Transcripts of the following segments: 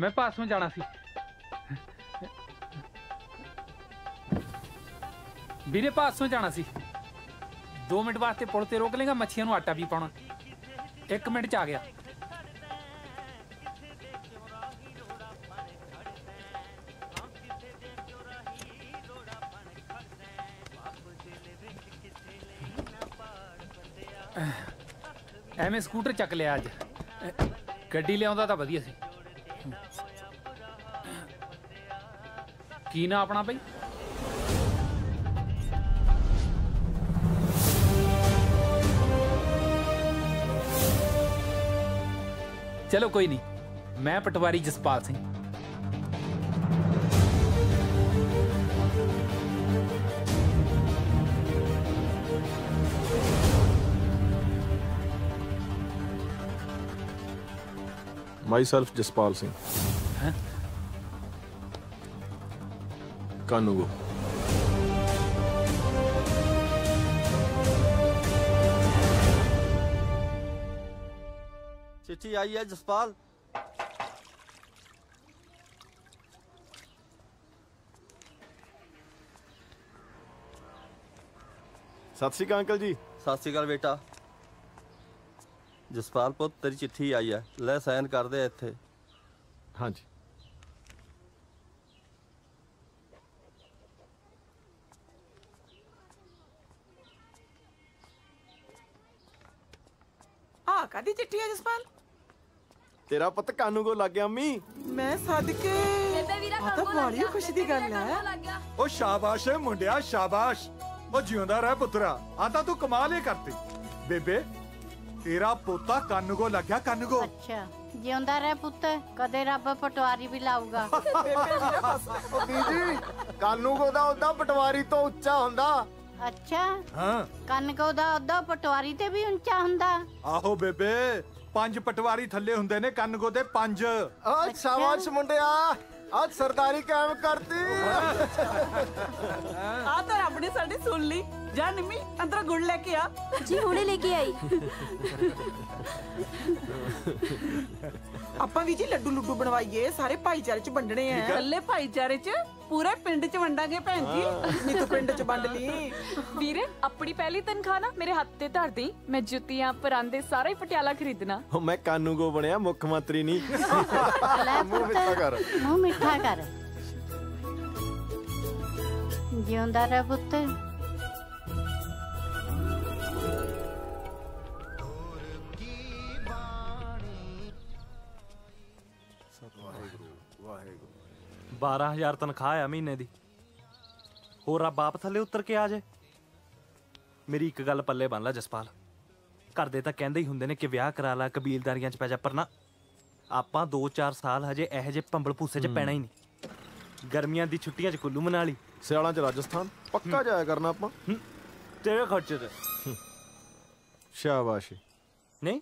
ਮੈਂ ਪਾਸੋਂ ਜਾਣਾ ਸੀ। ਵੀਰੇ, ਪਾਸੋਂ ਜਾਣਾ ਸੀ। 2 ਮਿੰਟ ਵਾਸਤੇ ਪੁਲ ਤੇ ਰੋਕ ਲੇਗਾ ਮੱਛੀਆਂ ਨੂੰ ਆਟਾ ਵੀ ਪਾਉਣਾ। 1 ਮਿੰਟ ਚ ਆ ਗਿਆ। ਐਵੇਂ ਸਕੂਟਰ ਚੱਕ ਲਿਆ ਅੱਜ। ਗੱਡੀ ਲਿਆਉਂਦਾ ਤਾਂ ਵਧੀਆ ਸੀ। ਕੀ ਨਾ ਆਪਣਾ ਬਈ? ਚਲੋ ਕੋਈ ਨਹੀਂ ਮੈਂ ਪਟਵਾਰੀ ਜਸਪਾਲ ਸਿੰਘ। ਮਾਈਸੈਲਫ ਜਸਪਾਲ ਸਿੰਘ। ਹੈਂ? ਕਾਨੂੰਗੋ ਚਿੱਠੀ ਆਈ ਹੈ ਜਸਪਾਲ ਸਤਿ ਸ਼੍ਰੀ ਅਕਾਲ ਅੰਕਲ ਜੀ ਸਤਿ ਸ਼੍ਰੀ ਅਕਾਲ ਬੇਟਾ ਜਸਪਾਲ ਪੁੱਤ ਤੇਰੀ ਚਿੱਠੀ ਆਈ ਹੈ ਲੈ ਸਾਈਨ ਕਰ ਦੇ ਇੱਥੇ ਹਾਂਜੀ ਆ ਕਾਦੀ ਚਿੱਠੀ ਹੈ ਜਸਪਾਲ? ਤੇਰਾ ਪੁੱਤ ਕਾਨੂੰਗੋ ਲੱਗ ਗਿਆ ਅੰਮੀ ਮੈਂ ਸਦਕੇ ਤਾਂ ਬੜੀ ਖੁਸ਼ੀ ਦੀ ਗੱਲ ਹੈ। ਉਹ ਸ਼ਾਬਾਸ਼ ਏ ਮੁੰਡਿਆ ਸ਼ਾਬਾਸ਼। ਉਹ ਜਿਉਂਦਾ ਰਹਿ ਪੁੱਤਰਾ। ਆ ਤਾਂ ਤੂੰ ਕਮਾਲ ਹੀ ਕਰਤੀ। ਬੇਬੇ ਤੇਰਾ ਪੋਤਾ ਕੰਨਗੋ ਲੱਗਿਆ ਕੰਨਗੋ ਅੱਛਾ ਜਿਉਂਦਾ ਰਹਿ ਪੁੱਤ ਕਦੇ ਰੱਬ ਪਟਵਾਰੀ ਵੀ ਲਾਊਗਾ। ਉਹ ਬੀਜੀ ਕਾਨੂੰਗੋ ਦਾ ਉਹਦਾ ਪਟਵਾਰੀ ਤੋਂ ਉੱਚਾ ਹੁੰਦਾ। ਅੱਛਾ। ਹਾਂ। ਕਨਕੋ ਦਾ ਉਹਦਾ ਪਟਵਾਰੀ ਤੇ ਵੀ ਉੱਚਾ ਹੁੰਦਾ। ਆਹੋ ਬੇਬੇ ਪੰਜ ਪਟਵਾਰੀ ਥੱਲੇ ਹੁੰਦੇ ਨੇ ਕੰਨਗੋ ਦੇ ਪੰਜ। ਆ ਸ਼ਾਬਾਸ਼ ਮੁੰਡਿਆ ਅੱਜ ਸਰਦਾਰੀ ਕਾਇਮ ਕਰਤੀ। ਆ ਤਾਂ ਰੱਬ ਨੇ ਸਾਡੀ ਸੁਣ ਲਈ। ਜਾ ਨਿੰਮੀ ਅੰਦਰ ਗੁੜ ਲੈ ਕੇ ਆ। ਜੀ ਹੁਣੇ ਲੈ ਕੇ ਆਈ। ਆਪਾਂ ਵੀ ਜੀ ਲੱਡੂ ਲੁੱਡੂ ਬਣਵਾਈਏ ਸਾਰੇ ਭਾਈਚਾਰੇ ਚ ਵੰਡਣੇ ਆ। ਇਕੱਲੇ ਭਾਈਚਾਰੇ ਚ ਪੂਰੇ ਪਿੰਡ ਚ ਵੰਡਾਂਗੇ ਭੈਣ ਜੀ। ਨਹੀਂ ਤੂੰ ਪਿੰਡ ਚ ਵੰਡ ਲਈ। ਵੀਰੇ ਆਪਣੀ ਪਹਿਲੀ ਤਨਖਾਹ ਨਾ ਮੇਰੇ ਹੱਥ ਤੇ ਧਰ ਦੇ ਮੈਂ ਜੁੱਤੀਆਂ ਪਰਾਂਦੇ ਸਾਰਾ ਹੀ ਪਟਿਆਲਾ ਖਰੀਦਣਾ। ਉਹ ਮੈਂ ਕਾਨੂੰਗੋ ਬਣਿਆ ਮੁੱਖ ਮੰਤਰੀ ਨਹੀਂ। ਮੂੰਹ ਮਿੱਠਾ ਕਰ। ਮੂੰਹ ਮਿੱਠਾ ਕਰ। ਜਿਉਂਦਾ ਰਹਿ ਪੁੱਤ। 12000 ਤਨਖਾਹ ਆ ਮਹੀਨੇ ਦੀ। ਹੋਰ ਆ ਬਾਪ ਥੱਲੇ ਉਤਰ ਕੇ ਆ ਜੇ। ਮੇਰੀ ਇੱਕ ਗੱਲ ਪੱਲੇ ਬੰਨ ਲੈ ਜਸਪਾਲ। ਘਰ ਦੇ ਤਾਂ ਕਹਿੰਦੇ ਹੀ ਹੁੰਦੇ ਨੇ ਕਿ ਵਿਆਹ ਕਰਾ ਲੈ ਕਬੀਲਦਾਰੀਆਂ 'ਚ ਪੈ ਜਾ ਪਰ ਨਾ ਆਪਾਂ 2-4 ਸਾਲ ਹਜੇ ਇਹੋ ਜਿਹੇ ਪੰਬਲ ਭੂਸੇ 'ਚ ਪੈਣਾ ਹੀ ਨਹੀਂ। ਗਰਮੀਆਂ ਦੀ ਛੁੱਟੀਆਂ 'ਚ ਕੁੱਲੂ ਮਨਾਲੀ। ਸਿਆਲਾਂ ਚ ਰਾਜਸਥਾਨ। ਪੱਕਾ ਜਾਇਆ ਕਰਨਾ ਆਪਾਂ। ਤੇਰੇ ਖਰਚੇ ਤੇ। ਸ਼ਾਬਾਸ਼ ਨਹੀਂ?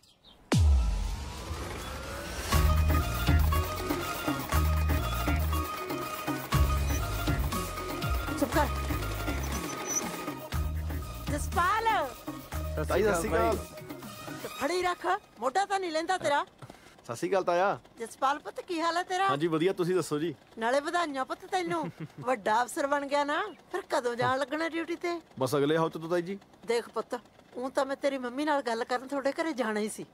ਚੁੱਪ ਕਰ। ਜਸਪਾਲ। ਤਾਈ ਸਤਿ ਸ਼੍ਰੀ ਅਕਾਲ। ਫੜੀ ਰੱਖ। ਮੋਢਾ ਤਾਂ ਨਹੀਂ ਲੈਂਦਾ ਤੇਰਾ। ਸਤਿ ਸ਼੍ਰੀ ਅਕਾਲ ਤਾਇਆ। ਜਸਪਾਲ ਪੁੱਤ ਕੀ ਹਾਲ ਹੈ ਤੇਰਾ? ਹਾਂਜੀ ਵਧੀਆ ਤੁਸੀਂ ਦੱਸੋ ਜੀ? ਨਾਲੇ ਵਧਾਈਆਂ ਪੁੱਤ ਤੈਨੂੰ। ਵੱਡਾ ਅਫਸਰ ਬਣ ਗਿਆ ਨਾ ਫਿਰ ਕਦੋਂ ਜਾਣ ਲੱਗਣਾ ਡਿਊਟੀ ਤੇ? ਬਸ ਅਗਲੇ ਹਫ਼ਤੇ ਤੋਂ ਤਾਈ ਜੀ। ਦੇਖ ਪੁੱਤ ਉਹ ਤਾਂ ਮੈਂ ਤੇਰੀ ਮੰਮੀ ਨਾਲ ਗੱਲ ਕਰਨ ਤੁਹਾਡੇ ਘਰੇ ਜਾਣਾ ਹੀ ਸੀ।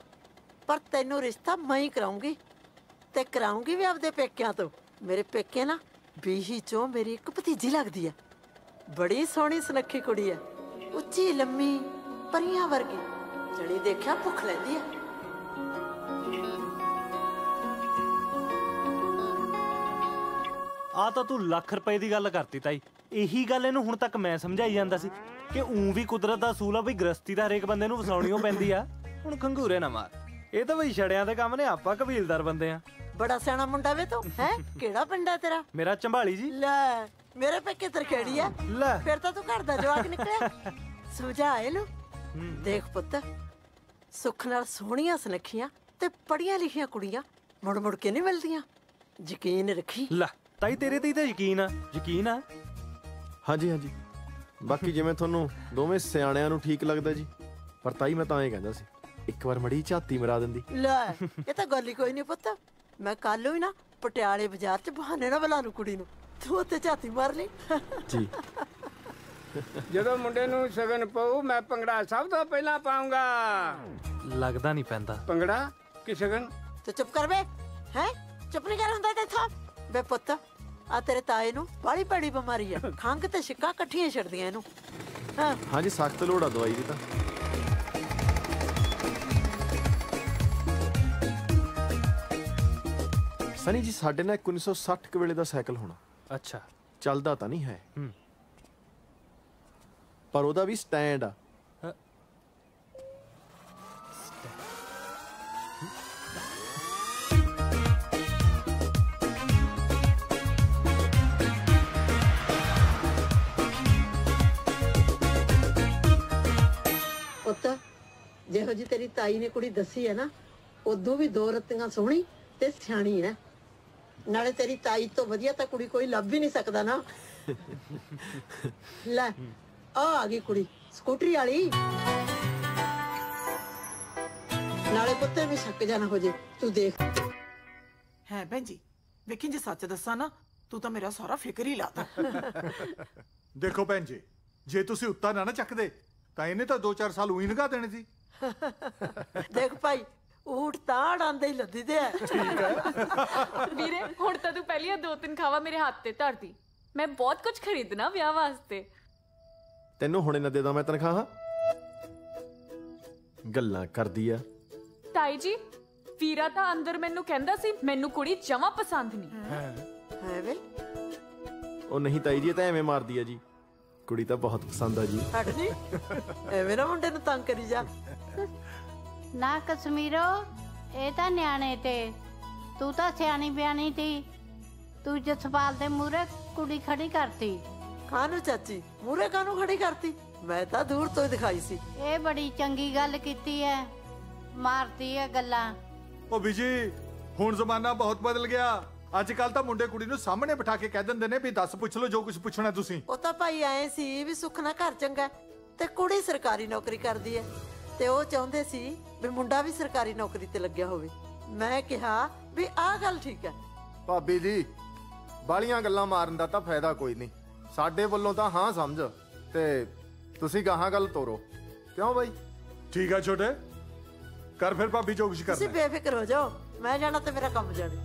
ਪਰ ਤੈਨੂੰ ਰਿਸ਼ਤਾ ਮੈਂ ਹੀ ਕਰਾਉਂਗੀ ਤੇ ਕਰਾਉਂਗੀ ਵੀ ਆਪਦੇ ਪੇਕਿਆਂ ਤੋਂ। ਮੇਰੇ ਪੇਕੇ ਨਾ ਬੀਹੀ ਚੋਂ ਮੇਰੀ ਇੱਕ ਭਤੀਜੀ ਲੱਗਦੀ ਹੈ ਬੜੀ ਸੋਹਣੀ ਸੁਨੱਖੀ ਕੁੜੀ ਹੈ ਉੱਚੀ, ਲੰਮੀ, ਪਰੀਆਂ ਵਰਗੀ। ਜਣੀ ਦੇਖਿਆ ਭੁੱਖ ਲੈਂਦੀ ਹੈ ਆ ਤਾਂ ਤੂੰ ਲੱਖ ਰੁਪਏ ਦੀ ਗੱਲ ਕਰਤੀ ਤਾਈ। ਇਹੀ ਗੱਲ ਇਹਨੂੰ ਹੁਣ ਤੱਕ ਮੈਂ ਸਮਝਾਈ ਜਾਂਦਾ ਸੀ ਕਿ ਉਂ ਵੀ ਕੁਦਰਤ ਦਾ ਅਸੂਲ ਆ ਵੀ ਗ੍ਰਸਤੀ ਦਾ ਹਰੇਕ ਬੰਦੇ ਨੂੰ ਵਸਾਉਣੀਓ ਪੈਂਦੀ ਆ। ਹੁਣ ਖੰਗੂਰੇ ਨਾ ਮਾਰ। ਇਹ ਤਾਂ ਬਈ ਛੜਿਆਂ ਦੇ ਕੰਮ ਨੇ ਆਪਾਂ ਕਬੀਲਦਾਰ ਬੰਦੇ ਆ। ਬੜਾ ਸਿਆਣਾ ਮੁੰਡਾ ਵੇ ਤੂੰ ਹੈ? ਕਿਹੜਾ ਪਿੰਡ ਹੈ ਤੇਰਾ? ਮੇਰਾ ਚੰਬਾਲੀ ਜੀ। ਲੈ ਮੇਰੇ ਪੇਕੇ ਤਰਖੇੜੀ ਹੈ ਲੈ। ਫਿਰ ਤਾਂ ਤੂੰ ਘਰ ਦਾ ਜਵਾਕ ਨਿਕਲਿਆ। ਸਮਝਾ ਇਹਨੂੰ। ਦੇਖ ਪੁੱਤ ਸੁੱਖ ਨਾਲ ਸੋਹਣੀਆਂ ਸੁਨੱਖੀਆਂ ਤੇ ਪੜੀਆਂ ਲਿਖੀਆਂ ਕੁੜੀਆਂ ਮੁੜ ਮੁੜ ਕੇ ਨਹੀਂ ਮਿਲਦੀਆਂ। ਯਕੀਨ ਰੱਖੀ। ਲੈ ਤਾਈ ਤੇਰੇ ਤੇ ਹੀ ਤਾਂ ਯਕੀਨ ਆ। ਯਕੀਨ ਆ? ਹਾਂਜੀ ਹਾਂਜੀ। ਬਾਕੀ ਜਿਵੇਂ ਤੁਹਾਨੂੰ ਦੋਵੇਂ ਸਿਆਣਿਆਂ ਨੂੰ ਠੀਕ ਲੱਗਦਾ ਜੀ ਪਰ ਤਾਈ ਮੈਂ ਤਾਂ ਇਹ ਕਹਿੰਦਾ ਸੀ ਇੱਕ ਵਾਰ ਮੜੀ ਝਾਤੀ ਮਰਾ ਦਿੰਦੀ। ਲੈ ਇਹ ਤਾਂ ਗੱਲ ਹੀ ਕੋਈ ਨਹੀਂ ਪੁੱਤ। ਮੈਂ ਕੱਲ ਹੀ ਨਾ ਪਟਿਆਲੇ ਬਾਜ਼ਾਰ 'ਚ ਬਹਾਨੇ ਨਾ ਬੁਲਾ ਲੂ ਕੁੜੀ ਨੂੰ। ਤੂੰ ਉੱਤੇ ਝਾਤੀ ਮਾਰ ਲਈ। ਜੀ। ਜਦੋਂ ਮੁੰਡੇ ਨੂੰ ਸ਼ਗਨ ਪਊ ਮੈਂ ਭੰਗੜਾ ਸਭ ਤੋਂ ਪਹਿਲਾਂ ਪਾਉਂਗਾ ਲੱਗਦਾ ਨਹੀਂ ਪੈਂਦਾ। ਭੰਗੜਾ ਕਿ ਸ਼ਗਨ? ਤੇ ਚੁੱਪ ਕਰ ਬੇ ਹੈ? ਚੁੱਪ ਨਹੀਂ ਕਰ ਹੁੰਦਾ ਤੇ ਥਾ ਬੇ ਪੁੱਤ ਆ ਤੇਰੇ ਤਾਏ ਨੂੰ ਬਾਲੀ ਭੈੜੀ ਬਿਮਾਰੀ ਆ। ਖੰਗ ਤੇ ਛਿੱਕਾ ਇਕੱਠੀਆਂ ਛੱਡਦੀਆਂ ਇਹਨੂੰ। ਹਾਂ। ਹਾਂਜੀ ਸਖਤ ਲੋੜ ਆ ਦਵਾਈ ਦੀ ਤਾਂ। ਸਨੀ ਜੀ ਸਾਡੇ ਨਾਲ 1960 ਕੁ ਵੇਲੇ ਦਾ ਸਾਈਕਲ ਹੋਣਾ। ਅੱਛਾ। ਚੱਲਦਾ ਤਾਂ ਨਹੀਂ ਹੈ। ਹੂੰ। ਪਰ ਉਹਦਾ ਵੀ ਸਟੈਂਡ ਆ। ਜੀ ਤੇਰੀ ਤਾਈ ਨੇ ਕੁੜੀ ਦੱਸੀ ਹੈ ਨਾ ਉਦੋਂ ਵੀ ਦੋ ਰਤੀਆਂ ਸੋਹਣੀ ਤੇ ਸਿਆਣੀ ਹੈ। ਨਾਲੇ ਤੇਰੀ ਤਾਈ ਤੋਂ ਵਧੀਆ ਤਾਂ ਕੁੜੀ ਕੋਈ ਲੱਭ ਵੀ ਨਹੀਂ ਸਕਦਾ ਨਾ। ਲੈ ਆ ਆ ਗਈ ਕੁੜੀ ਸਕੂਟਰੀ ਵਾਲੀ। ਨਾਲੇ ਪੁੱਤੇ ਵੀ ਸ਼ੱਕ ਜਾਣਾ ਹੋ ਜੇ ਤੂੰ ਦੇਖ। ਹੈ ਭੈਣ ਜੀ ਵੇਖੀ ਜੇ ਸੱਚ ਦੱਸਾਂ ਨਾ ਤੂੰ ਤਾਂ ਮੇਰਾ ਸਾਰਾ ਫਿਕਰ ਹੀ ਲਾਤਾ। ਦੇਖੋ ਭੈਣ ਜੀ ਜੇ ਤੁਸੀਂ ਉੱਤਾ ਨਾ ਨਾ ਚੱਕਦੇ ਤਾਂ ਇਹਨੇ ਤਾਂ 2-4 ਸਾਲ ਉਹੀ ਲਗਾ ਦੇਣੇ ਸੀ। ਦੇਖ ਭਾਈ ਊਠ ਤਾਂ ਡਾਂਦੇ ਹੀ ਲੱਦੀ ਤੇ ਹੈ। ਵੀਰੇ ਹੁਣ ਤਾਂ ਤੂੰ ਪਹਿਲੀਆਂ ਦੋ ਤਿੰਨ ਖਾਵਾ ਮੇਰੇ ਹੱਥ ਤੇ ਧਰਦੀ ਮੈਂ ਬਹੁਤ ਕੁਝ ਖਰੀਦਣਾ ਵਿਆਹ ਵਾਸਤੇ। ਤੈਨੂੰ ਹੁਣੇ ਨਾ ਦੇ ਦਾਂ ਮੈਂ ਤਨਖਾਹ? ਗੱਲਾਂ ਕਰਦੀ ਆ। ਤਾਈ ਜੀ ਵੀਰਾ ਤਾਂ ਅੰਦਰ ਮੈਨੂੰ ਕਹਿੰਦਾ ਸੀ ਮੈਨੂੰ ਕੁੜੀ ਜਮਾ ਪਸੰਦ ਨਹੀਂ। ਹੈ ਵੇ? ਉਹ ਨਹੀਂ ਤਾਈ ਜੀ ਇਹ ਤਾਂ ਐਵੇਂ ਮਾਰਦੀ ਆ ਜੀ। ਕੁੜੀ ਤਾਂ ਬਹੁਤ ਪਸੰਦ ਆ ਜੀ। ਹਟ ਨਹੀਂ ਐਵੇਂ ਨਾ ਮੁੰਡੇ ਨੂੰ ਤੰਗ ਕਰੀ ਜਾ। ਨਾ ਕਸ਼ਮੀਰੋ ਇਹ ਤਾਂ ਨਿਆਣੇ ਤੇ। ਤੂੰ ਤਾਂ ਸਿਆਣੀ ਬਿਆਣੀ ਤੀ। ਤੂੰ ਜਸਪਾਲ ਦੇ ਮੂਹਰੇ ਕੁੜੀ ਖੜੀ ਕਰਤੀ। ਕਾਹਨੂੰ ਚਾਚੀ? ਮੂਰੇ ਕਾਹਨੂੰ ਖੜੀ ਕਰਤੀ? ਮੈਂ ਤਾਂ ਦੂਰ ਤੋਂ ਹੀ ਦਿਖਾਈ ਸੀ। ਇਹ ਬੜੀ ਚੰਗੀ ਗੱਲ ਕੀਤੀ ਐ। ਮਾਰਤੀ ਐ ਗੱਲਾਂ। ਉਹ ਬੀਜੀ ਹੁਣ ਜ਼ਮਾਨਾ ਬਹੁਤ ਬਦਲ ਗਿਆ। ਅੱਜ ਕੱਲ ਤਾਂ ਮੁੰਡੇ ਕੁੜੀ ਨੂੰ ਸਾਹਮਣੇ ਬਿਠਾ ਕੇ ਕਹਿ ਦਿੰਦੇ ਨੇ ਵੀ ਦੱਸ ਪੁੱਛ ਲਓ ਜੋ ਕੁਝ ਪੁੱਛਣਾ ਤੁਸੀਂ। ਉਹ ਤਾਂ ਭਾਈ ਆਏ ਸੀ ਵੀ ਸੁੱਖ ਨਾਲ ਘਰ ਚੰਗਾ ਤੇ ਕੁੜੀ ਸਰਕਾਰੀ ਨੌਕਰੀ ਕਰਦੀ ਹੈ। ਤੇ ਉਹ ਚਾਹੁੰਦੇ ਸੀ ਵੀ ਮੁੰਡਾ ਵੀ ਸਰਕਾਰੀ ਨੌਕਰੀ ਤੇ ਲੱਗਿਆ ਹੋਵੇ। ਮੈਂ ਕਿਹਾ ਵੀ ਆਹ ਗੱਲ ਠੀਕ ਹੈ। ਭਾਬੀ ਜੀ ਬਾਲੀਆਂ ਗੱਲਾਂ ਮਾਰਨ ਦਾ ਤਾਂ ਫਾਇਦਾ ਕੋਈ ਨਹੀਂ। ਸਾਡੇ ਵੱਲੋਂ ਤਾਂ ਹਾਂ ਸਮਝ। ਤੇ ਤੁਸੀਂ ਗਾਹਾਂ ਗੱਲ ਤੋਰੋ। ਕਿਉਂ ਬਾਈ? ਠੀਕ ਆ ਛੋਟੇ। ਕਰ ਫਿਰ ਭਾਬੀ ਜੋ ਕੁਝ ਤੁਸੀਂ ਹੈ। ਬੇਫਿਕਰ ਹੋ ਜਾਓ। ਮੈਂ ਜਾਣਾ ਤੇ ਮੇਰਾ ਕੰਮ ਜਾਣੇ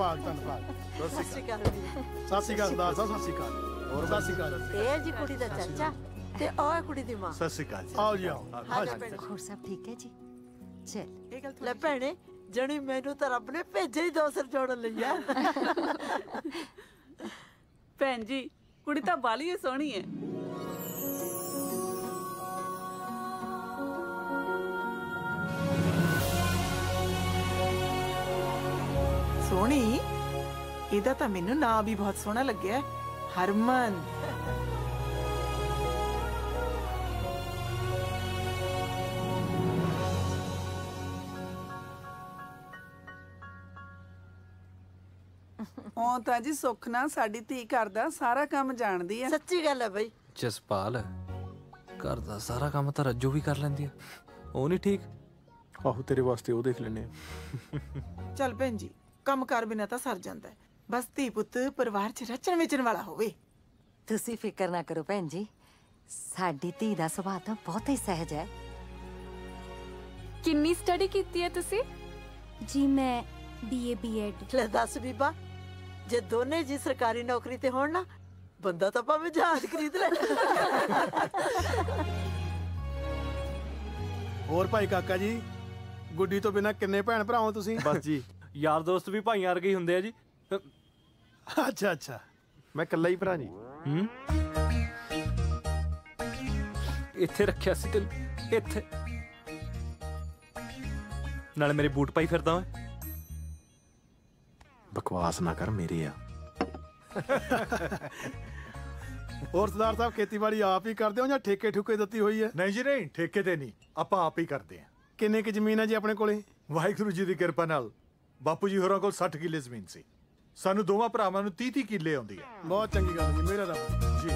ਧੰਨਵਾਦ ਧੰਨਵਾਦ। ਸਤਿ ਸ਼੍ਰੀ ਅਕਾਲ। ਜੀ। ਸਤਿ ਸ੍ਰੀ ਅਕਾਲ ਸਰਦਾਰ ਸਾਹਿਬ ਸਤਿ ਸ੍ਰੀ ਅਕਾਲ। ਹੋਰ ਸਤਿ ਸ੍ਰੀ ਅਕਾਲ। ਇਹ ਜੀ ਕੁੜੀ ਦਾ ਚਾਚਾ ਤੇ ਉਹ ਹੈ ਕੁੜੀ ਦੀ ਮਾਂ। ਸਤਿ ਸ਼੍ਰੀ ਅਕਾਲ ਜੀ। ਆਓ ਜੀ ਆਓ। ਆ ਜਾ ਹੋਰ ਸਭ ਠੀਕ ਹੈ ਜੀ? ਚਲ। ਇਹ ਗੱਲ ਲੈ ਭੈਣੇ ਜਣੀ ਮੈਨੂੰ ਤਾਂ ਰੱਬ ਨੇ ਭੇਜਿਆ ਹੀ ਦੋ ਸਿਰ ਜੋੜਨ ਲਈ ਆ ਭੈਣ ਜੀ ਕੁੜੀ ਤਾਂ ਬਾਲੀ ਹੀ ਸੋਹਣੀ ਹੈ। ਸੋਹਣੀ? ਇਹਦਾ ਤਾਂ ਮੈਨੂੰ ਨਾਂ ਵੀ ਬਹੁਤ ਸੋਹਣਾ ਲੱਗਿਆ ਹੈ। ਹਰਮਨ। ਉਹ ਤਾਂ ਜੀ ਸੁੱਖ ਨਾਲ ਸਾਡੀ ਧੀ ਘਰ ਦਾ ਸਾਰਾ ਕੰਮ ਜਾਣਦੀ ਹੈ। ਸੱਚੀ ਗੱਲ ਹੈ ਬਈ। ਜਸਪਾਲ ਘਰ ਦਾ ਸਾਰਾ ਕੰਮ ਤਾਂ ਰੱਜੋ ਵੀ ਕਰ ਲੈਂਦੀ ਆ ਉਹ ਨਹੀਂ ਠੀਕ? ਆਹੋ ਤੇਰੇ ਵਾਸਤੇ ਉਹ ਦੇਖ ਲੈਨੇ ਆ। ਚੱਲ ਭੈਣ ਜੀ ਕੰਮ ਕਰ ਬਿਨਾ ਤਾਂ ਸਰ ਜਾਂਦਾ ਹੈ। ਬਸ ਧੀ ਪੁੱਤ ਪਰਿਵਾਰ 'ਚ ਰਚਣ ਵਿਚਣ ਵਾਲਾ ਹੋਵੇ। ਤੁਸੀਂ ਫਿਕਰ ਨਾ ਕਰੋ ਭੈਣ ਜੀ। ਸਾਡੀ ਧੀ ਦਾ ਸੁਭਾਅ ਤਾਂ ਬਹੁਤ ਹੀ ਸਹਿਜ ਹੈ। ਕਿੰਨੀ ਸਟੱਡੀ ਕੀਤੀ ਹੈ ਤੁਸੀਂ? ਜੀ ਮੈਂ ਬੀਏ ਬੀਐਡ ਲੈ ਦੱਸ ਬੀਬਾ ਜੇ ਦੋਨੇ ਜੀ ਸਰਕਾਰੀ ਨੌਕਰੀ ਤੇ ਹੋਣ ਨਾ ਬੰਦਾ ਤਾਂ ਭਾਵੇਂ ਜਹਾਜ਼ ਖਰੀਦ ਲੈ। ਹੋਰ ਭਾਈ ਕਾਕਾ ਜੀ ਗੁੱਡੀ ਤੋਂ ਬਿਨਾ ਕਿੰਨੇ ਭੈਣ ਭਰਾ ਹੋ ਤੁਸੀਂ? ਬਸ ਜੀ। ਯਾਰ ਦੋਸਤ ਵੀ ਭਾਈਆਂ ਵਰਗੇ ਹੀ ਹੁੰਦੇ ਆ ਜੀ। ਅੱਛਾ ਅੱਛਾ। ਮੈਂ ਇਕੱਲਾ ਹੀ ਭਰਾ ਜੀ। ਹੂੰ? ਇੱਥੇ ਰੱਖਿਆ ਸੀ ਤੈਨੂੰ ਇੱਥੇ। ਨਾਲੇ ਮੇਰੇ ਬੂਟ ਪਾਈ ਫਿਰਦਾ ਓਏ ਬਕਵਾਸ ਨਾ ਕਰ ਮੇਰੇ ਆ। ਹੋਰ ਸਰਦਾਰ ਸਾਹਿਬ ਖੇਤੀਬਾੜੀ ਆਪ ਹੀ ਕਰਦੇ ਹੋ ਜਾਂ ਠੇਕੇ ਠੁਕੇ ਦਿੱਤੀ ਹੋਈ ਹੈ? ਨਹੀਂ ਜੀ ਨਹੀਂ ਠੇਕੇ ਤੇ ਨਹੀਂ। ਆਪਾਂ ਆਪ ਹੀ ਕਰਦੇ ਹਾਂ। ਕਿੰਨੇ ਕੁ ਜ਼ਮੀਨ ਹੈ ਜੀ ਆਪਣੇ ਕੋਲੇ? ਵਾਹਿਗੁਰੂ ਜੀ ਦੀ ਕਿਰਪਾ ਨਾਲ। ਬਾਪੂ ਜੀ ਹੋਰਾਂ ਕੋਲ 60 ਕਿੱਲੇ ਜ਼ਮੀਨ ਸੀ। ਸਾਨੂੰ ਦੋਵਾਂ ਭਰਾਵਾਂ ਨੂੰ 30 30 ਕਿੱਲੇ ਆਉਂਦੀ ਹੈ। ਬਹੁਤ ਚੰਗੀ ਗੱਲ ਜੀ ਮੇਰਾ ਰੱਬ। ਜੀ।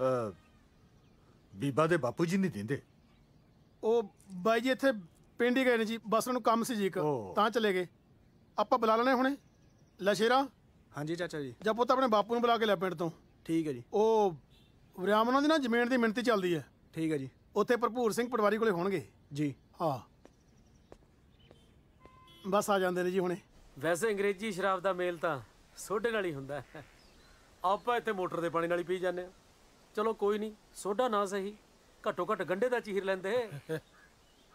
ਅ, ਬੀਬਾ ਦੇ ਬਾਪੂ ਜੀ ਨਹੀਂ ਦਿੰਦੇ। ਉਹ ਬਾਈ ਜੀ ਇੱਥੇ ਪਿੰਡ ਹੀ ਗਏ ਨੇ ਜੀ ਬਸ ਉਹਨੂੰ ਕੰਮ ਸੀ ਜੀ ਇੱਕ ਤਾਂ ਚਲੇ ਗਏ। ਆਪਾਂ ਬੁਲਾ ਲੈਣੇ ਹੁਣੇ ਲੈ ਸ਼ੇਰਾ। ਹਾਂਜੀ ਚਾਚਾ ਜੀ। ਜਾਂ ਪੁੱਤ ਆਪਣੇ ਬਾਪੂ ਨੂੰ ਬੁਲਾ ਕੇ ਲੈ ਪਿੰਡ ਤੋਂ। ਠੀਕ ਹੈ ਜੀ। ਉਹ ਵਿਰਾਮ ਉਹਨਾਂ ਦੀ ਨਾ ਜ਼ਮੀਨ ਦੀ ਮਿਣਤੀ ਚੱਲਦੀ ਹੈ। ਠੀਕ ਹੈ ਜੀ। ਉੱਥੇ ਭਰਪੂਰ ਸਿੰਘ ਪਟਵਾਰੀ ਕੋਲੇ ਹੋਣਗੇ। ਜੀ। ਹਾਂ। ਬਸ ਆ ਜਾਂਦੇ ਨੇ ਜੀ ਹੁਣੇ। ਵੈਸੇ ਅੰਗਰੇਜ਼ੀ ਸ਼ਰਾਬ ਦਾ ਮੇਲ ਤਾਂ ਸੋਡੇ ਨਾਲ ਹੀ ਹੁੰਦਾ ਹੈ। ਆਪਾਂ ਇੱਥੇ ਮੋਟਰ ਦੇ ਪਾਣੀ ਨਾਲ ਹੀ ਪੀ ਜਾਂਦੇ ਆ ਚਲੋ ਕੋਈ ਨਹੀਂ ਸੋਡਾ ਨਾ ਸਹੀ। ਘੱਟੋ ਘੱਟ ਗੰਡੇ ਦਾ ਚੀਰ ਲੈਂਦੇ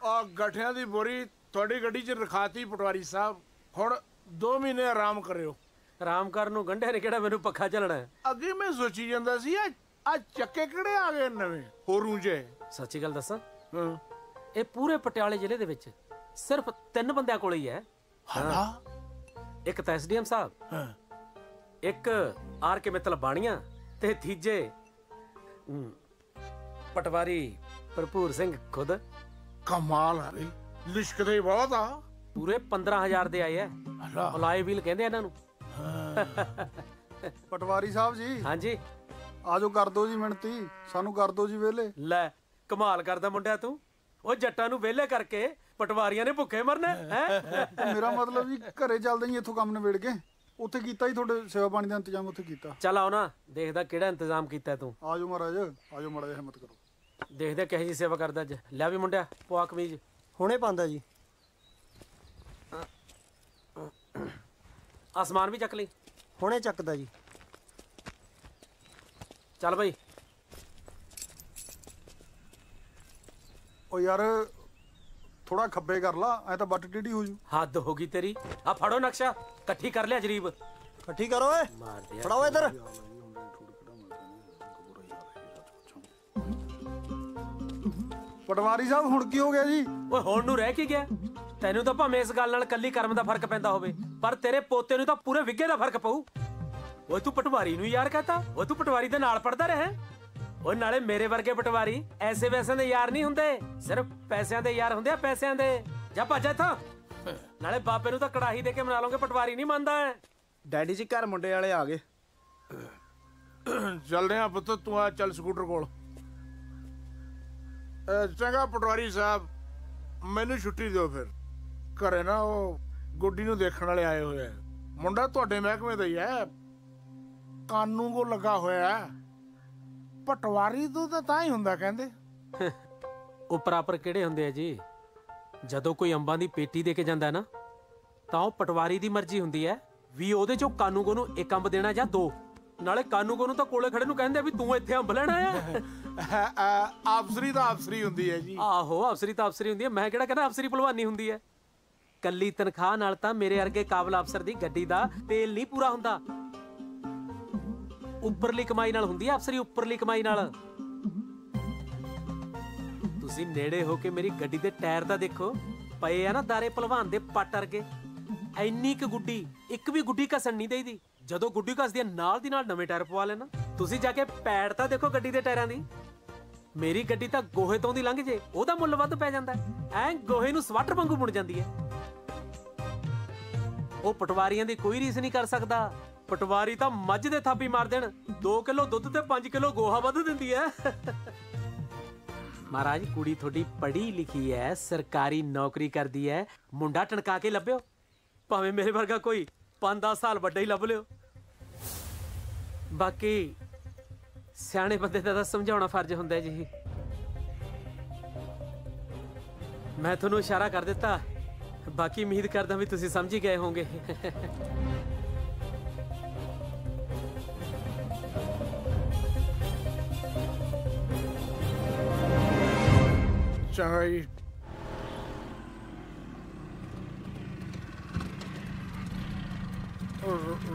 ਆ ਗਠਿਆਂ ਦੀ ਬੋਰੀ ਤੁਹਾਡੀ ਗੱਡੀ 'ਚ ਰਖਾਤੀ ਪਟਵਾਰੀ ਸਾਹਿਬ ਹੁਣ 2 ਮਹੀਨੇ ਆਰਾਮ ਕਰਿਓ। ਆਰਾਮ ਕਰਨ ਨੂੰ ਗੰਢੇ ਨੇ ਕਿਹੜਾ ਮੈਨੂੰ ਪੱਖਾ ਚੱਲਣਾ ਹੈ? ਅੱਗੇ ਮੈਂ ਸੋਚੀ ਜਾਂਦਾ ਸੀ ਆ ਆ ਚੱਕੇ ਕਿਹੜੇ ਆ ਗਏ ਨਵੇਂ? ਹੋਰੂ ਜੇ। ਸੱਚੀ ਗੱਲ ਦੱਸਾਂ? ਇਹ ਪੂਰੇ ਪਟਿਆਲੇ ਜ਼ਿਲ੍ਹੇ ਦੇ ਵਿੱਚ ਸਿਰਫ ਤਿੰਨ ਬੰਦਿਆਂ ਕੋਲ ਹੀ ਹੈ। ਹਾਂ। ਇੱਕ ਤਾਂ ਐਸਡੀਐਮ ਸਾਹਿਬ ਇੱਕ ਆਰ ਕੇ ਮਿੱਤਲ ਬਾਣੀਆਂ ਤੇ ਤੀਜੇ ਪਟਵਾਰੀ ਭਰਪੂਰ ਸਿੰਘ ਖੁਦ। ਕਮਾਲ ਆ ਬਈ ਲਿਸ਼ਕਦੇ ਹੀ ਬਹੁਤ ਆ। ਪੂਰੇ 15000 ਦੇ ਆਏ ਐ ਮਲਾਈ ਵੀਲ ਕਹਿੰਦੇ ਆ ਇਹਨਾਂ ਨੂੰ। ਪਟਵਾਰੀ ਸਾਹਿਬ ਜੀ। ਹਾਂਜੀ। ਆਜੋ ਕਰ ਦਿਓ ਜੀ ਮਿਹਨਤੀ। ਸਾਨੂੰ ਕਰ ਦਿਓ ਜੀ ਵੇਲੇ ਲੈ ਕਮਾਲ ਕਰਦਾ ਮੁੰਡਿਆ ਤੂੰ। ਉਹ ਜੱਟਾਂ ਨੂੰ ਵਿਹਲੇ ਕਰਕੇ ਪਟਵਾਰੀਆਂ ਨੇ ਭੁੱਖੇ ਮਰਨਾ ਹੈ? ਮੇਰਾ ਮਤਲਬ ਜੀ ਘਰੇ ਚੱਲਦੇ ਹੀ ਇੱਥੋਂ ਕੰਮ ਨਿਬੇੜ ਕੇ। ਉੱਥੇ ਕੀਤਾ ਹੀ ਤੁਹਾਡੇ ਸੇਵਾ ਪਾਣੀ ਦਾ ਇੰਤਜ਼ਾਮ ਉੱਥੇ ਕੀਤਾ। ਚੱਲ ਆਓ ਨਾ ਦੇਖਦਾ ਕਿਹੜਾ ਇੰਤਜ਼ਾਮ ਕੀਤਾ ਤੂੰ। ਆਜੋ ਮਹਾਰਾਜ ਆਜੋ ਮਾੜਾ ਜਿਹਾ ਹਿੰਮਤ ਕਰੋ। ਦੇਖਦੇ ਕਿਹੋ ਜੀ ਸੇਵਾ ਕਰਦਾ ਅੱਜ। ਲੈ ਵੀ ਮੁੰਡਿਆ ਪਵਾ ਕਮੀਜ਼। ਹੁਣੇ ਪਾਉਂਦਾ ਜੀ। ਆਸਮਾਨ ਵੀ ਚੱਕ ਲਈ। ਹੁਣੇ ਚੱਕਦਾ ਜੀ। ਚੱਲ ਬਈ। ਉਹ ਯਾਰ ਥੋੜਾ ਖੱਬੇ ਕਰ ਲਾ ਐ ਤਾਂ ਬੱਟ ਟੇਢੀ ਹੋ ਜੂ। ਹੱਦ ਹੋ ਗਈ ਤੇਰੀ। ਆ ਫੜੋ ਨਕਸ਼ਾ ਇਕੱਠੀ ਕਰ ਲਿਆ ਜਰੀਬ। ਇਕੱਠੀ ਕਰੋ ਓਏ। ਫੜਾਓ ਇੱਧਰ। ਪਟਵਾਰੀ ਸਾਹਿਬ ਹੁਣ ਕੀ ਹੋ ਗਿਆ ਜੀ? ਓਏ ਹੁਣ ਨੂੰ ਰਹਿ ਕੀ ਗਿਆ? ਤੈਨੂੰ ਤਾਂ ਭਾਵੇਂ ਇਸ ਗੱਲ ਨਾਲ ਕੱਲੀ ਕਰਮ ਦਾ ਫ਼ਰਕ ਪੈਂਦਾ ਹੋਵੇ ਪਰ ਤੇਰੇ ਪੋਤੇ ਨੂੰ ਤਾਂ ਪੂਰੇ ਵਿੱਗੇ ਦਾ ਫ਼ਰਕ ਪਊ। ਓਏ ਤੂੰ ਪਟਵਾਰੀ ਨੂੰ ਯਾਰ ਕਹਤਾ? ਓਏ ਤੂੰ ਪਟਵਾਰੀ ਦੇ ਨਾਲ ਪੜਦਾ ਰਿਹਾ ਓਏ ਨਾਲੇ ਮੇਰੇ ਵਰਗੇ ਪਟਵਾਰੀ ਐਸੇ ਵੈਸੇ ਦੇ ਯਾਰ ਨਹੀਂ ਹੁੰਦੇ। ਸਿਰਫ ਪੈਸਿਆਂ ਦੇ ਯਾਰ ਹੁੰਦੇ ਆ ਪੈਸਿਆਂ ਦੇ। ਜਾ ਭੱਜ ਇੱਥੋਂ। ਨਾਲੇ ਬਾਬੇ ਨੂੰ ਤਾਂ ਕੜਾਹੀ ਦੇ ਕੇ ਮਨਾ ਲਓਗੇ ਪਟਵਾਰੀ ਨਹੀਂ ਮੰਨਦਾ ਡੈਡੀ ਜੀ ਘਰ ਮੁੰਡੇ ਵਾਲੇ ਆ ਗਏ। ਚੱਲਦੇ ਆ ਪੁੱਤ ਤੂੰ ਆ ਚੱਲ ਸਕੂਟਰ ਕੋਲ। ਚੰਗਾ ਪਟਵਾਰੀ ਸਾਹਿਬ ਮੈਨੂੰ ਛੁੱਟੀ ਦਿਓ ਫਿਰ। ਘਰੇ ਨਾ ਉਹ ਗੁੱਡੀ ਨੂੰ ਦੇਖਣ ਵਾਲੇ ਆਏ ਹੋਏ ਆ। ਮੁੰਡਾ ਤੁਹਾਡੇ ਮਹਿਕਮੇ ਦਾ ਹੀ ਹੈ। ਕਾਨੂੰ ਕੋ ਲੱਗਾ ਹੋਇਆ ਹੈ। ਪਟਵਾਰੀ ਤੋਂ ਤਾਂ ਤਾਂ ਹੀ ਹੁੰਦਾ ਕਹਿੰਦੇ। ਉਹ ਪ੍ਰਾਪਰ ਕਿਹੜੇ ਹੁੰਦੇ ਆ ਜੀ? ਜਦੋਂ ਕੋਈ ਅੰਬਾਂ ਦੀ ਪੇਟੀ ਦੇ ਕੇ ਜਾਂਦਾ ਹੈ ਨਾ ਤਾਂ ਉਹ ਪਟਵਾਰੀ ਦੀ ਮਰਜ਼ੀ ਹੁੰਦੀ ਹੈ ਵੀ ਉਹਦੇ ਚੋਂ ਕਾਨੂੰਗੋ ਨੂੰ ਇੱਕ ਅੰਬ ਦੇਣਾ ਜਾਂ ਦੋ। ਨਾਲੇ ਕਾਨੂੰਗੋ ਨੂੰ ਤਾਂ ਕੋਲੇ ਖੜੇ ਨੂੰ ਕਹਿੰਦੇ ਆ ਵੀ ਤੂੰ ਇੱਥੇ ਅੰਬ ਲੈਣਾ ਆ ਆਫਸਰੀ ਤਾਂ ਆਫਸਰੀ ਹੁੰਦੀ ਹੈ ਜੀ। ਆਹੋ ਅਫਸਰੀ ਤਾਂ ਅਫਸਰੀ ਹੁੰਦੀ ਹੈ। ਮੈਂ ਕਿਹੜਾ ਕਹਿੰਦਾ ਅਫਸਰੀ ਭਲਵਾਨੀ ਹੁੰਦੀ ਹੈ। ਕੱਲੀ ਤਨਖਾਹ ਨਾਲ ਤਾਂ ਮੇਰੇ ਵਰਗੇ ਕਾਬਲ ਅਫਸਰ ਦੀ ਗੱਡੀ ਦਾ ਤੇਲ ਨਹੀਂ ਪੂਰਾ ਹੁੰਦਾ। ਉੱਪਰਲੀ ਕਮਾਈ ਨਾਲ ਹੁੰਦੀ ਹੈ ਅਫਸਰੀ, ਉੱਪਰਲੀ ਕਮਾਈ ਨਾਲ। ਤੁਸੀਂ ਨੇੜੇ ਹੋ ਕੇ ਮੇਰੀ ਗੱਡੀ ਦੇ ਟਾਇਰ ਤਾਂ ਦੇਖੋ, ਪਏ ਆ ਨਾ ਦਾਰੇ ਭਲਵਾਨ ਦੇ ਪੱਟ ਵਰਗੇ। ਐਨੀ ਕੁ ਗੁੱਡੀ, ਇੱਕ ਵੀ ਗੁੱਡੀ ਘਸਣ ਨਹੀਂ ਦੇਈਦੀ। ਜਦੋਂ ਗੁੱਡੀ ਘਸਦੀ ਹੈ ਨਾਲ ਦੀ ਨਾਲ ਨਵੇਂ ਟਾਇਰ ਪਵਾ ਲੈਣਾ। ਤੁਸੀਂ ਜਾ ਕੇ ਪੈੜ ਤਾਂ ਦੇਖੋ ਗੱਡੀ ਦੇ ਟਾਇਰਾਂ ਦੀ। ਮੇਰੀ ਗੱਡੀ ਤਾਂ ਗੋਹੇ ਤੋਂ ਦੀ ਲੰਘ ਜੇ, ਉਹਦਾ ਮੁੱਲ ਵੱਧ ਪੈ ਜਾਂਦਾ। ਐ ਗੋਹੇ ਨੂੰ ਸਵਾਟਰ ਵਾਂਗੂ ਮੁੜ ਜਾਂਦੀ ਹੈ ਉਹ ਪਟਵਾਰੀਆਂ ਦੀ ਕੋਈ ਰੀਸ ਨਹੀਂ ਕਰ ਸਕਦਾ। ਪਟਵਾਰੀ ਤਾਂ ਮੱਝ ਦੇ ਥਾਪੀ ਮਾਰ ਦੇਣ 2 ਕਿਲੋ ਦੁੱਧ ਤੇ 5 ਕਿਲੋ ਗੋਹਾ ਵੱਧ ਦਿੰਦੀ ਹੈ ਮਹਾਰਾਜ, ਕੁੜੀ ਤੁਹਾਡੀ ਪੜ੍ਹੀ ਲਿਖੀ ਹੈ ਸਰਕਾਰੀ ਨੌਕਰੀ ਕਰਦੀ ਹੈ ਮੁੰਡਾ ਟਣਕਾ ਕੇ ਲੱਭਿਓ। ਭਾਵੇਂ ਮੇਰੇ ਵਰਗਾ ਕੋਈ 5-10 ਸਾਲ ਵੱਡਾ ਹੀ ਲੱਭ ਲਿਓ। ਬਾਕੀ ਸਿਆਣੇ ਬੰਦੇ ਦਾ ਤਾਂ ਸਮਝਾਉਣਾ ਫਰਜ਼ ਹੁੰਦਾ ਹੈ ਜੀ। ਮੈਂ ਤੁਹਾਨੂੰ ਇਸ਼ਾਰਾ ਕਰ ਦਿੱਤਾ। ਬਾਕੀ ਉਮੀਦ ਕਰਦਾ ਵੀ ਤੁਸੀਂ ਸਮਝ ਹੀ ਗਏ ਹੋਵੋਗੇ। ਚੰਗਾ ਜੀ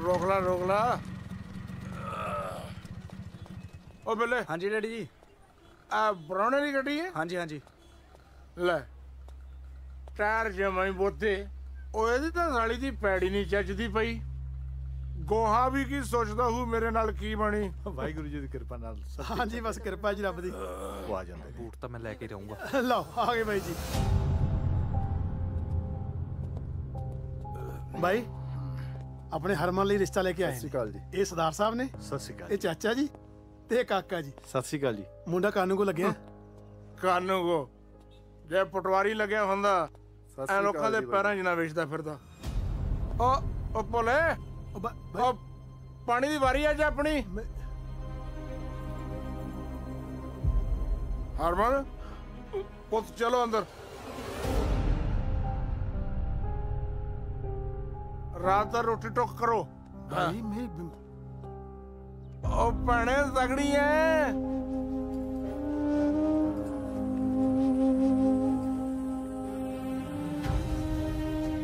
ਰੋ- ਰੋਕ ਲਾ ਰੋਕ ਲਾ ਓ ਬੱਲੇ। ਹਾਂਜੀ ਡੈਡੀ ਜੀ। ਆ ਬਰਾਉਣੇ ਦੀ ਗੱਡੀ ਹੈ? ਹਾਂਜੀ ਹਾਂਜੀ। ਲੈ ਟਾਇਰ ਜਮਾਈ ਬੋਤੇ ਉਹ ਇਹਦੀ ਤਾਂ ਸਾਲੀ ਦੀ ਪੈੜੀ ਨਹੀਂ ਚੱਜਦੀ ਪਈ। ਗੋਹਾ ਵੀ ਕੀ ਸੋਚਦਾ ਹੂ ਮੇਰੇ ਨਾਲ ਕੀ ਬਣੀ? ਵਾਹਿਗੁਰੂ ਜੀ ਦੀ ਕਿਰਪਾ ਨਾਲ ਹਾਂਜੀ ਬਸ ਕਿਰਪਾ ਜੀ ਰੱਬ ਦੀ। ਉਹ ਆ ਜਾਂਦੇ ਨੇ। ਬੂਟ ਤਾਂ ਮੈਂ ਲੈ ਕੇ ਰਹੂੰਗਾ ਲਓ ਆ ਗਏ ਬਾਈ ਜੀ। ਬਾਈ ਆਪਣੇ ਹਰਮਨ ਲਈ ਰਿਸ਼ਤਾ ਲੈ ਕੇ ਆਏ ਸਤਿ ਸ਼੍ਰੀ ਅਕਾਲ ਜੀ। ਇਹ ਸਰਦਾਰ ਸਾਹਿਬ ਨੇ। ਸਤਿ ਸ਼੍ਰੀ ਅਕਾਲ ਇਹ ਚਾਚਾ ਜੀ। ਤੇ ਇਹ ਕਾਕਾ ਜੀ। ਸਤਿ ਸ਼੍ਰੀ ਅਕਾਲ ਜੀ। ਮੁੰਡਾ ਕਾਨੂੰ ਕੋ ਲੱਗਿਆ। ਕਾਨੂੰ ਕੋ ਜੇ ਪਟਵਾਰੀ ਲੱਗਿਆ ਹੁੰਦਾ ਐ ਲੋਕਾਂ ਦੇ ਪੈਰਾਂ 'ਚ ਨਾ ਵੇਚਦਾ ਫਿਰਦਾ। ਓ ਓ ਭੋਲੇ ਓ ਪਾਣੀ ਦੀ ਵਾਰੀ ਅੱਜ ਆਪਣੀ। ਹਰਮਨ ਪੁੱਤ ਚਲੋ ਅੰਦਰ। ਰਾਤ ਦਾ ਰੋਟੀ ਟੋਕ ਕਰੋ। ਭਾਈ ਮੇਰੀ ਓ ਭੈਣੇ ਤਗੜੀ ਐ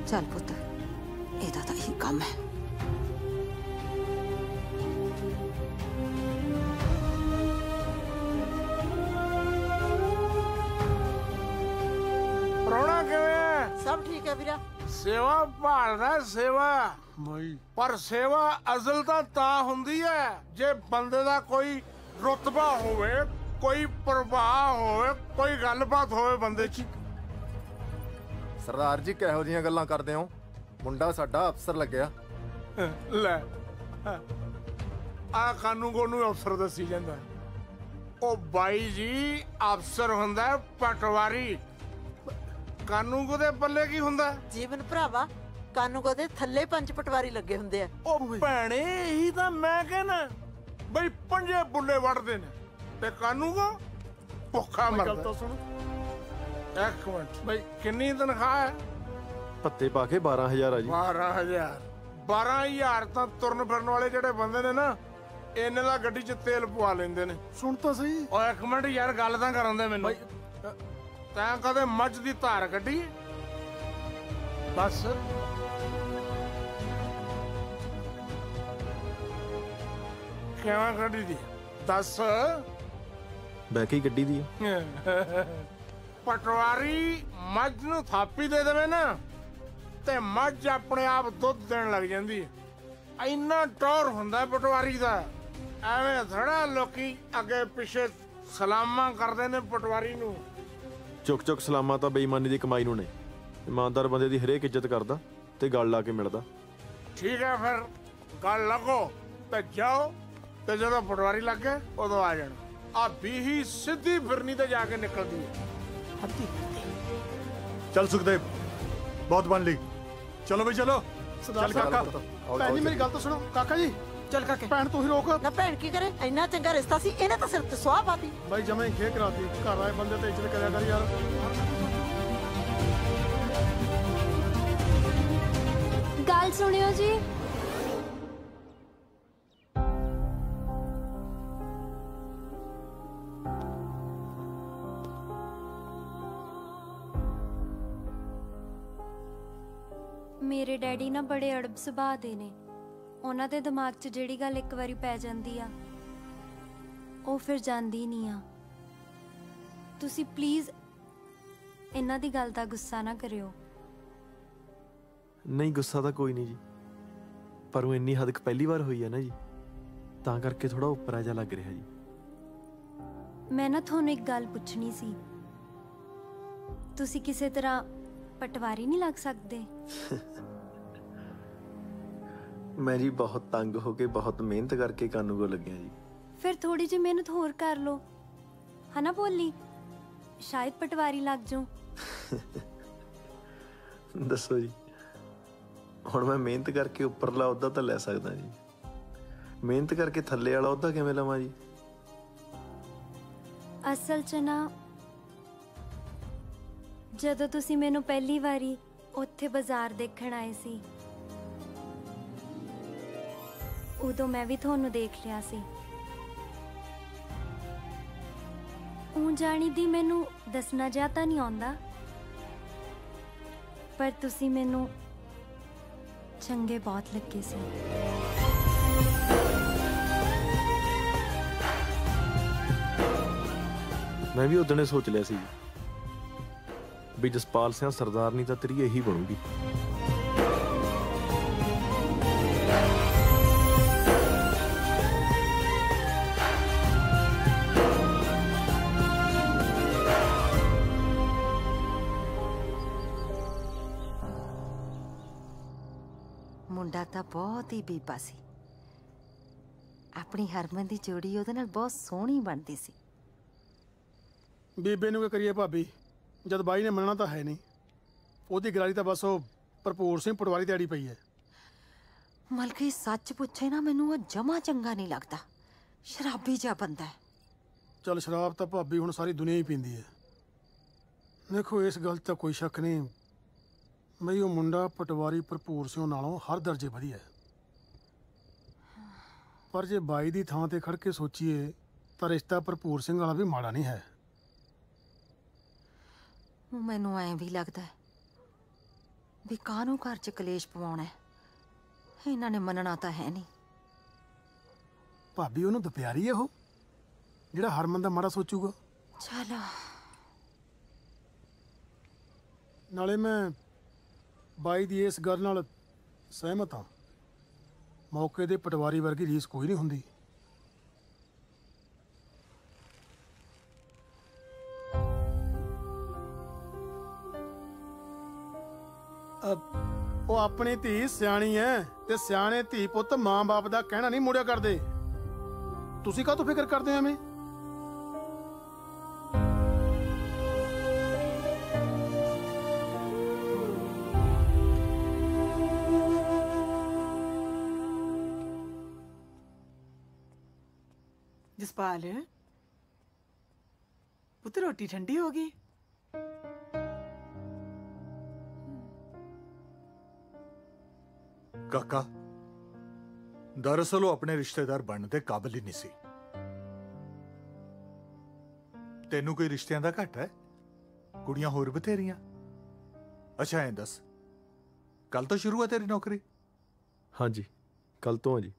ਚੱਲ ਪੁੱਤ ਇਹਦਾ ਤਾਂ ਇਹੀ ਕੰਮ ਹੈ ਪ੍ਰਾਹੁਣਾ ਕਿਵੇਂ ਐ ਸਭ ਠੀਕ ਹੈ ਵੀਰਾ ਸੇਵਾ ਭਾਲਦਾ ਸੇਵਾ। ਬਈ ਪਰ ਸੇਵਾ ਅਸਲ ਤਾਂ ਤਾਂ ਹੁੰਦੀ ਹੈ ਜੇ ਬੰਦੇ ਦਾ ਕੋਈ ਰੁਤਬਾ ਹੋਵੇ ਕੋਈ ਪ੍ਰਭਾਵ ਹੋਵੇ ਕੋਈ ਗੱਲਬਾਤ ਹੋਵੇ ਬੰਦੇ 'ਚ ਸਰਦਾਰ ਜੀ ਕਿਹੋ ਜੀਆਂ ਗੱਲਾਂ ਕਰਦੇ ਹੋ? ਮੁੰਡਾ ਸਾਡਾ ਅਫਸਰ ਲੱਗਿਆ। ਲੈ ਆ ਕਾਨੂੰਗੋ ਨੂੰ ਅਫਸਰ ਦੱਸੀ ਜਾਂਦਾ। ਉਹ ਬਾਈ ਜੀ ਅਫਸਰ ਹੁੰਦਾ ਹੈ ਕਾਨੂੰਗੋ ਦੇ ਪੱਲੇ ਕੀ ਹੁੰਦਾ ਜੀਵਨ ਭਰਾਵਾ ਕਾਨੂੰਗੋ ਦੇ ਥੱਲੇ ਪੰਜ ਪਟਵਾਰੀ ਲੱਗੇ ਹੁੰਦੇ ਆ ਉਹ ਭੈਣੇ ਇਹੀ ਤਾਂ ਮੈਂ ਕਹਿਣਾ ਬਈ ਪੰਜੇ ਬੁੱਲੇ ਵੜਦੇ ਨੇ ਤੇ ਕਾਨੂੰਗੋ ਭੁੱਖਾ ਮੈਂ ਗੱਲ ਮਰਦਾ ਤਾਂ ਸੁਣੋ ਇੱਕ ਮਿੰਟ ਬਈ ਕਿੰਨੀ ਤਨਖਾਹ ਹੈ ਪੱਤੇ ਪਾ ਕੇ 12000 ਆ ਜੀ 12000 12000 ਤਾਂ ਤੁਰਨ ਫਿਰਨ ਵਾਲੇ ਜਿਹੜੇ ਬੰਦੇ ਨੇ ਨਾ ਇੰਨੇ ਦਾ ਗੱਡੀ 'ਚ ਤੇਲ ਪਵਾ ਲੈਂਦੇ ਨੇ ਸੁਣ ਤਾਂ ਸਹੀ ਓਏ ਇੱਕ ਮਿੰਟ ਯਾਰ ਗੱਲ ਤਾਂ ਕਰਨ ਦੇ ਮੈਨੂੰ ਤੈਂ ਕਦੇ ਮੱਝ ਦੀ ਧਾਰ ਕੱਢੀ ਬਸ। ਕਿਵੇਂ ਕੱਢੀ ਦੀ? ਦੱਸ। ਬੈ ਕੇ ਹੀ ਗੱਡੀ ਦੀ ਆ। ਪਟਵਾਰੀ ਮੱਝ ਨੂੰ ਥਾਪੀ ਦੇ ਦੇਵੇ ਨਾ ਤੇ ਮੱਝ ਆਪਣੇ ਆਪ ਦੁੱਧ ਦੇਣ ਲੱਗ ਜਾਂਦੀ ਹੈ ਇੰਨਾ ਟੌਰ ਹੁੰਦਾ ਪਟਵਾਰੀ ਦਾ। ਐਵੇਂ ਥੜਾ ਲੋਕੀ ਅੱਗੇ ਪਿੱਛੇ ਸਲਾਮਾਂ ਕਰਦੇ ਨੇ ਪਟਵਾਰੀ ਨੂੰ। ਚੁੱਕ ਚੁੱਕ ਸਲਾਮਾਂ ਤਾਂ ਬੇਈਮਾਨੀ ਦੀ ਕਮਾਈ ਨੂੰ ਨੇ। ਇਮਾਨਦਾਰ ਬੰਦੇ ਦੀ ਹਰੇਕ ਇੱਜ਼ਤ ਕਰਦਾ ਤੇ ਗੱਲ ਲਾ ਕੇ ਮਿਲਦਾ। ਠੀਕ ਹੈ ਫਿਰ ਗੱਲ ਲੱਗੋ ਤੇ ਜਾਓ ਤੇ ਜਦੋਂ ਪਟਵਾਰੀ ਲੱਗ ਉਦੋਂ ਆ ਜਾਣਾ। ਆ ਬੀਹੀ ਸਿੱਧੀ ਫਿਰਨੀ ਤੇ ਜਾ ਕੇ ਨਿਕਲਦੀ ਹੈ। ਚੱਲ ਸੁਖਦੇਵ ਬਹੁਤ ਬਣ ਲਈ। ਚਲੋ ਬਈ ਚਲੋ। ਸਰਦਾਰ ਚੱਲ ਕਾਕਾ। ਭੈਣ ਜੀ ਮੇਰੀ ਗੱਲ ਤਾਂ ਸੁਣੋ। ਕਾਕਾ ਜੀ ਚੱਲ ਕਾਕੇ। ਭੈਣ ਤੂੰ ਹੀ ਰੋਕ। ਨਾ ਭੈਣ ਕੀ ਕਰੇ? ਇੰਨਾ ਚੰਗਾ ਰਿਸ਼ਤਾ ਸੀ ਇਹਨੇ ਤਾਂ ਸਿਰ ਤੇ ਸੁਆਹ ਪਾਤੀ। ਬਾਈ ਜਮੇ ਖੇ ਕਰਾਤੀ। ਘਰ ਆਏ ਬੰਦੇ ਤੇ ਇੱਜ਼ਤ ਕਰਿਆ ਕਰ ਯਾਰ। ਗੱਲ ਸੁਣਿਓ ਜੀ। ਮੇਰੇ ਡੈਡੀ ਨਾ ਬੜੇ ਅੜਬ ਸੁਭਾਅ ਦੇ ਨੇ। ਉਹਨਾਂ ਦੇ ਦਿਮਾਗ 'ਚ ਜਿਹੜੀ ਗੱਲ ਇੱਕ ਵਾਰੀ ਪੈ ਜਾਂਦੀ ਆ ਉਹ ਫਿਰ ਜਾਂਦੀ ਨਹੀਂ ਆ। ਤੁਸੀਂ ਪਲੀਜ਼ ਇਹਨਾਂ ਦੀ ਗੱਲ ਦਾ ਗੁੱਸਾ ਨਾ ਕਰਿਓ। ਨਹੀਂ ਗੁੱਸਾ ਤਾਂ ਕੋਈ ਨਹੀਂ ਜੀ। ਪਰ ਉਹ ਇੰਨੀ ਹੱਦ ਪਹਿਲੀ ਵਾਰ ਹੋਈ ਹੈ ਨਾ ਜੀ ਤਾਂ ਕਰਕੇ ਥੋੜਾ ਉੱਪਰ ਆ ਜਾ ਲੱਗ ਰਿਹਾ ਜੀ। ਮੈਂ ਨਾ ਤੁਹਾਨੂੰ ਇੱਕ ਗੱਲ ਪੁੱਛਣੀ ਸੀ। ਤੁਸੀਂ ਕਿਸੇ ਤਰ੍ਹਾਂ ਪਟਵਾਰੀ ਨਹੀਂ ਲੱਗ ਸਕਦੇ? ਮੈਂ ਜੀ ਬਹੁਤ ਤੰਗ ਹੋ ਕੇ ਬਹੁਤ ਮਿਹਨਤ ਕਰਕੇ ਕਾਨੂੰਗੋ ਲੱਗਿਆ ਜੀ। ਫਿਰ ਥੋੜੀ ਜਿਹੀ ਮਿਹਨਤ ਹੋਰ ਕਰ ਲਓ। ਹਨਾ ਬੋਲੀ? ਸ਼ਾਇਦ ਪਟਵਾਰੀ ਲੱਗ ਜਾਓ ਦੱਸੋ ਜੀ। ਹੁਣ ਮੈਂ ਮਿਹਨਤ ਕਰਕੇ ਉੱਪਰਲਾ ਅਹੁਦਾ ਤਾਂ ਲੈ ਸਕਦਾ ਜੀ। ਮਿਹਨਤ ਕਰਕੇ ਥੱਲੇ ਵਾਲਾ ਅਹੁਦਾ ਕਿਵੇਂ ਲਵਾਂ ਜੀ? ਅਸਲ 'ਚ ਨਾ ਜਦੋਂ ਤੁਸੀਂ ਮੈਨੂੰ ਪਹਿਲੀ ਵਾਰੀ ਉੱਥੇ ਬਾਜ਼ਾਰ ਦੇਖਣ ਆਏ ਸੀ ਉਦੋਂ ਮੈਂ ਵੀ ਤੁਹਾਨੂੰ ਦੇਖ ਲਿਆ ਸੀ। ਉਹ ਜਾਣੀ ਦੀ ਮੈਨੂੰ ਦੱਸਣਾ ਜਾਂ ਤਾਂ ਨਹੀਂ ਆਉਂਦਾ। ਪਰ ਤੁਸੀਂ ਮੈਨੂੰ ਚੰਗੇ ਬਹੁਤ ਲੱਗੇ ਸੀ। ਮੈਂ ਵੀ ਉਦਣੇ ਸੋਚ ਲਿਆ ਸੀ ਵੀ ਜਸਪਾਲ ਸਿੰਘ ਸਰਦਾਰਨੀ ਤਾਂ ਤੇਰੀ ਇਹੀ ਬਣੂਗੀ। ਬਹੁਤ ਹੀ ਬੀਬਾ ਸੀ। ਆਪਣੀ ਹਰਮਨ ਦੀ ਜੋੜੀ ਉਹਦੇ ਨਾਲ ਬਹੁਤ ਸੋਹਣੀ ਬਣਦੀ ਸੀ। ਬੀਬੇ ਨੂੰ ਕੀ ਕਰੀਏ ਭਾਬੀ? ਜਦ ਬਾਈ ਨੇ ਮੰਨਣਾ ਤਾਂ ਹੈ ਨਹੀਂ। ਉਹਦੀ ਗਰਾਰੀ ਤਾਂ ਬਸ ਉਹ ਭਰਪੂਰ ਸਿੰਘ ਪਟਵਾਰੀ ਤੇ ਅੜੀ ਪਈ ਹੈ। ਮਲਕੀ ਸੱਚ ਪੁੱਛੇ ਨਾ ਮੈਨੂੰ ਉਹ ਜਮਾ ਚੰਗਾ ਨਹੀਂ ਲੱਗਦਾ। ਸ਼ਰਾਬੀ ਜਿਹਾ ਬੰਦਾ ਹੈ। ਚਲ ਸ਼ਰਾਬ ਤਾਂ ਭਾਬੀ ਹੁਣ ਸਾਰੀ ਦੁਨੀਆ ਹੀ ਪੀਂਦੀ ਹੈ। ਦੇਖੋ ਇਸ ਗੱਲ ਤਾਂ ਕੋਈ ਸ਼ੱਕ ਨਹੀਂ। ਬਈ ਉਹ ਮੁੰਡਾ ਪਟਵਾਰੀ ਭਰਪੂਰ ਸਿੰਘ ਨਾਲੋਂ ਹਰ ਦਰਜੇ ਵਧੀਆ ਹੈ। ਪਰ ਜੇ ਬਾਈ ਦੀ ਥਾਂ ਤੇ ਖੜ ਕੇ ਸੋਚੀਏ ਤਾਂ ਰਿਸ਼ਤਾ ਭਰਪੂਰ ਸਿੰਘ ਵਾਲਾ ਵੀ ਮਾੜਾ ਨਹੀਂ ਹੈ। ਮੈਨੂੰ ਐਂ ਵੀ ਲੱਗਦਾ ਹੈ ਵੀ ਕਾਹਨੂੰ ਘਰ 'ਚ ਕਲੇਸ਼ ਪਵਾਉਣਾ ਹੈ। ਇਹਨਾਂ ਨੇ ਮੰਨਣਾ ਤਾਂ ਹੈ ਨਹੀਂ। ਭਾਬੀ ਉਹਨੂੰ ਦੁਪਿਆਰੀ ਹੈ ਉਹ। ਜਿਹੜਾ ਹਰਮਨ ਦਾ ਮਾੜਾ ਸੋਚੂਗਾ। ਚਲ। ਨਾਲੇ ਮੈਂ ਬਾਈ ਦੀ ਇਸ ਗੱਲ ਨਾਲ ਸਹਿਮਤ ਹਾਂ। ਮੌਕੇ ਦੇ ਪਟਵਾਰੀ ਵਰਗੀ ਰੀਸ ਕੋਈ ਨਹੀਂ ਹੁੰਦੀ। ਅ- ਉਹ ਆਪਣੀ ਧੀ ਸਿਆਣੀ ਐ ਤੇ ਸਿਆਣੇ ਧੀ ਪੁੱਤ ਮਾਂ-ਬਾਪ ਦਾ ਕਹਿਣਾ ਨਹੀਂ ਮੁੜਿਆ ਕਰਦੇ। ਤੁਸੀਂ ਕਾਹਤੋਂ ਫਿਕਰ ਕਰਦੇ ਐਵੇਂ? ਜਸਪਾਲ ਪੁੱਤ ਰੋਟੀ ਠੰਡੀ ਹੋ ਗਈ? ਕਾਕਾ ਦਰਅਸਲ ਉਹ ਆਪਣੇ ਰਿਸ਼ਤੇਦਾਰ ਬਣਨ ਦੇ ਕਾਬਿਲ ਹੀ ਨਹੀਂ ਸੀ। ਤੈਨੂੰ ਕੋਈ ਰਿਸ਼ਤਿਆਂ ਦਾ ਘਟ ਹੈ? ਕੁੜੀਆਂ ਹੋਰ ਬਥੇਰੀਆਂ। ਅੱਛਾ ਐਂ ਦੱਸ ਕੱਲ ਤੋਂ ਸ਼ੁਰੂ ਹੈ ਤੇਰੀ ਨੌਕਰੀ? ਹਾਂਜੀ ਕੱਲ ਤੋਂ ਆ ਜੀ।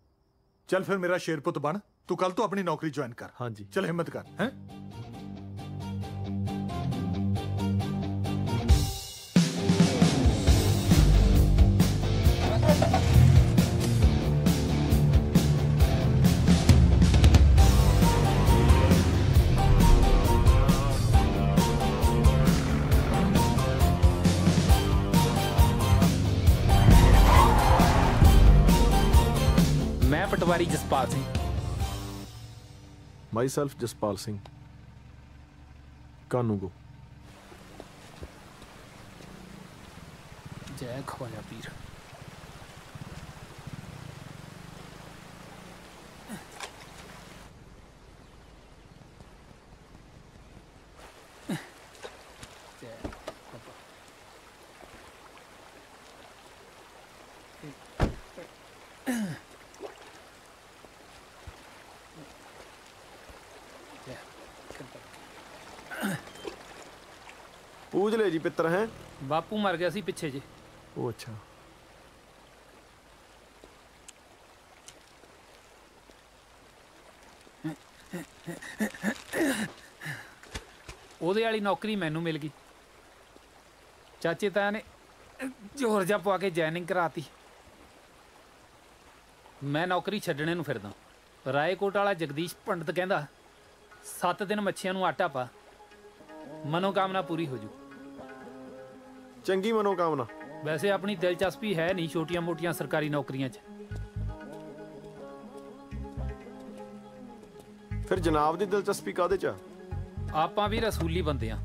ਚੱਲ ਫਿਰ ਮੇਰਾ ਸ਼ੇਰ ਪੁੱਤ ਬਣ। ਤੂੰ ਕੱਲ ਤੋਂ ਆਪਣੀ ਨੌਕਰੀ ਜੁਆਇਨ ਕਰ। ਹਾਂਜੀ। ਚੱਲ ਹਿੰਮਤ ਕਰ ਹੈ? Myself, Jaspal Singh. Kanugo. Jai Khwaja Peer. Ugh. ਪੂਜ ਲੈ ਜੀ ਪਿੱਤਰ ਹੈ। ਬਾਪੂ ਮਰ ਗਿਆ ਸੀ ਪਿੱਛੇ ਜੇ। ਉਹ ਅੱਛਾ। ਉਹਦੇ ਵਾਲੀ ਨੌਕਰੀ ਮੈਨੂੰ ਮਿਲ ਗਈ। ਚਾਚੇ ਤਾਇਆ ਨੇ ਜ਼ੋਰ ਜਿਹਾ ਪਵਾ ਕੇ ਜੈਨਿੰਗ ਕਰਾਤੀ। ਮੈਂ ਨੌਕਰੀ ਛੱਡਣੇ ਨੂੰ ਫਿਰਦਾ। ਰਾਏਕੋਟ ਵਾਲਾ ਜਗਦੀਸ਼ ਪੰਡਤ ਕਹਿੰਦਾ 7 ਦਿਨ ਮੱਛੀਆਂ ਨੂੰ ਆਟਾ ਪਾ। ਮਨੋਕਾਮਨਾ ਪੂਰੀ ਹੋ ਜੂ। ਚੰਗੀ ਮਨੋਕਾਮਨਾ। ਵੈਸੇ ਆਪਣੀ ਦਿਲਚਸਪੀ ਹੈ ਨਹੀਂ ਛੋਟੀਆਂ-ਮੋਟੀਆਂ ਸਰਕਾਰੀ ਨੌਕਰੀਆਂ 'ਚ। ਫਿਰ ਜਨਾਬ ਦੀ ਦਿਲਚਸਪੀ ਕਾਦੇ ਚ ਆ? ਆਪਾਂ ਵੀ ਰਸੂਲੀ ਬੰਦੇ ਆ।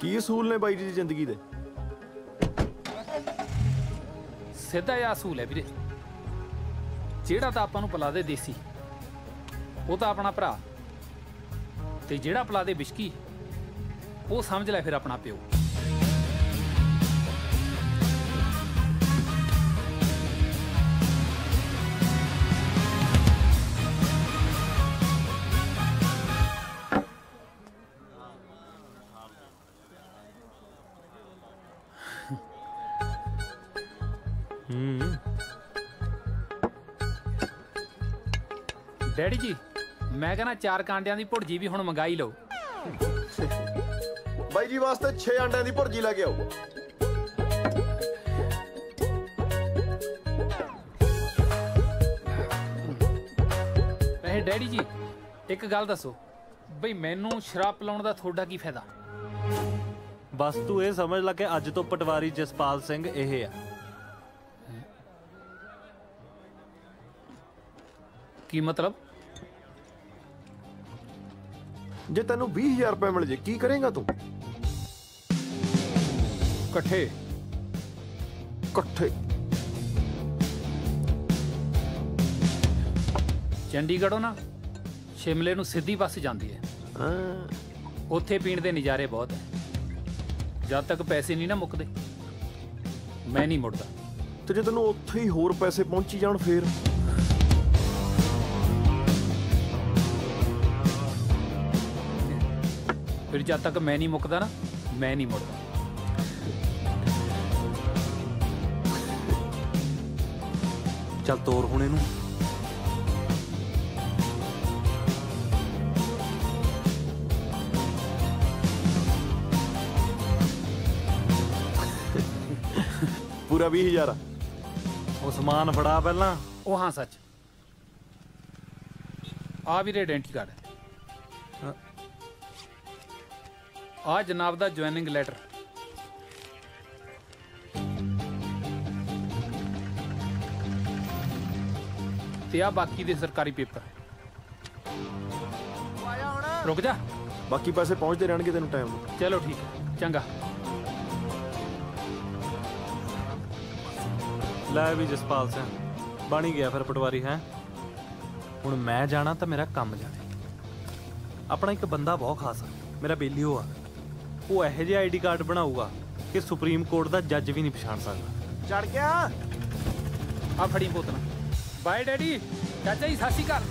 ਕੀ ਅਸੂਲ ਨੇ ਬਾਈ ਜੀ ਦੀ ਜ਼ਿੰਦਗੀ ਦੇ? ਸਿੱਧਾ ਜਿਹਾ ਅਸੂਲ ਹੈ ਵੀਰੇ। ਜਿਹੜਾ ਤਾਂ ਆਪਾਂ ਨੂੰ ਪਲਾ ਦੇ ਦੇਸੀ ਉਹ ਤਾਂ ਆਪਣਾ ਭਰਾ। ਤੇ ਜਿਹੜਾ ਪਲਾ ਦੇ ਬਿਸ਼ਕੀ ਉਹ ਸਮਝ ਲੈ ਫਿਰ ਆਪਣਾ ਪਿਓ। ਮੈਂ ਕਹਿੰਦਾ ਚਾਰ ਕਾਂਡਿਆਂ ਦੀ ਭੁਰਜੀ ਵੀ ਹੁਣ ਮੰਗਾਈ ਲਓ। ਬਾਈ ਜੀ ਵਾਸਤੇ 6 ਅੰਡਿਆਂ ਦੀ ਭੁਰਜੀ ਲੈ ਕੇ ਆਓ। ਵੈਸੇ ਡੈਡੀ ਜੀ ਇੱਕ ਗੱਲ ਦੱਸੋ ਬਈ ਮੈਨੂੰ ਸ਼ਰਾਬ ਪਿਲਾਉਣ ਦਾ ਤੁਹਾਡਾ ਕੀ ਫਾਇਦਾ? ਬਸ ਤੂੰ ਇਹ ਸਮਝ ਲੈ ਕਿ ਅੱਜ ਤੋਂ ਪਟਵਾਰੀ ਜਸਪਾਲ ਸਿੰਘ ਇਹ ਆ। ਕੀ ਮਤਲਬ? ਜੇ ਤੈਨੂੰ 20000 ਰੁਪਏ ਮਿਲ ਜੇ ਕੀ ਕਰੇਗਾ ਤੂੰ? ਇਕੱਠੇ। ਇਕੱਠੇ। ਚੰਡੀਗੜ੍ਹੋਂ ਨਾ ਸ਼ਿਮਲੇ ਨੂੰ ਸਿੱਧੀ ਬੱਸ ਜਾਂਦੀ ਹੈ। ਹਾਂ। ਉੱਥੇ ਪੀਣ ਦੇ ਨਜ਼ਾਰੇ ਬਹੁਤ ਹੈ। ਜਦ ਤੱਕ ਪੈਸੇ ਨਹੀਂ ਨਾ ਮੁੱਕਦੇ ਮੈਂ ਨਹੀਂ ਮੁੜਦਾ। ਤੇ ਜੇ ਤੈਨੂੰ ਉੱਥੇ ਹੀ ਹੋਰ ਪੈਸੇ ਪਹੁੰਚੀ ਜਾਣ ਫੇਰ? ਫਿਰ ਜਦ ਤੱਕ ਮੈਂ ਨਹੀਂ ਮੁੱਕਦਾ ਨਾ ਮੈਂ ਨਹੀਂ ਮੁੜਦਾ। ਚੱਲ ਤੋਰ ਹੁਣ ਇਹਨੂੰ। ਪੂਰਾ 20000 ਆ ਉਹ ਸਮਾਨ ਫੜਾ ਪਹਿਲਾਂ। ਉਹ ਹਾਂ ਸੱਚ। ਆ ਵੀਰੇ ਆਇਡੈਂਟੀ ਕਾਰਡ ਆ ਜਨਾਬ ਦਾ ਜੁਆਇਨਿੰਗ ਲੈਟਰ। ਤੇ ਆ ਬਾਕੀ ਦੇ ਸਰਕਾਰੀ ਪੇਪਰ। ਰੁਕ ਜਾ। ਬਾਕੀ ਪੈਸੇ ਪਹੁੰਚਦੇ ਰਹਿਣਗੇ ਤੈਨੂੰ ਟਾਈਮ ਨੂੰ। ਚਲੋ ਠੀਕ ਹੈ ਚੰਗਾ। ਲੈ ਵੀ ਜਸਪਾਲ ਸਿੰਘ ਬਣ ਹੀ ਗਿਆ ਫਿਰ ਪਟਵਾਰੀ ਹੈ? ਹੁਣ ਮੈਂ ਜਾਣਾ ਤਾਂ ਮੇਰਾ ਕੰਮ ਜਾਣੇ ਆਪਣਾ ਇੱਕ ਬੰਦਾ ਬਹੁਤ ਖਾਸ ਆ ਮੇਰਾ ਬੇਲੀਓ ਆ। ਉਹ ਇਹੋ ਜਿਹਾ ਆਈਡੀ ਕਾਰਡ ਬਣਾਊਗਾ ਕਿ ਸੁਪਰੀਮ ਕੋਰਟ ਦਾ ਜੱਜ ਵੀ ਨਹੀਂ ਪਛਾਣ ਸਕਦਾ। ਚੜ ਗਿਆ। ਆ ਫੜੀ ਬੋਤਲ ਬਾਏ ਡੈਡੀ ਚਾਚਾ ਜੀ ਸ਼੍ਰੀ ਅਕਾਲ।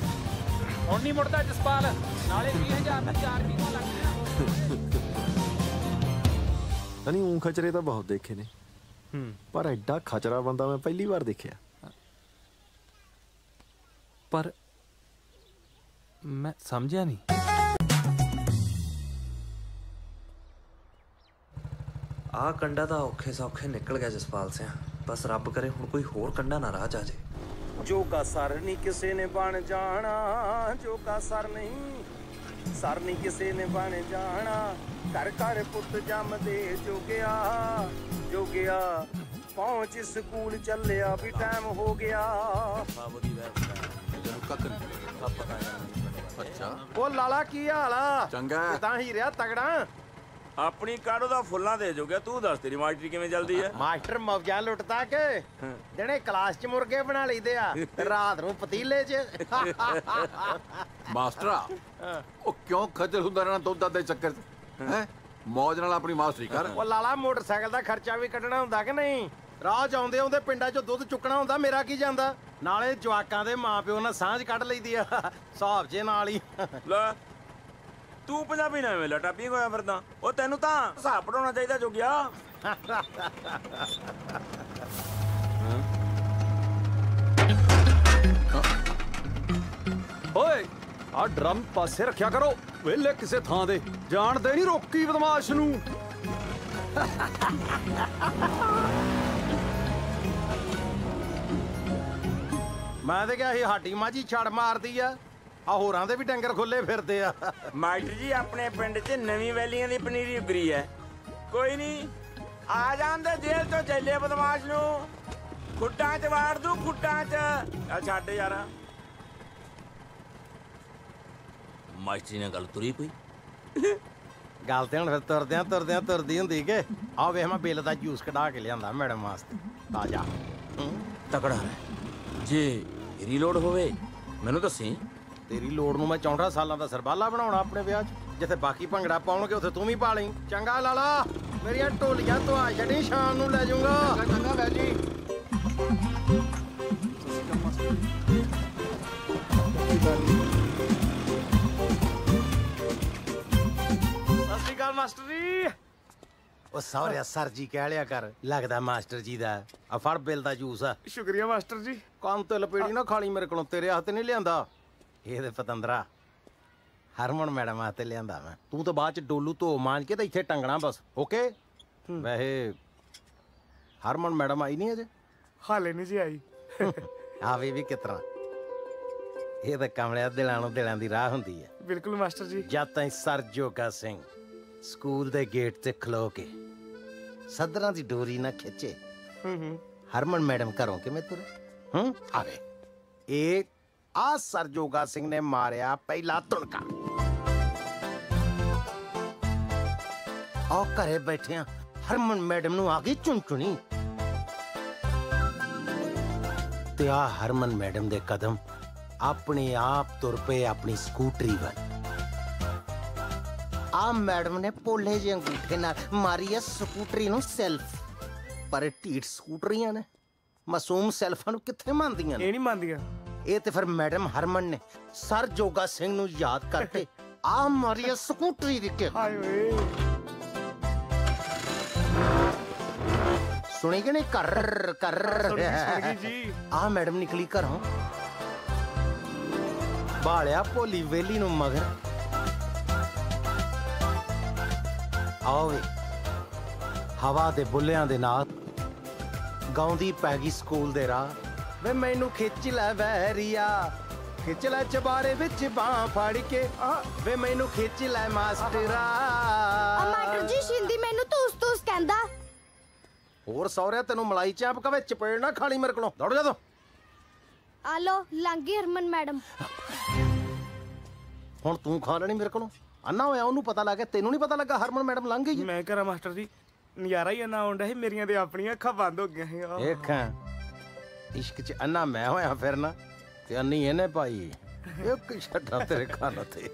ਹੁਣ ਨਹੀਂ ਮੁੜਦਾ ਜਸਪਾਲ। ਨਾਲੇ 20000 ਦਾ ਚਾਰ ਵੀਮਾ ਲੱਗ ਗਿਆ। ਨਹੀਂ ਉਂ ਖਚਰੇ ਤਾਂ ਬਹੁਤ ਦੇਖੇ ਨੇ। ਹੂੰ। ਪਰ ਐਡਾ ਖਚਰਾ ਬੰਦਾ ਮੈਂ ਪਹਿਲੀ ਵਾਰ ਦੇਖਿਆ। ਪਰ ਮੈਂ ਸਮਝਿਆ ਨਹੀਂ। ਆਹ ਕੰਡਾ ਤਾਂ ਔਖੇ ਸੌਖੇ ਨਿਕਲ ਗਿਆ ਜਸਪਾਲ ਸਿੰਘ ਬਸ ਰੱਬ ਕਰੇ ਹੁਣ ਕੋਈ ਹੋਰ ਕੰਡਾ ਨਾ ਰਾਹ 'ਚ ਆ ਜੇ ਜੋਗਾ ਸਰ ਨਹੀਂ ਕਿਸੇ ਨੇ ਬਣ ਜਾਣਾ ਜੋਗਾ ਸਰ ਨਹੀਂ ਸਰ ਨਹੀਂ ਕਿਸੇ ਨੇ ਬਣ ਜਾਣਾ ਘਰ ਘਰ ਪੁੱਤ ਜੰਮਦੇ ਜੋਗਿਆ ਜੋਗਿਆ ਪਹੁੰਚ ਸਕੂਲ ਚੱਲਿਆ ਵੀ ਟਾਈਮ ਹੋ ਗਿਆ ਅੱਛਾ ਉਹ ਲਾਲਾ ਕੀ ਹਾਲ ਆ ਚੰਗਾ। ਤਾਂ ਹੀ ਰਿਹਾ ਤਗੜਾ ਆਪਣੀ ਕਾਢੋ ਦਾ ਫੁੱਲਾਂ ਦੇ ਜੋਗਿਆ ਤੂੰ ਦੱਸ ਤੇਰੀ ਮਾਸਟਰੀ ਕਿਵੇਂ ਚੱਲਦੀ ਹੈ ਮਾਸਟਰ ਮੌਜਾਂ ਲੁੱਟਦਾ ਕਿ? ਜਿਹੜੇ ਕਲਾਸ 'ਚ ਮੁਰਗੇ ਬਣਾ ਲਈਦੇ ਆ ਤੇ ਰਾਤ ਨੂੰ ਪਤੀਲੇ 'ਚ। ਮਾਸਟਰਾ ਉਹ ਕਿਉਂ ਖੱਜਲ ਹੁੰਦਾ ਰਹਿਣਾ ਦੁੱਧ ਦੇ ਚੱਕਰ 'ਚ? ਹੈ। ਮੌਜ ਨਾਲ ਆਪਣੀ ਮਾਸਟਰੀ ਕਰ। ਉਹ ਲਾਲਾ ਮੋਟਰਸਾਈਕਲ ਦਾ ਖਰਚਾ ਵੀ ਕੱਢਣਾ ਹੁੰਦਾ ਕਿ ਨਹੀਂ? ਰਾਹ 'ਚ ਆਉਂਦੇ ਆਉਂਦੇ ਪਿੰਡਾਂ 'ਚੋਂ ਦੁੱਧ ਚੁੱਕਣਾ ਹੁੰਦਾ ਮੇਰਾ ਕੀ ਜਾਂਦਾ? ਨਾਲੇ ਜਵਾਕਾਂ ਦੇ ਮਾਪਿਓ ਨਾਲ ਸਾਂਝ ਕੱਢ ਲਈਦੀ ਆ ਹਿਸਾਬ ਜੇ ਨਾਲ ਹੀ। ਲੈ ਤੂੰ ਪੰਜਾਬੀ ਨਾ ਐਵੇਂ ਲਟਾਪੀ ਹੋਇਆ ਫਿਰਦਾ। ਉਹ ਤੈਨੂੰ ਤਾਂ ਹਿਸਾਬ ਪੜਾਉਣਾ ਚਾਹੀਦਾ ਜੋਗਿਆ। ਓਏ ਆ ਡਰਮ ਪਾਸੇ ਰੱਖਿਆ ਕਰੋ ਵੇਲੇ ਕਿਸੇ ਥਾਂ ਦੇ ਜਾਣਦੇ ਨਹੀਂ ਰੋਕੀ ਬਦਮਾਸ਼ ਨੂੰ। ਮੈਂ ਤੇ ਕਿਹਾ ਸੀ ਸਾਡੀ ਮਾਝੀ ਛੜ ਮਾਰਦੀ ਆ। ਆ ਹੋਰਾਂ ਦੇ ਵੀ ਡੰਗਰ ਖੁੱਲੇ ਫਿਰਦੇ ਆ। ਮਾਸਟਰ ਜੀ ਆਪਣੇ ਪਿੰਡ 'ਚ ਨਵੀਂ ਵੈਲੀਆਂ ਦੀ ਪਨੀਰੀ ਉਗਰੀ ਹੈ। ਕੋਈ ਨਹੀਂ ਆ ਜਾਂਦੇ ਜੇਲ੍ਹ ਤੋਂ ਚੱਲੇ ਬਦਮਾਸ਼ ਨੂੰ। ਖੁੱਟਾਂ 'ਚ ਵਾੜ ਦੂ ਖੁੱਟਾਂ 'ਚ। ਆ ਛੱਡ ਯਾਰ। ਮਾਸਟਰੀ ਨਾਲ ਗੱਲ ਤੁਰੀ ਕੋਈ? ਗੱਲ ਤੇ ਹੁਣ ਫਿਰ ਤੁਰਦਿਆਂ ਤੁਰਦਿਆਂ ਤੁਰਦੀ ਹੁੰਦੀ ਕਿ ਆ ਵੇਖ ਮੈਂ ਬਿੱਲ ਦਾ ਜੂਸ ਕਢਾ ਕੇ ਲਿਆਂਦਾ ਮੈਡਮ ਵਾਸਤੇ। ਤਾਜ਼ਾ। ਤਕੜਾ ਹੈ। ਜੇ ਤੇਰੀ ਲੋੜ ਹੋਵੇ ਮੈਨੂੰ ਦੱਸੀ। ਤੇਰੀ ਲੋੜ ਨੂੰ ਮੈਂ 64 ਸਾਲਾਂ ਦਾ ਸਰਬਾਲਾ ਬਣਾਉਣਾ ਆਪਣੇ ਵਿਆਹ 'ਚ। ਜਿੱਥੇ ਬਾਕੀ ਭੰਗੜਾ ਪਾਉਣਗੇ ਉੱਥੇ ਤੂੰ ਵੀ ਪਾ ਲਈ। ਚੰਗਾ ਲਾਲਾ ਮੇਰੀਆਂ ਢੋਲੀਆਂ ਤੋਂ ਆ ਛੱਡੀ ਸ਼ਾਮ ਨੂੰ ਲੈ ਜਾਊਂਗਾ। ਚੰਗਾ ਲੈ ਜੀ। ਸਤਿ ਸ਼੍ਰੀ ਅਕਾਲ ਮਾਸਟਰ ਜੀ। ਉਹ ਸੌਰਿਆ ਸਰ ਜੀ ਕਹਿ ਲਿਆ ਕਰ ਲੱਗਦਾ ਮਾਸਟਰ ਜੀ ਦਾ ਆ ਫੜ ਬਿੱਲ ਦਾ ਜੂਸ। ਆ ਸ਼ੁਕਰੀਆ ਮਾਸਟਰ ਜੀ। ਕੰਮ ਤੇ ਲਪੇੜੀ ਨਾ ਖਾਲੀ ਮੇਰੇ ਕੋਲੋਂ ਤੇਰੇ ਹੱਥ ਨਹੀਂ ਲਿਆਂਦਾ। ਇਹ ਤੇ ਪਤੰਦਰਾ। ਹਰਮਨ ਮੈਡਮ ਆਤੇ ਲਿਆਂਦਾ ਮੈਂ। ਤੂੰ ਤਾਂ ਬਾਅਦ ਚ ਡੋਲੂ ਧੋ ਮਾਂਜ ਕੇ ਤਾਂ ਇੱਥੇ ਟੰਗਣਾ ਬਸ ਓਕੇ? ਵੈਸੇ ਹਰਮਨ ਮੈਡਮ ਆਈ ਨਹੀਂ ਅਜੇ? ਹਾਲੇ ਨਹੀਂ ਜੀ ਆਈ। ਆਵੇ ਵੀ ਕਿਤਰਾ। ਇਹ ਤਾਂ ਕਮਲਿਆ ਦਿਲਾਂ ਨੂੰ ਦਿਲਾਂ ਦੀ ਰਾਹ ਹੁੰਦੀ ਹੈ। ਬਿਲਕੁਲ ਮਾਸਟਰ ਜੀ। ਜਦ ਤਾਈਂ ਸਰ ਜੋਗਾ ਸਿੰਘ ਸਕੂਲ ਦੇ ਗੇਟ ਤੇ ਖਲੋ ਕੇ ਸਦਰਾਂ ਦੀ ਡੋਰੀ ਨਾ ਖਿੱਚੇ। ਹੂੰ ਹੂੰ। ਹਰਮਨ ਮੈਡਮ ਘਰੋਂ ਕਿਵੇਂ ਤੁਰੇ? ਹੂੰ? ਆਵੇ। ਇਹ ਆ ਸਰ ਸਿੰਘ ਨੇ ਮਾਰਿਆ ਪਹਿਲਾ ਤੁਣਕਾ। ਆਓ ਘਰੇ ਬੈਠਿਆਂ ਹਰਮਨ ਮੈਡਮ ਨੂੰ ਆ ਗਈ ਚੁਣਚੁਣੀ। ਤੇ ਆ ਹਰਮਨ ਮੈਡਮ ਦੇ ਕਦਮ ਆਪਣੇ ਆਪ ਤੁਰ ਪਏ ਆਪਣੀ ਸਕੂਟਰੀ ਵੱਲ। ਆ ਮੈਡਮ ਨੇ ਪੋਲੇ ਜਿਹੇ ਅੰਗੂਠੇ ਨਾਲ ਮਾਰੀ ਐ ਸਕੂਟਰੀ ਨੂੰ ਸੈਲਫ। ਪਰ ਢੀਠ ਸਕੂਟਰੀਆਂ ਨੇ। ਮਾਸੂਮ ਸੈਲਫਾਂ ਨੂੰ ਕਿੱਥੇ ਮੰਨਦੀਆਂ ਨੇ? ਇਹ ਨਹੀਂ ਮੰਨਦੀਆਂ। ਇਹ ਤੇ ਫਿਰ ਮੈਡਮ ਹਰਮਨ ਨੇ ਸਰ ਜੋਗਾ ਸਿੰਘ ਨੂੰ ਯਾਦ ਕਰਕੇ ਆ ਮਾਰੀ ਸਕੂਟਰੀ ਦੀ ਕਿ ਹਾਏ ਓਏ। ਸੁਣੀ ਕਿ ਨਹੀਂ? ਕਰ ਕਰ। ਆ ਮੈਡਮ ਨਿਕਲੀ ਘਰੋਂ। ਬਾਲਿਆ ਭੋਲੀ ਵੇਲੀ ਨੂੰ ਮਗਰ। ਆਓ ਵੇ ਹਵਾ ਦੇ ਬੁੱਲਿਆਂ ਦੇ ਨਾਲ ਗਾਉਂਦੀ ਪੈ ਗਈ ਸਕੂਲ ਦੇ ਰਾਹ। ਵੇ ਮੈਨੂੰ ਖਿੱਚ ਲੈ ਵਹਿਰੀਆ ਖਿੱਚ ਲੈ ਚਬਾਰੇ ਵਿੱਚ ਬਾਹ ਫੜ ਕੇ। ਵੇ ਮੈਨੂੰ ਖਿੱਚ ਲੈ ਮਾਸਟਰਾ। ਮਾਸਟਰ ਜੀ ਸ਼ਿੰਦੀ ਮੈਨੂੰ ਤੂਸ ਤੂਸ ਕਹਿੰਦਾ। ਹੋਰ ਸੌਰਿਆ ਤੈਨੂੰ ਮਲਾਈ ਚਾਪ ਕਵੇ ਚਪੇੜ ਨਾ ਖਾਣੀ ਮੇਰੇ ਕੋਲੋਂ। ਦੌੜ ਜਾ ਤੂੰ। ਆ ਲੋ ਲੰਗੀ ਹਰਮਨ ਮੈਡਮ। ਹੁਣ ਤੂੰ ਖਾ ਲੈਣੀ ਮੇਰੇ ਕੋਲੋਂ। ਅੰਨਾ ਹੋਇਆ ਉਹਨੂੰ ਪਤਾ ਲੱਗ ਗਿਆ। ਤੈਨੂੰ ਨਹੀਂ ਪਤਾ ਲੱਗਾ ਹਰਮਨ ਮੈਡਮ ਲੰਘ ਗਈ। ਮੈਂ ਕਰਾਂ ਮਾਸਟਰ ਜੀ। ਨਜ਼ਾਰਾ ਹੀ ਨਾ ਆਉਂਦਾ ਸੀ ਮੇਰੀਆਂ ਤੇ ਆਪਣੀਆਂ ਅੱਖਾਂ ਬੰਦ ਹੋ ਗਈਆਂ ਸੀ। ਆਹ। ਦੇਖਾਂ ਇਸ਼ਕ ਚ ਅੰਨਾ ਮੈਂ ਹੋਇਆ ਫਿਰਨਾ ਤੇ ਅੰਨੀ ਇਹਨੇ ਪਾਈ। ਇੱਕ ਛੱਡਾ ਤੇਰੇ ਖਾਨਾ ਤੇ।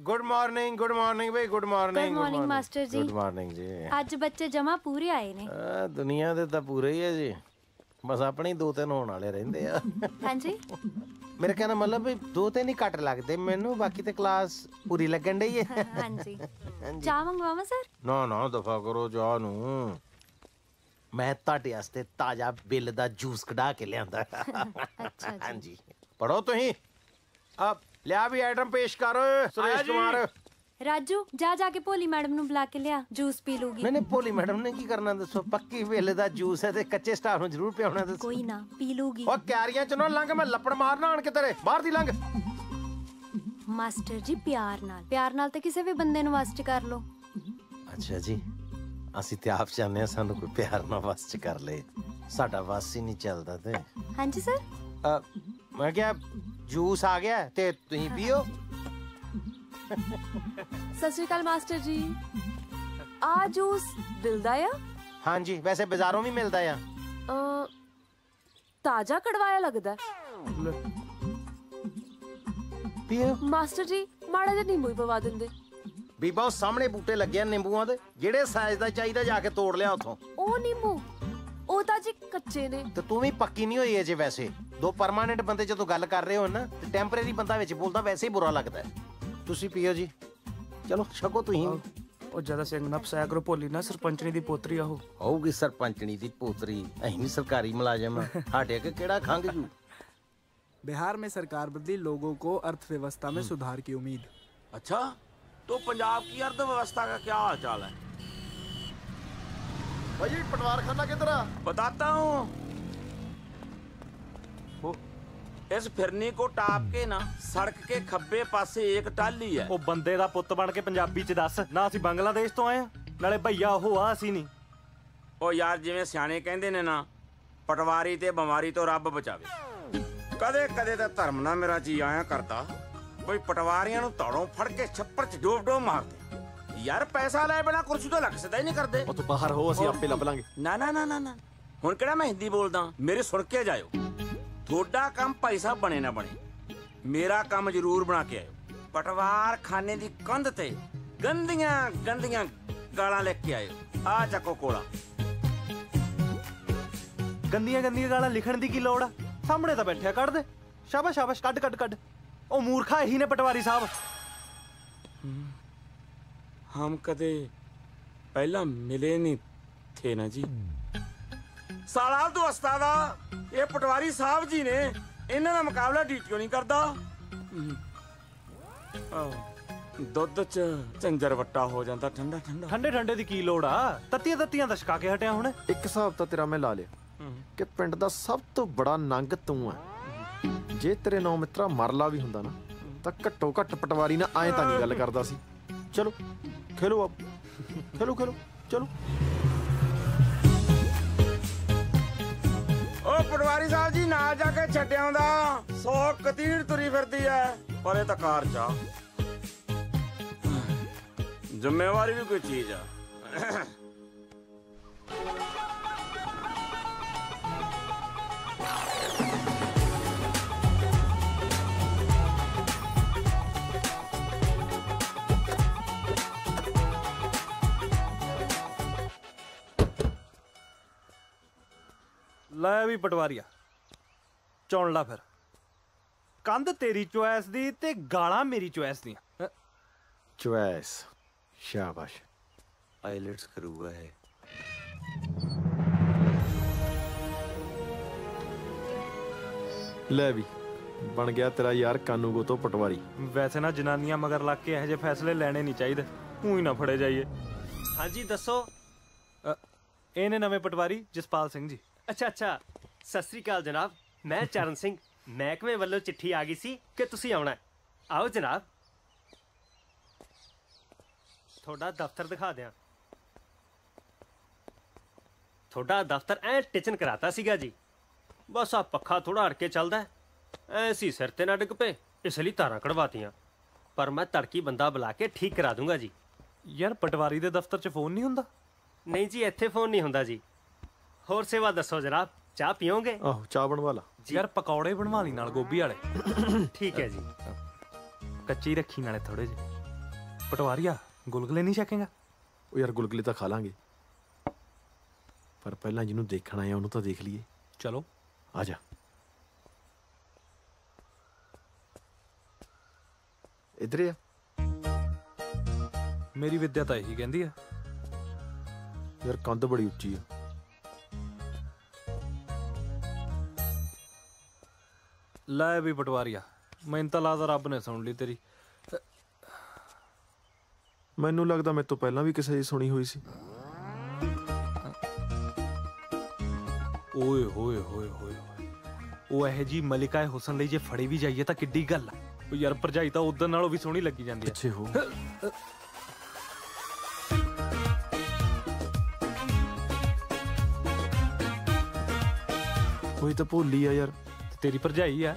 ਗੁੱਡ ਮਾਰਨਿੰਗ ਗੁੱਡ ਮਾਰਨਿੰਗ ਬਈ good morning Good morning, master ji. Good morning ਜੀ। ਅੱਜ ਬੱਚੇ ਜਮਾ ਪੂਰੇ ਆਏ ਨੇ। ਆ, ਦੁਨੀਆ ਦੇ ਤਾਂ ਪੂਰੇ ਹੀ ਹੈ ਜੀ। ਬਸ ਆਪਣੇ ਹੀ ਦੋ ਤਿੰਨ ਹੋਣ ਵਾਲੇ ਰਹਿੰਦੇ ਆ। ਹਾਂਜੀ। ਮੇਰੇ ਕਹਿਣ ਦਾ ਮਤਲਬ ਵੀ ਦੋ ਤਿੰਨ ਹੀ ਘੱਟ ਲੱਗਦੇ ਮੈਨੂੰ ਬਾਕੀ ਤੇ ਕਲਾਸ ਪੂਰੀ ਲੱਗਣ ਡਈ ਹੈ ਹਾਂਜੀ। ਚਾਹ ਮੰਗਵਾਵਾਂ ਸਰ? ਨਾ ਨਾ ਦਫਾ ਕਰੋ ਜਾ ਨੂੰ। ਮੈਂ ਤੁਹਾਡੇ ਵਾਸਤੇ ਤਾਜ਼ਾ ਬਿੱਲ ਦਾ ਜੂਸ ਕਢਾ ਕੇ ਲਿਆਂਦਾ। ਅੱਛਾ ਜੀ। ਹਾਂਜੀ। ਪੜੋ ਤੁਸੀਂ। ਆ ਲਿਆ ਵੀ ਆਈਟਮ ਪੇਸ਼ ਕਰ ਸੁਰੇਸ਼ ਕੁਮਾਰ। ਰਾਜੂ ਜਾ ਜਾ ਕੇ ਭੋਲੀ ਮੈਡਮ ਨੂੰ ਬੁਲਾ ਕੇ ਲਿਆ ਜੂਸ ਪੀ ਲੂਗੀ ਨਹੀਂ ਨਹੀਂ ਭੋਲੀ ਮੈਡਮ ਨੇ ਕੀ ਕਰਨਾ ਦੱਸੋ? ਪੱਕੀ ਬਿੱਲ ਦਾ ਜੂਸ ਹੈ ਤੇ ਕੱਚੇ ਸਟਾਫ ਨੂੰ ਜ਼ਰੂਰ ਪਿਆਉਣਾ ਦੱਸੋ। ਕੋਈ ਨਾ ਪੀ ਲੂਗੀ ਉਹ ਕਿਆਰੀਆਂ ਚ ਨਾ ਲੰਘ ਮੈਂ ਲੱਪੜ ਮਾਰਨਾ ਆਣ ਕੇ ਤੇਰੇ ਬਾਹਰ ਦੀ ਲੰਘ। ਮਾਸਟਰ ਜੀ ਪਿਆਰ ਨਾਲ ਪਿਆਰ ਨਾਲ ਤੇ ਕਿਸੇ ਵੀ ਬੰਦੇ ਨੂੰ ਵਾਸਟ ਕਰ ਲੋ ਅੱਛਾ ਜੀ ਅਸੀਂ ਤੇ ਆਪ ਚਾਹੁੰਦੇ ਹਾਂ ਸਾਨੂੰ ਕੋਈ ਪਿਆਰ ਨਾਲ ਵਸ ਚ ਕਰ ਲੇ। ਸਾਡਾ ਵਸ ਹੀ ਨਹੀਂ ਚੱਲਦਾ ਤੇ। ਹਾਂਜੀ ਸਰ? ਮੈਂ ਕਿਹਾ ਜੂਸ ਆ ਗਿਆ ਤੇ ਤੁਸੀਂ ਪੀਓ। ਸਤਿ ਸ਼੍ਰੀ ਅਕਾਲ ਮਾਸਟਰ ਜੀ। ਆ ਜੂਸ ਦਿਲ ਦਾ ਆ? ਹਾਂਜੀ ਵੈਸੇ ਬਾਜ਼ਾਰੋਂ ਵੀ ਮਿਲਦਾ ਆ। ਅ, ਤਾਜ਼ਾ ਕੜਵਾਇਆ ਲੱਗਦਾ। ਪੀਓ ਮਾਸਟਰ ਜੀ ਮਾੜਾ ਜਿਹਾ ਨਿੰਬੂ ਹੀ ਪਵਾ ਦਿੰਦੇ। ਬੀਬਾ ਉਹ ਸਾਹਮਣੇ ਬੂਟੇ ਲੱਗੇ ਆ ਨਿੰਬੂਆਂ ਦੇ। ਜਿਹੜੇ ਸਾਈਜ਼ ਦਾ ਚਾਹੀਦਾ ਜਾ ਕੇ ਤੋੜ ਲਿਆ ਉਥੋਂ। ਉਹ ਨਿੰਬੂ ਉਹ ਤਾਂ ਜੀ ਕੱਚੇ ਨੇ। ਤੇ ਤੂੰ ਵੀ ਪੱਕੀ ਨਹੀਂ ਹੋਈ ਅਜੇ ਵੈਸੇ। ਦੋ ਪਰਮਾਨੈਂਟ ਬੰਦੇ ਜਦੋਂ ਗੱਲ ਕਰ ਰਹੇ ਹੋ ਨਾ ਤੇ ਟੈਂਪਰੇਰੀ ਬੰਦਾ ਵਿੱਚ ਬੋਲਦਾ ਵੈਸੇ ਹੀ ਬੁਰਾ ਲੱਗਦਾ। ਹੈ ਤੁਸੀਂ ਪੀਓ ਜੀ ਚਲੋ ਛਕੋ ਤੁਸੀਂ ਵੀ। ਉਹ ਜਿਆਦਾ ਸਿੰਘ ਨਾ ਫਸਾਇਆ ਕਰੋ ਭੋਲੀ ਨਾ ਸਰਪੰਚਣੀ ਦੀ ਪੋਤਰੀ ਆ ਉਹ ਹੋਊਗੀ ਸਰਪੰਚਣੀ ਦੀ ਪੋਤਰੀ ਅਸੀਂ ਵੀ ਸਰਕਾਰੀ ਮੁਲਾਜ਼ਮ ਆ ਸਾਡੇ ਅੱਗੇ ਕਿਹੜਾ ਖੰਗ ਜੂ बिहार में सरकार बदली लोगों को अर्थव्यवस्था में सुधार की उम्मीद अच्छा तो पंजाब की अर्थव्यवस्था का क्या हाल चाल है भाई पटवार खाना किधर है बताता हूँ ਇਸ ਫਿਰਨੀ ਕੋ ਟਾਪ ਕੇ ਨਾ ਸੜਕ ਕੇ ਖੱਬੇ ਪਾਸੇ ਏਕ ਟਾਲੀ ਹੈ। ਉਹ ਬੰਦੇ ਦਾ ਪੁੱਤ ਬਣ ਕੇ ਪੰਜਾਬੀ ਚ ਦੱਸ ਨਾ ਅਸੀਂ ਬੰਗਲਾਦੇਸ਼ ਤੋਂ ਆਏ ਆ ਨਾਲੇ ਭਈਆ ਉਹ ਆ ਅਸੀਂ ਨਹੀਂ। ਉਹ ਯਾਰ ਜਿਵੇਂ ਸਿਆਣੇ ਕਹਿੰਦੇ ਨੇ ਨਾ ਪਟਵਾਰੀ ਤੇ ਬਿਮਾਰੀ ਤੋਂ ਰੱਬ ਬਚਾਵੇ। ਕਦੇ ਕਦੇ ਤਾਂ ਧਰਮ ਨਾ ਮੇਰਾ ਜੀ ਆਇਆ ਕਰਦਾ ਕੋਈ ਪਟਵਾਰੀਆਂ ਨੂੰ ਧੜੋਂ ਫੜ ਕੇ ਛੱਪਰ ਚ ਡੋਬ ਡੋਬ ਮਾਰਦੇ। ਯਾਰ ਪੈਸਾ ਲੈ ਬਿਨਾ ਕੁਰਸੀ ਤੋਂ ਲੱਗ ਸਦਾ ਹੀ ਨਹੀਂ ਕਰਦੇ। ਉਹ ਤੋਂ ਬਾਹਰ ਹੋ ਅਸੀਂ ਆਪੇ ਲੱਭ ਲਾਂਗੇ। ਨਾ ਨਾ ਨਾ ਨਾ। ਹੁਣ ਕਿਹੜਾ ਮੈਂ ਹਿੰਦੀ ਬੋਲਦਾ? ਮੇਰੇ ਸੁਣ ਕੇ ਜਾਇਓ। ਤੁਹਾਡਾ ਕੰਮ ਭਾਈ ਸਾਹਿਬ ਬਣੇ ਨਾ ਬਣੇ। ਮੇਰਾ ਕੰਮ ਜ਼ਰੂਰ ਬਣਾ ਕੇ ਆਇਓ। ਪਟਵਾਰ ਖਾਨੇ ਦੀ ਕੰਧ ਤੇ ਗੰਦੀਆਂ ਗੰਦੀਆਂ ਗਾਲਾਂ ਲਿਖ ਕੇ ਆਇਓ। ਆ ਚੱਕੋ ਕੋਲਾ। ਗੰਦੀਆਂ ਗੰਦੀਆਂ ਗਾਲਾਂ ਲਿਖਣ ਦੀ ਕੀ ਲੋੜ ਆ? ਸਾਹਮਣੇ ਤਾਂ ਬੈਠਿਆ ਕੱਢ ਦੇ। ਸ਼ਾਬਾਸ਼ ਸ਼ਾਬਾਸ਼ ਕੱਢ ਕੱਢ ਕੱਢ। ਉਹ ਮੂਰਖਾ ਇਹੀ ਨੇ ਪਟਵਾਰੀ ਸਾਹਿਬ। ਹਮ ਕਦੇ ਪਹਿਲਾਂ ਮਿਲੇ ਨਹੀਂ ਥੇ ਨਾ ਜੀ। ਸਾਲਾ ਤੂੰ ਉਸਤਾਦਾ ਇਹ ਪਟਵਾਰੀ ਸਾਹਿਬ ਜੀ ਨੇ ਇਹਨਾਂ ਦਾ ਮੁਕਾਬਲਾ ਡੀਟੀਓ ਨਹੀਂ ਕਰਦਾ? ਆਹ, ਦੁੱਧ ਚ ਝੰਜਰ ਵੱਟਾ ਹੋ ਜਾਂਦਾ ਠੰਡਾ ਠੰਡਾ। ਠੰਡੇ ਠੰਡੇ ਦੀ ਕੀ ਲੋੜ ਆ? ਤੱਤੀਆਂ ਤੱਤੀਆਂ ਦਾ ਛਕਾ ਕੇ ਹਟਿਆ ਹੁਣ। ਇੱਕ ਹਿਸਾਬ ਤਾਂ ਤੇਰਾ ਮੈਂ ਲਾ ਲਿਆ ਕਿ ਪਿੰਡ ਦਾ ਸਭ ਤੋਂ ਬੜਾ ਨੰਗ ਤੂੰ ਐ ਜੇ ਤੇਰੇ ਨੌ ਮਿੱਤਰਾ ਮਰਲਾ ਵੀ ਹੁੰਦਾ ਨਾ ਤਾਂ ਘੱਟੋ ਘੱਟ ਪਟਵਾਰੀ ਨਾਲ ਐਂ ਤਾਂ ਨਹੀਂ ਗੱਲ ਕਰਦਾ ਸੀ। ਚਲੋ ਖੇਲੋ ਆਪ। ਖੇਲੋ ਖੇਲੋ ਚਲੋ। ਉਹ ਪਟਵਾਰੀ ਸਾਹਿਬ ਜੀ, ਨਾਲ ਜਾ ਕੇ ਛੱਡਿਆ ਦਾ। ਸੌ ਕਤੀੜ ਤੁਰੀ ਫਿਰਦੀ ਐ, ਪਰ ਇਹ ਤਾਂ ਕਾਰ ਚਾ ਜ਼ਿੰਮੇਵਾਰੀ ਵੀ ਕੋਈ ਚੀਜ਼ ਆ। ਲੈ ਵੀ ਪਟਵਾਰੀਆ। ਚੁਣ ਲਾ ਫਿਰ। ਕੰਧ ਤੇਰੀ ਚੁਆਇਸ ਦੀ ਤੇ ਗਾਲਾਂ ਮੇਰੀ ਚੁਆਇਸ ਦੀਆਂ। ਚੁਆਇਸ। ਸ਼ਾਬਾਸ਼। ਆਈਲੈਟਸ ਕਰੂਗਾ ਇਹ। ਲੈ ਵੀ ਬਣ ਗਿਆ ਤੇਰਾ ਯਾਰ ਕਾਨੂੰਗੋ ਤੋਂ ਪਟਵਾਰੀ। ਵੈਸੇ ਨਾ ਜਨਾਨੀਆਂ ਮਗਰ ਲੱਗ ਕੇ ਇਹੋ ਜਿਹੇ ਫੈਸਲੇ ਲੈਣੇ ਨਹੀਂ ਚਾਹੀਦੇ। ਉਹੀ ਨਾ ਫੜੇ ਜਾਈਏ। ਹਾਂਜੀ ਦੱਸੋ। ਅ, ਇਹ ਨੇ ਨਵੇਂ ਪਟਵਾਰੀ ਜਸਪਾਲ ਸਿੰਘ ਜੀ। ਅੱਛਾ ਅੱਛਾ। ਸਤਿ ਸ੍ਰੀ ਅਕਾਲ ਜਨਾਬ। ਮੈਂ ਚਰਨ ਸਿੰਘ। ਮਹਿਕਮੇ ਵੱਲੋਂ ਚਿੱਠੀ ਆ ਗਈ ਸੀ ਕਿ ਤੁਸੀਂ ਆਉਣਾ ਹੈ। ਆਓ ਜਨਾਬ। ਤੁਹਾਡਾ ਦਫ਼ਤਰ ਦਿਖਾ ਦਿਆਂ। ਤੁਹਾਡਾ ਦਫ਼ਤਰ ਐ ਟਿਚਨ ਕਰਾਤਾ ਸੀਗਾ ਜੀ। ਬਸ ਆ ਪੱਖਾ ਥੋੜਾ ਅੜ ਕੇ ਚੱਲਦਾ। ਐ ਸੀ ਸਿਰ ਤੇ ਨਾ ਡਿੱਗ ਪਏ ਇਸ ਲਈ ਤਾਰਾਂ ਕਢਵਾਤੀਆਂ। ਪਰ ਮੈਂ ਤੜਕੀ ਬੰਦਾ ਬੁਲਾ ਕੇ ਠੀਕ ਕਰਾ ਦੂੰਗਾ ਜੀ। ਯਾਰ ਪਟਵਾਰੀ ਦੇ ਦਫ਼ਤਰ 'ਚ ਫੋਨ ਨਹੀਂ ਹੁੰਦਾ? ਨਹੀਂ ਜੀ ਇੱਥੇ ਫੋਨ ਨਹੀਂ ਹੁੰਦਾ ਜੀ। ਹੋਰ ਸੇਵਾ ਦੱਸੋ ਜਨਾਬ ਚਾਹ ਪੀਓਗੇ? ਆਹੋ ਚਾਹ ਬਣਵਾ ਲਾ। ਯਾਰ ਪਕੌੜੇ ਬਣਵਾ ਲਈ ਨਾਲ ਗੋਭੀ ਵਾਲੇ। ਠੀਕ ਹੈ ਜੀ। ਕੱਚੀ ਰੱਖੀ ਨਾਲੇ ਥੋੜੇ ਜਿਹੇ। ਪਟਵਾਰੀਆ ਗੁਲਗੁਲੇ ਨਹੀਂ ਛਕੇਗਾ? ਉਹ ਯਾਰ ਗੁਲਗੁਲੇ ਤਾਂ ਖਾ ਲਾਂਗੇ। ਪਰ ਪਹਿਲਾਂ ਜਿਹਨੂੰ ਦੇਖਣਾ ਹੈ ਉਹਨੂੰ ਤਾਂ ਦੇਖ ਲਈਏ। ਚਲੋ। ਆ ਜਾ। ਇਧਰ ਆ। ਮੇਰੀ ਵਿੱਦਿਆ ਤਾਂ ਇਹੀ ਕਹਿੰਦੀ ਆ। ਯਾਰ ਕੰਧ ਬੜੀ ਉੱਚੀ ਆ। ਲੈ ਵੀ ਪਟਵਾਰੀਆ ਮੈਨੂੰ ਤਾਂ ਲੱਗਦਾ ਰੱਬ ਨੇ ਸੁਣ ਲਈ ਤੇਰੀ। ਮੈਨੂੰ ਲੱਗਦਾ ਮੇਰੇ ਤੋਂ ਪਹਿਲਾਂ ਵੀ ਕਿਸੇ ਦੀ ਸੁਣੀ ਹੋਈ ਸੀ। ਓਏ ਹੋਏ ਹੋਏ ਹੋਏ ਉਹ ਇਹ ਜੀ ਮਲਿਕਾ ਹੁਸਨ ਲਈ ਜੇ ਫੜੀ ਵੀ ਜਾਈਏ ਤਾਂ ਕਿੱਡੀ ਗੱਲ ਆ। ਉਹ ਯਾਰ ਭਰਜਾਈ ਤਾਂ ਉਦੋਂ ਨਾਲੋਂ ਵੀ ਸੋਹਣੀ ਲੱਗੀ ਜਾਂਦੀ ਆ। ਪਿੱਛੇ ਹੋ। ਕੋਈ ਤਾਂ ਭੋਲੀ ਆ ਯਾਰ। ਤੇਰੀ ਭਰਜਾਈ ਆ।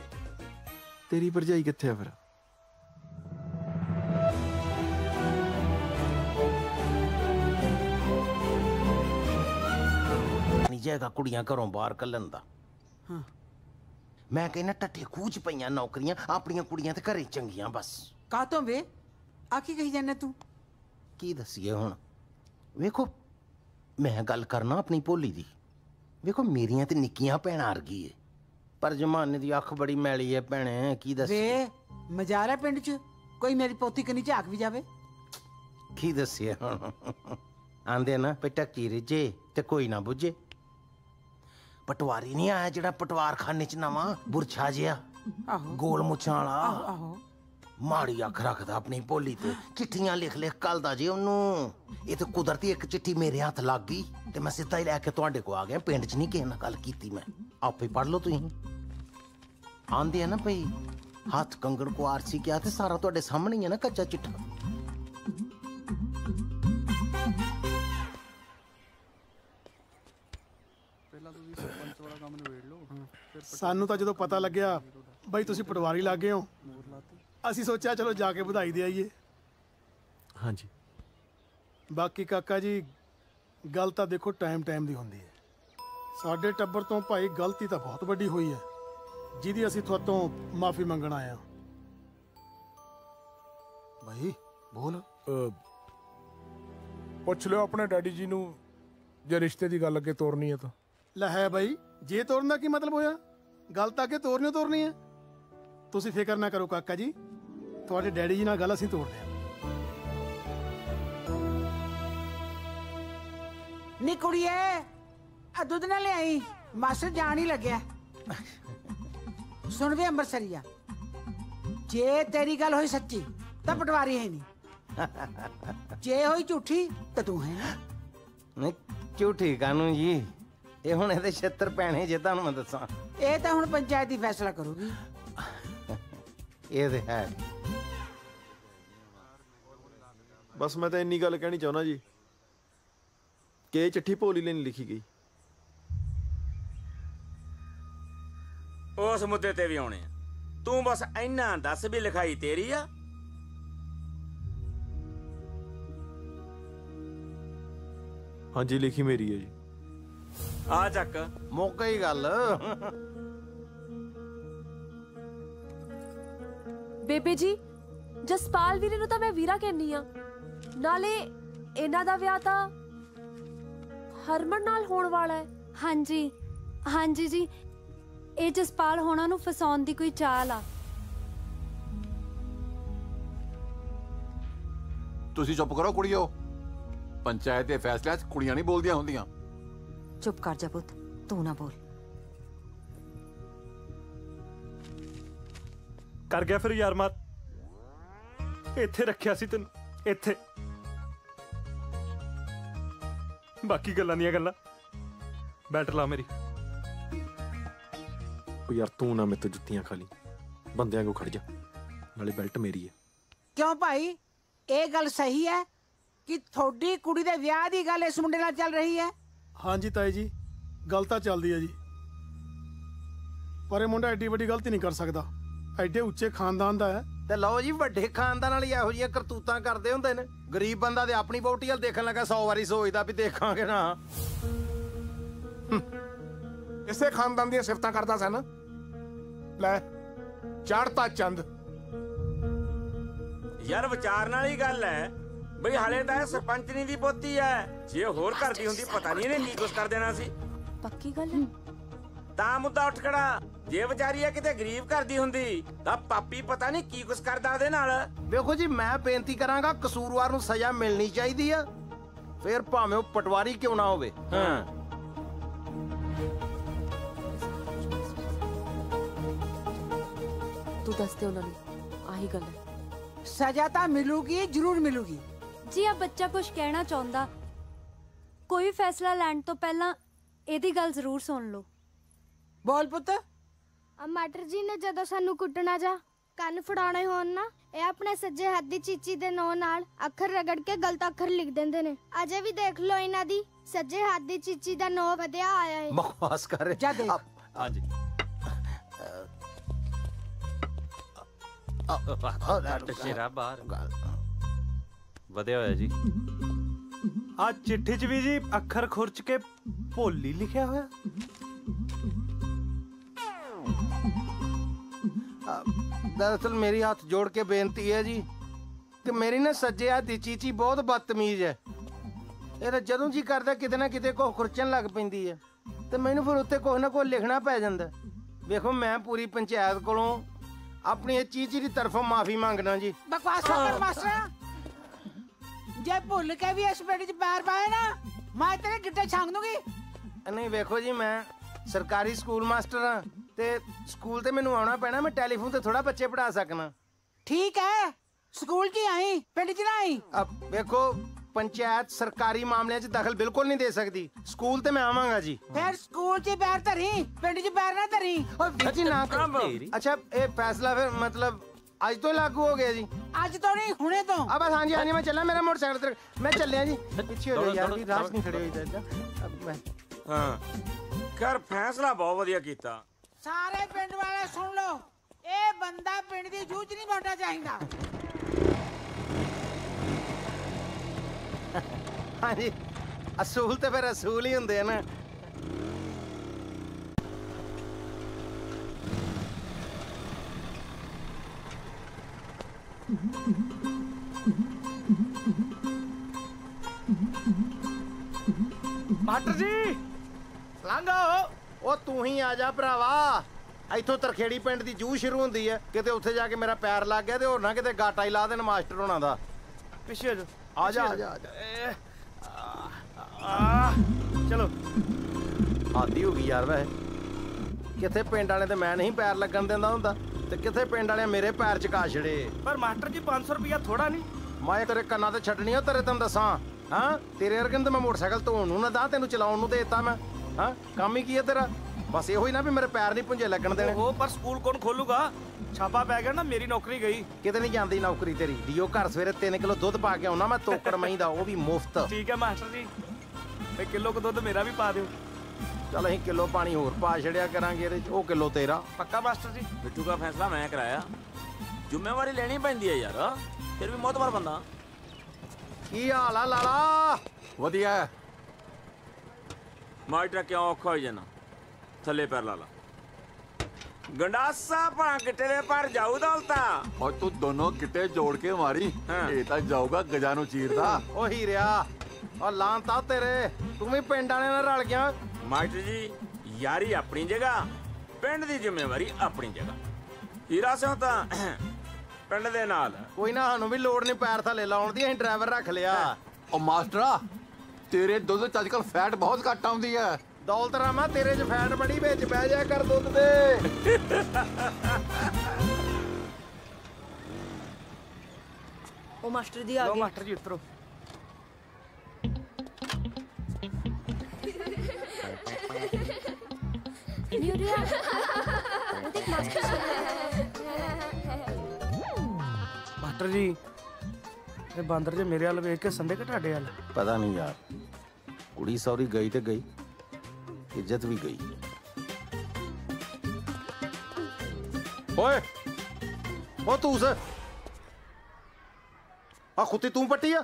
ਤੇਰੀ ਭਰਜਾਈ ਕਿੱਥੇ ਆ ਫਿਰ? ਨਹੀਂ ਜਾਏਗਾ ਕੁੜੀਆਂ ਘਰੋਂ ਬਾਹਰ ਕੱਲਣ ਦਾ। ਹਾਂ। ਮੈਂ ਕਹਿੰਦਾ ਟੱਟੇ ਖੂਚ ਪਈਆਂ ਨੌਕਰੀਆਂ ਆਪਣੀਆਂ ਕੁੜੀਆਂ ਤੇ ਘਰੇ ਚੰਗੀਆਂ ਬਸ। ਕਾਤੋਂ ਵੇ? ਆ ਕੀ ਕਹੀ ਜਾਂਦਾ ਤੂੰ? ਕੀ ਦਸੀਏ ਹੁਣ? ਵੇਖੋ ਮੈਂ ਗੱਲ ਕਰਨਾ ਆਪਣੀ ਭੋਲੀ ਦੀ। ਵੇਖੋ ਮੇਰੀਆਂ ਤੇ ਨਿੱਕੀਆਂ ਭੈਣਾਂ ਅਰਗੀ ਏ। ਪਰ ਜਮਾਨੇ ਦੀ ਅੱਖ ਬੜੀ ਮੈਲੀ ਏ ਭੈਣੇ ਕੀ ਦੱਸੀਏ ਵੇ ਮਜ਼ਾਰਾ ਪਿੰਡ 'ਚ? ਕੋਈ ਮੇਰੀ ਪੋਤੀ ਕਨੀ ਝਾਕ ਵੀ ਜਾਵੇ? ਕੀ ਹੁਣ ਆਂਦੇ ਨਾ ਪਟਕੀ ਰਿਜੇ ਤੇ ਕੋਈ ਨਾ ਬੁੱਝੇ। ਪਟਵਾਰੀ ਨਹੀਂ ਆਇਆ ਜਿਹੜਾ ਪਟਵਾਰਖਾਨੇ ਚ ਨਵਾਂ ਬੁਰਛਾ ਜਿਆ ਆਹੋ। ਗੋਲ ਮੁੱਛਾਂ ਆਹੋ ਵਾਲਾ ਆਹੋ। ਮਾੜੀ ਅੱਖ ਰੱਖਦਾ ਆਪਣੀ ਭੋਲੀ ਤੇ। ਚਿੱਠੀਆਂ ਲਿਖ ਲਿਖ ਕੱਲਦਾ ਜੀ ਉਹਨੂੰ। ਇਹ ਤਾਂ ਕੁਦਰਤੀ ਇੱਕ ਚਿੱਠੀ ਮੇਰੇ ਹੱਥ ਲੱਗ ਗਈ ਤੇ ਮੈਂ ਸਿੱਧਾ ਹੀ ਲੈ ਕੇ ਤੁਹਾਡੇ ਕੋ ਆ ਗਿਆ। ਪਿੰਡ 'ਚ ਨਹੀਂ ਕਿਸੇ ਨਾਲ ਗੱਲ ਕੀਤੀ ਮੈਂ। ਆਪੇ ਪੜ ਲਓ ਤੁਸੀਂ। ਆਂਦੇ ਆ ਨਾ ਭਈ ਹੱਥ ਕੰਗਣ ਕੋ ਆਰਸੀ ਕਿਹਾ ਤੇ ਸਾਰਾ ਤੁਹਾਡੇ ਸਾਹਮਣੇ ਹੀ ਹੈ ਨਾ ਕੱਚਾ ਚਿੱਠਾ। ਪਹਿਲਾਂ ਤੁਸੀਂ ਸਰਪੰਚ ਵਾਲਾ ਕੰਮ ਨਿਬੇੜ ਲਓ ਸਾਨੂੰ ਤਾਂ ਜਦੋਂ ਪਤਾ ਲੱਗਿਆ ਬਈ ਤੁਸੀਂ ਪਟਵਾਰੀ ਲੱਗ ਹੋ ਅਸੀਂ ਸੋਚਿਆ ਚਲੋ ਜਾ ਕੇ ਵਧਾਈ ਦੇ ਆਈਏ। ਹਾਂਜੀ। ਬਾਕੀ ਕਾਕਾ ਜੀ ਗੱਲ ਤਾਂ ਦੇਖੋ ਟਾਈਮ ਟਾਈਮ ਦੀ ਹੁੰਦੀ ਹੈ। ਸਾਡੇ ਟੱਬਰ ਤੋਂ ਭਾਈ ਗਲਤੀ ਤਾਂ ਬਹੁਤ ਵੱਡੀ ਹੋਈ ਹੈ। ਜਿਹਦੀ ਅਸੀਂ ਤੁਹਾਤੋਂ ਮਾਫੀ ਮੰਗਣ ਆਏ ਹਾਂ। ਭਾਈ ਬੋਲ। ਪੁੱਛ ਲਿਓ ਆਪਣੇ ਡੈਡੀ ਜੀ ਨੂੰ ਜੇ ਰਿਸ਼ਤੇ ਦੀ ਗੱਲ ਅੱਗੇ ਤੋਰਨੀ ਹੈ ਤਾਂ। ਲੈ ਹੈ ਬਾਈ ਜੇ ਤੋਰਨ ਦਾ ਕੀ ਮਤਲਬ ਹੋਇਆ? ਗੱਲ ਤਾਂ ਕਿ ਤੋਰਨੀ ਤੋਰਨੀ ਹੈ। ਤੁਸੀਂ ਫਿਕਰ ਨਾ ਕਰੋ ਕਾਕਾ ਜੀ ਤੁਹਾਡੇ ਡੈਡੀ ਜੀ ਨਾਲ ਗੱਲ ਅਸੀਂ ਤੋਰਦੇ ਹਾਂ। ਨੀ ਕੁੜੀਏ ਆ ਦੁੱਧ ਨਾਲ ਲਿਆਈ। ਮਾਸਟਰ ਜਾਣ ਹੀ ਲੱਗਿਆ। ਸੁਣ ਵੀ ਅੰਬਰਸਰੀਆ ਜੇ ਤੇਰੀ ਗੱਲ ਹੋਈ ਸੱਚੀ ਤਾਂ ਪਟਵਾਰੀ ਹੈ ਨਹੀਂ। ਜੇ ਹੋਈ ਝੂਠੀ ਤਾਂ ਤੂੰ ਹੈ ਨਾ ਨਹੀਂ ਝੂਠੀ ਕਾਨੂੰ ਜੀ? ਇਹ ਹੁਣ ਇਹਦੇ ਛੇਤਰ ਪੈਣੇ ਜੇ ਤੁਹਾਨੂੰ ਮੈਂ ਦੱਸਾਂ। ਇਹ ਤਾਂ ਹੁਣ ਪੰਚਾਇਤ ਹੀ ਫੈਸਲਾ ਕਰੂਗੀ। ਇਹ ਤੇ ਹੈ। ਬਸ ਮੈਂ ਤਾਂ ਇੰਨੀ ਗੱਲ ਕਹਿਣੀ ਚਾਹੁੰਦਾ ਜੀ ਕਿ ਇਹ ਚਿੱਠੀ ਭੋਲੀ ਲਈ ਨਹੀਂ ਲਿਖੀ ਗਈ। ਉਸ ਮੁੱਦੇ ਤੇ ਵੀ ਆਉਣੇ ਆ। ਤੂੰ ਬਸ ਇੰਨਾ ਦੱਸ ਵੀ ਲਿਖਾਈ ਤੇਰੀ ਆ। ਹਾਂਜੀ ਲਿਖੀ ਮੇਰੀ ਹੈ ਜੀ। ਆ ਚੱਕ। ਮੌਕਾ ਹੀ ਗੱਲ। ਬੇਬੇ ਜੀ ਜਸਪਾਲ ਵੀਰੇ ਨੂੰ ਤਾਂ ਮੈਂ ਵੀਰਾ ਕਹਿੰਨੀ ਆ ਨਾਲੇ ਇਹਨਾਂ ਦਾ ਵਿਆਹ ਤਾਂ ਹਰਮਨ ਨਾਲ ਹੋਣ ਵਾਲਾ ਹੈ। ਹਾਂਜੀ ਹਾਂਜੀ ਜੀ। ਇਹ ਜਸਪਾਲ ਹੋਣਾ ਨੂੰ ਫਸਾਉਣ ਦੀ ਕੋਈ ਚਾਲ ਆ। ਤੁਸੀਂ ਚੁੱਪ ਕਰੋ ਕੁੜੀਓ। ਪੰਚਾਇਤ ਦੇ ਫੈਸਲਿਆਂ 'ਚ ਕੁੜੀਆਂ ਨਹੀਂ ਬੋਲਦੀਆਂ ਹੁੰਦੀਆਂ। ਚੁੱਪ ਕਰ ਜਾ ਪੁੱਤ ਤੂੰ ਨਾ ਬੋਲ। ਕਰ ਗਿਆ ਫਿਰ ਯਾਰ ਮਾਰ। ਇੱਥੇ ਰੱਖਿਆ ਸੀ ਤੈਨੂੰ ਇੱਥੇ। ਬਾਕੀ ਗੱਲਾਂ ਦੀਆਂ ਗੱਲਾਂ। ਬੈਟਰ ਲਾ ਮੇਰੀ। ਉਹ ਯਾਰ ਤੂੰ ਨਾ ਮੇਰੇ ਤੋਂ ਜੁੱਤੀਆਂ ਖਾ ਲਈ। ਬੰਦਿਆਂ ਕੋ ਖੜ ਜਾ। ਨਾਲੇ ਬੈਲਟ ਮੇਰੀ ਹੈ। ਕਿਉਂ ਭਾਈ? ਇਹ ਗੱਲ ਸਹੀ ਹੈ ਕਿ ਤੁਹਾਡੀ ਕੁੜੀ ਦੇ ਵਿਆਹ ਦੀ ਗੱਲ ਇਸ ਮੁੰਡੇ ਨਾਲ ਚੱਲ ਰਹੀ ਹੈ? ਹਾਂਜੀ ਤਾਈ ਜੀ ਗੱਲ ਤਾਂ ਚੱਲਦੀ ਹੈ ਜੀ। ਪਰ ਇਹ ਮੁੰਡਾ ਐਡੀ ਵੱਡੀ ਗਲਤੀ ਨਹੀਂ ਕਰ ਸਕਦਾ। ਐਡੇ ਉੱਚੇ ਖਾਨਦਾਨ ਦਾ ਹੈ। ਤੇ ਲਓ ਜੀ ਵੱਡੇ ਖਾਨਦਾਨ ਵਾਲੀ ਇਹੋ ਜਿਹੀਆਂ ਕਰਤੂਤਾਂ ਕਰਦੇ ਹੁੰਦੇ ਨੇ। ਗਰੀਬ ਬੰਦਾ ਤੇ ਆਪਣੀ ਬੋਟੀ ਵੱਲ ਦੇਖਣ ਲੱਗਾ 100 ਵਾਰੀ ਸੋਚਦਾ ਵੀ ਦੇਖਾਂਗੇ ਨਾ। ਇਸੇ ਖਾਨਦਾਨ ਦੀਆਂ ਸਿਫਤਾਂ ਕਰਦਾ ਸਨ ਲੈ ਚੜਤਾ ਚੰਦ। ਯਾਰ ਵਿਚਾਰਨ ਵਾਲੀ ਗੱਲ ਹੈ। ਬਈ ਹਲੇ ਤਾਂ ਇਹ ਸਰਪੰਚਨੀ ਦੀ ਪੋਤੀ ਹੈ। ਜੇ ਹੋਰ ਕਰਦੀ ਹੁੰਦੀ ਪਤਾ ਨਹੀਂ ਇਹਨੇ ਕੀ ਕੁਛ ਕਰ ਦੇਣਾ ਸੀ। ਪੱਕੀ ਗੱਲ ਹੈ? ਤਾਂ ਮੁੱਦਾ ਉੱਠ ਖੜਾ। ਜੇ ਵਿਚਾਰੀ ਇਹ ਕਿਤੇ ਗਰੀਬ ਕਰਦੀ ਹੁੰਦੀ ਤਾਂ ਪਾਪੀ ਪਤਾ ਨਹੀਂ ਕੀ ਕੁਛ ਕਰਦਾ ਉਹਦੇ ਨਾਲ। ਵੇਖੋ ਜੀ ਮੈਂ ਬੇਨਤੀ ਕਰਾਂਗਾ ਕਸੂਰਵਾਰ ਨੂੰ ਸਜ਼ਾ ਮਿਲਣੀ ਚਾਹੀਦੀ ਆ। ਫਿਰ ਭਾਵੇਂ ਉਹ ਪਟਵਾਰੀ ਕਿਉਂ ਨਾ ਹੋਵੇ। ਹਾਂ। ਤੂੰ ਦੱਸ ਦੇ ਉਹਨਾਂ ਨੂੰ ਆਹੀ ਗੱਲ ਹੈ। ਸਜ਼ਾ ਤਾਂ ਮਿਲੂਗੀ ਜ਼ਰੂਰ ਮਿਲੂਗੀ। ਜੀ ਆ ਬੱਚਾ ਕੁਝ ਕਹਿਣਾ ਚਾਹੁੰਦਾ ਕੋਈ ਫੈਸਲਾ ਲੈਣ ਤੋਂ ਪਹਿਲਾਂ ਇਹਦੀ ਗੱਲ ਜ਼ਰੂਰ ਸੁਣ ਲਓ। ਬੋਲ ਪੁੱਤ ਆ ਮਾਟਰ ਜੀ ਨੇ ਜਦੋਂ ਸਾਨੂੰ ਕੁੱਟਣਾ ਜਾ ਕੰਨ ਫੜਾਉਣੇ ਹੋਣ ਨਾ ਇਹ ਆਪਣੇ ਸੱਜੇ ਹੱਥ ਦੀ ਚੀਚੀ ਦੇ ਨੌ ਨਾਲ ਅੱਖਰ ਰਗੜ ਕੇ ਗਲਤ ਅੱਖਰ ਲਿਖ ਦਿੰਦੇ ਨੇ ਅਜੇ ਵੀ ਦੇਖ ਲਓ ਇਹਨਾਂ ਦੀ ਸੱਜੇ ਹੱਥ ਦੀ ਚੀਚੀ ਦਾ ਨੌ ਵਧਿਆ ਆਇਆ ਹੈ ਬਕਵਾਸ ਕਰ ਰਹੇ ਜਾ ਦੇਖ ਹਾਂਜੀ ਸ਼ੇਰਾ ਬਾਹਰ ਵਧਿਆ ਹੋਇਆ ਜੀ ਆ ਚਿੱਠੀ 'ਚ ਵੀ ਜੀ ਅੱਖਰ ਖੁਰਚ ਕੇ ਭੋਲੀ ਲਿਖਿਆ ਹੋਇਆ ਦਰਅਸਲ ਮੇਰੀ ਹੱਥ ਜੋੜ ਕੇ ਬੇਨਤੀ ਹੈ ਜੀ ਕਿ ਮੇਰੀ ਨਾ ਸੱਜੇ ਹੱਥ ਦੀ ਚੀਚੀ ਬਹੁਤ ਬਦਤਮੀਜ਼ ਹੈ। ਇਹ ਤਾਂ ਜਦੋਂ ਜੀ ਕਰਦਾ ਕਿਤੇ ਨਾ ਕਿਤੇ ਕੋ ਖੁਰਚਣ ਲੱਗ ਪੈਂਦੀ ਹੈ ਤੇ ਮੈਨੂੰ ਫਿਰ ਉੱਤੇ ਕੁਛ ਨਾ ਕੁਛ ਲਿਖਣਾ ਪੈ ਜਾਂਦਾ। ਵੇਖੋ ਮੈਂ ਪੂਰੀ ਪੰਚਾਇਤ ਕੋਲੋਂ ਆਪਣੀ ਇਹ ਚੀਚੀ ਦੀ ਤਰਫੋਂ ਮਾਫੀ ਮੰਗਦਾ ਜੀ। ਬਕਵਾਸ ਕਰ ਮਾਸਟਰ। ਜੇ ਭੁੱਲ ਕੇ ਵੀ ਇਸ ਪਿੰਡ 'ਚ ਪੈਰ ਪਾਏ ਨਾ ਮੈਂ ਤੇਰੇ ਗਿੱਟੇ ਛਾਂਗ ਦੂੰਗੀ। ਨਹੀਂ ਵੇਖੋ ਜੀ ਮੈਂ ਸਰਕਾਰੀ ਸਕੂਲ ਮਾਸਟਰ ਹਾਂ। ਤੇ ਸਕੂਲ ਤੇ ਮੈਨੂੰ ਆਉਣਾ ਪੈਣਾ ਮੈਂ ਟੈਲੀਫੋਨ ਤੇ ਥੋੜਾ ਬੱਚੇ ਪੜਾ ਸਕਣਾ ਠੀਕ ਹੈ। ਸਕੂਲ 'ਚ ਆਈ? ਪਿੰਡ 'ਚ ਨਾ ਆਈ? ਅਬ ਵੇਖੋ ਪੰਚਾਇਤ ਸਰਕਾਰੀ ਮਾਮਲਿਆਂ 'ਚ ਦਖਲ ਬਿਲਕੁਲ ਨਹੀਂ ਦੇ ਸਕਦੀ। ਸਕੂਲ ਤੇ ਮੈਂ ਆਵਾਂਗਾ ਜੀ। ਫਿਰ ਸਕੂਲ 'ਚ ਪੈਰ ਧਰੀ ਪਿੰਡ 'ਚ ਪੈਰ ਨਾ ਧਰੀ। ਵੀਰ ਜੀ ਨਾ ਕਰੋ। ਅੱਛਾ ਇਹ ਫੈਸਲਾ ਫਿਰ ਮਤਲਬ ਅੱਜ ਤੋਂ ਲਾਗੂ ਹੋ ਗਿਆ ਜੀ। ਅੱਜ ਤੋਂ ਨਹੀਂ ਹੁਣੇ ਤੋਂ। ਆ ਬਸ ਹਾਂਜੀ ਹਾਂਜੀ ਮੈਂ ਚੱਲਾਂ ਮੇਰਾ ਮੋਟਰਸਾਈਕਲ ਤੇ। ਮੈਂ ਚੱਲਿਆ ਜੀ। ਪਿੱਛੇ ਹੋ ਜਾ ਯਾਰ ਵੀ ਰਾਸ ਨਹੀਂ ਖੜੇ ਹੋਈ ਜਾਂਦਾ ਅਬ ਮੈਂ ਹਾਂ। ਕਰ ਫੈਸਲਾ ਬਹੁਤ ਵਧੀਆ ਕੀਤਾ। ਸਾਰੇ ਪਿੰਡ ਵਾਲੇ ਸੁਣ ਲਓ। ਇਹ ਬੰਦਾ ਪਿੰਡ ਦੀ ਜੂਝ ਨਹੀਂ ਬਣਨਾ ਚਾਹੀਦਾ। ਹਾਂਜੀ। ਅਸੂਲ ਤੇ ਫਿਰ ਅਸੂਲ ਹੀ ਹੁੰਦੇ ਆ ਨਾ। ਮਾਸਟਰ ਜੀ ਲੰਘੋ ਉਹ ਤੂੰ ਹੀ ਆ ਜਾ ਭਰਾਵਾ। ਇੱਥੋਂ ਤਰਖੇੜੀ ਪਿੰਡ ਦੀ ਜੂ ਸ਼ੁਰੂ ਹੁੰਦੀ ਹੈ। ਕਿਤੇ ਉੱਥੇ ਜਾ ਕੇ ਮੇਰਾ ਪੈਰ ਲੱਗ ਗਿਆ ਤੇ ਹੋਰ ਨਾ ਕਿਤੇ ਗਾਟਾ ਹੀ ਲਾ ਦੇਣ ਮਾਸਟਰ ਹੋਣਾ ਦਾ। ਪਿੱਛੇ ਆ ਜਾ ਆ ਜਾ ਆ ਜਾ। ਆ ਚਲੋ। ਆਦੀ ਹੋ ਗਈ ਯਾਰ ਵੈ ਕਿੱਥੇ ਪਿੰਡ ਵਾਲੇ ਤੇ ਮੈਂ ਨਹੀਂ ਪੈਰ ਲੱਗਣ ਦਿੰਦਾ ਹੁੰਦਾ। ਤੇ ਕਿੱਥੇ ਪਿੰਡ ਵਾਲੇ ਮੇਰੇ ਪੈਰ ਚਕਾ ਛੜੇ। ਪਰ ਮਾਸਟਰ ਜੀ 500 ਰੁਪਇਆ ਥੋੜਾ ਨਹੀਂ। ਮੈਂ ਤੇਰੇ ਕੰਨਾਂ ਤੇ ਛੱਡਣੀ ਆ ਤੇਰੇ ਤੈਨੂੰ ਦੱਸਾਂ। ਹਾਂ ਤੇਰੇ ਵਰਗੇ ਨੂੰ ਤਾਂ ਮੈਂ ਮੋਟਰਸਾਈਕਲ ਧੋਣ ਨੂੰ ਨਾ ਦਾ ਤੈਨੂੰ ਚਲਾਉਣ ਨੂੰ ਦੇਤਾ ਮੈਂ। ਹਾਂ ਕੰਮ ਹੀ ਕੀ ਹੈ ਤੇਰਾ? ਬਸ ਇਹੋ ਹੀ ਨਾ ਵੀ ਮੇਰੇ ਪੈਰ ਨਹੀਂ ਪੁੰਜੇ ਲੱਗਣ ਦੇਣੇ। ਉਹ ਪਰ ਸਕੂਲ ਕੌਣ ਖੋਲੂਗਾ? ਛਾਪਾ ਪੈ ਗਿਆ ਨਾ ਮੇਰੀ ਨੌਕਰੀ ਗਈ। ਕਿਤੇ ਨਹੀਂ ਜਾਂਦੀ ਨੌਕਰੀ ਤੇਰੀ। ਡੀਓ ਘਰ ਸਵੇਰੇ 3 ਕਿਲੋ ਦੁੱਧ ਪਾ ਕੇ ਆਉਣਾ ਮੈਂ ਤੋਕੜ ਮਹੀਂ ਦਾ ਉਹ ਵੀ ਮੁਫਤ। ਠੀਕ ਹੈ ਮਾਸਟਰ ਜੀ। ਤੇ ਕਿਲੋ ਕੁ ਦੁੱਧ ਮੇਰਾ ਵੀ ਪਾ ਦਿਓ। ਚੱਲ ਅਸੀਂ ਕਿਲੋ ਪਾਣੀ ਹੋਰ ਪਾ ਛੜਿਆ ਕਰਾਂਗੇ ਇਹਦੇ ਚ ਉਹ ਕਿਲੋ ਤੇਰਾ। ਪੱਕਾ ਮਾਸਟਰ ਜੀ? ਬਿੱਟੂ ਦਾ ਫੈਸਲਾ ਮੈਂ ਕਰਾਇਆ। ਜ਼ਿੰਮੇਵਾਰੀ ਲੈਣੀ ਪੈਂਦੀ ਹੈ ਯਾਰ। ਫਿਰ ਵੀ ਮੋਤਬਰ ਬੰਦਾ। ਕੀ ਹਾਲ ਆ ਲਾਲਾ? ਵਧੀਆ। ਮਾਸਟਰ ਕਿਉਂ ਔਖਾ ਹੋ ਜਾਣਾ ਥੱਲੇ ਪੈਰ ਲਾ ਲਾ। ਗੰਡਾਸਾ ਭਾਂ ਕਿਤੇ ਦੇ ਪਰ ਜਾਊ ਦੌਲਤਾ। ਔਰ ਤੂੰ ਦੋਨੋਂ ਕਿਤੇ ਜੋੜ ਕੇ ਮਾਰੀ। ਇਹ ਤਾਂ ਜਾਊਗਾ ਗਜਾ ਨੂੰ ਚੀਰਦਾ। ਉਹ ਹੀਰਿਆ ਉਹ ਲਾਂ ਤਾਂ ਤੇਰੇ। ਤੂੰ ਵੀ ਪਿੰਡ ਵਾਲਿਆਂ ਨਾਲ ਰਲ ਗਿਆ। ਮਾਸਟਰ ਜੀ ਯਾਰੀ ਆਪਣੀ ਜਗ੍ਹਾ ਪਿੰਡ ਦੀ ਜ਼ਿੰਮੇਵਾਰੀ ਆਪਣੀ ਜਗ੍ਹਾ। ਹੀਰਾ ਸਿੰਘ ਤਾਂ ਪਿੰਡ ਦੇ ਨਾਲ। ਕੋਈ ਨਾ ਸਾਨੂੰ ਵੀ ਲੋੜ ਨਹੀਂ ਪੈਰ ਥੱਲੇ ਲਾਉਣ ਦੀ ਅਸੀਂ ਡਰਾਈਵਰ ਰੱਖ ਲਿਆ। ਉਹ ਮਾਸਟਰਾ ਤੇਰੇ ਦੁੱਧ ਚ ਅੱਜਕੱਲ ਫੈਟ ਬਹੁਤ ਘੱਟ ਆਉਂਦੀ ਹੈ ਦੌਲਤ ਰਾਮਾ ਤੇਰੇ 'ਚ ਫੈਟ ਬੜੀ ਵਿੱਚ ਬਹਿ ਜਾ ਕਰ ਦੁੱਧ ਦੇ ਉਹ ਮਾਸਟਰ ਜੀ ਆ ਗਏ। ਮਾਸਟਰ ਜੀ ਉਤਰੋ। ਮਾਸਟਰ ਜੀ ਇਹ ਬਾਂਦਰ ਜੇ ਮੇਰੇ ਵੱਲ ਵੇਖ ਕੇ ਸੰਦੇ ਕਿ ਤੁਹਾਡੇ ਵੱਲ? ਪਤਾ ਨਹੀਂ ਯਾਰ। ਕੁੜੀ ਸੌਰੀ ਗਈ ਤੇ ਗਈ, ਇੱਜ਼ਤ ਵੀ ਗਈ। ਓਏ ਉਹ ਤੂੰ ਸ ਆ ਖੁੱਤੀ ਤੂੰ ਪੱਟੀ ਆ?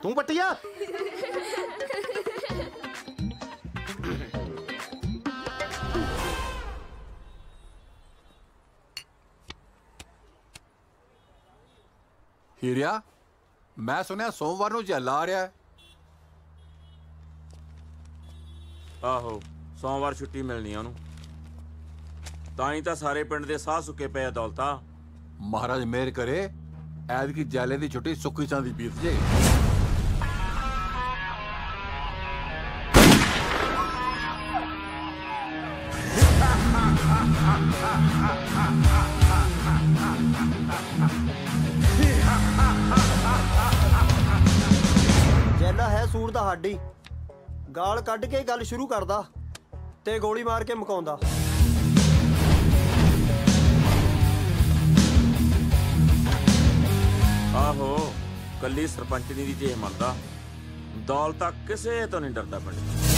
ਤੂੰ ਪੱਟੀ ਆ? ਹੀਰਿਆ ਮੈਂ ਸੁਣਿਆ ਸੋਮਵਾਰ ਨੂੰ ਜੱਲਾ ਆ ਰਿਹਾ ਹੈ। ਆਹੋ ਸੋਮਵਾਰ ਛੁੱਟੀ ਮਿਲਣੀ ਆ ਉਹਨੂੰ। ਤਾਂ ਹੀ ਤਾਂ ਸਾਰੇ ਪਿੰਡ ਦੇ ਸਾਹ ਸੁੱਕੇ ਪਏ ਆ ਦੌਲਤਾ। ਮਹਾਰਾਜ ਮਿਹਰ ਕਰੇ ਐਤਕੀ ਜੈਲੇ ਦੀ ਛੁੱਟੀ ਸੁੱਕੀ ਚਾਂਦੀ ਬੀਤ ਜੇ। ਜੈਲਾ ਹੈ ਸੂਰ ਦਾ ਹਾਡੀ। ਗਾਲ ਕੱਢ ਕੇ ਗੱਲ ਸ਼ੁਰੂ ਕਰਦਾ ਤੇ ਗੋਲੀ ਮਾਰ ਕੇ ਮੁਕਾਉਂਦਾ। ਆਹੋ, ਕੱਲੀ ਸਰਪੰਚਨੀ ਦੀ ਜੇ ਮੰਨਦਾ ਦੌਲਤਾ ਕਿਸੇ ਤੋਂ ਨਹੀਂ ਡਰਦਾ ਪਿੰਡ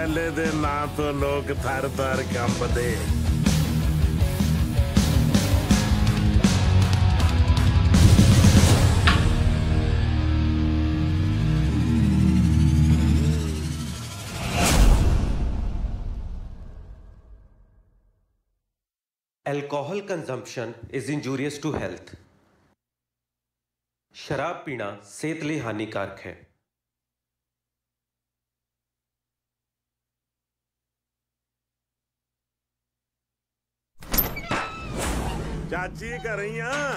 ਨਹੀਂ ਜੈਲੇ ਦੇ ਨਾਂ ਤੋਂ ਲੋਕ ਥਰ ਥਰ ਕੰਬਦੇ Alcohol consumption is injurious to health. ਸ਼ਰਾਬ ਪੀਣਾ ਸਿਹਤ ਲਈ ਹਾਨੀਕਾਰਕ ਹੈ ਚਾਚੀ ਘਰੇ ਆ।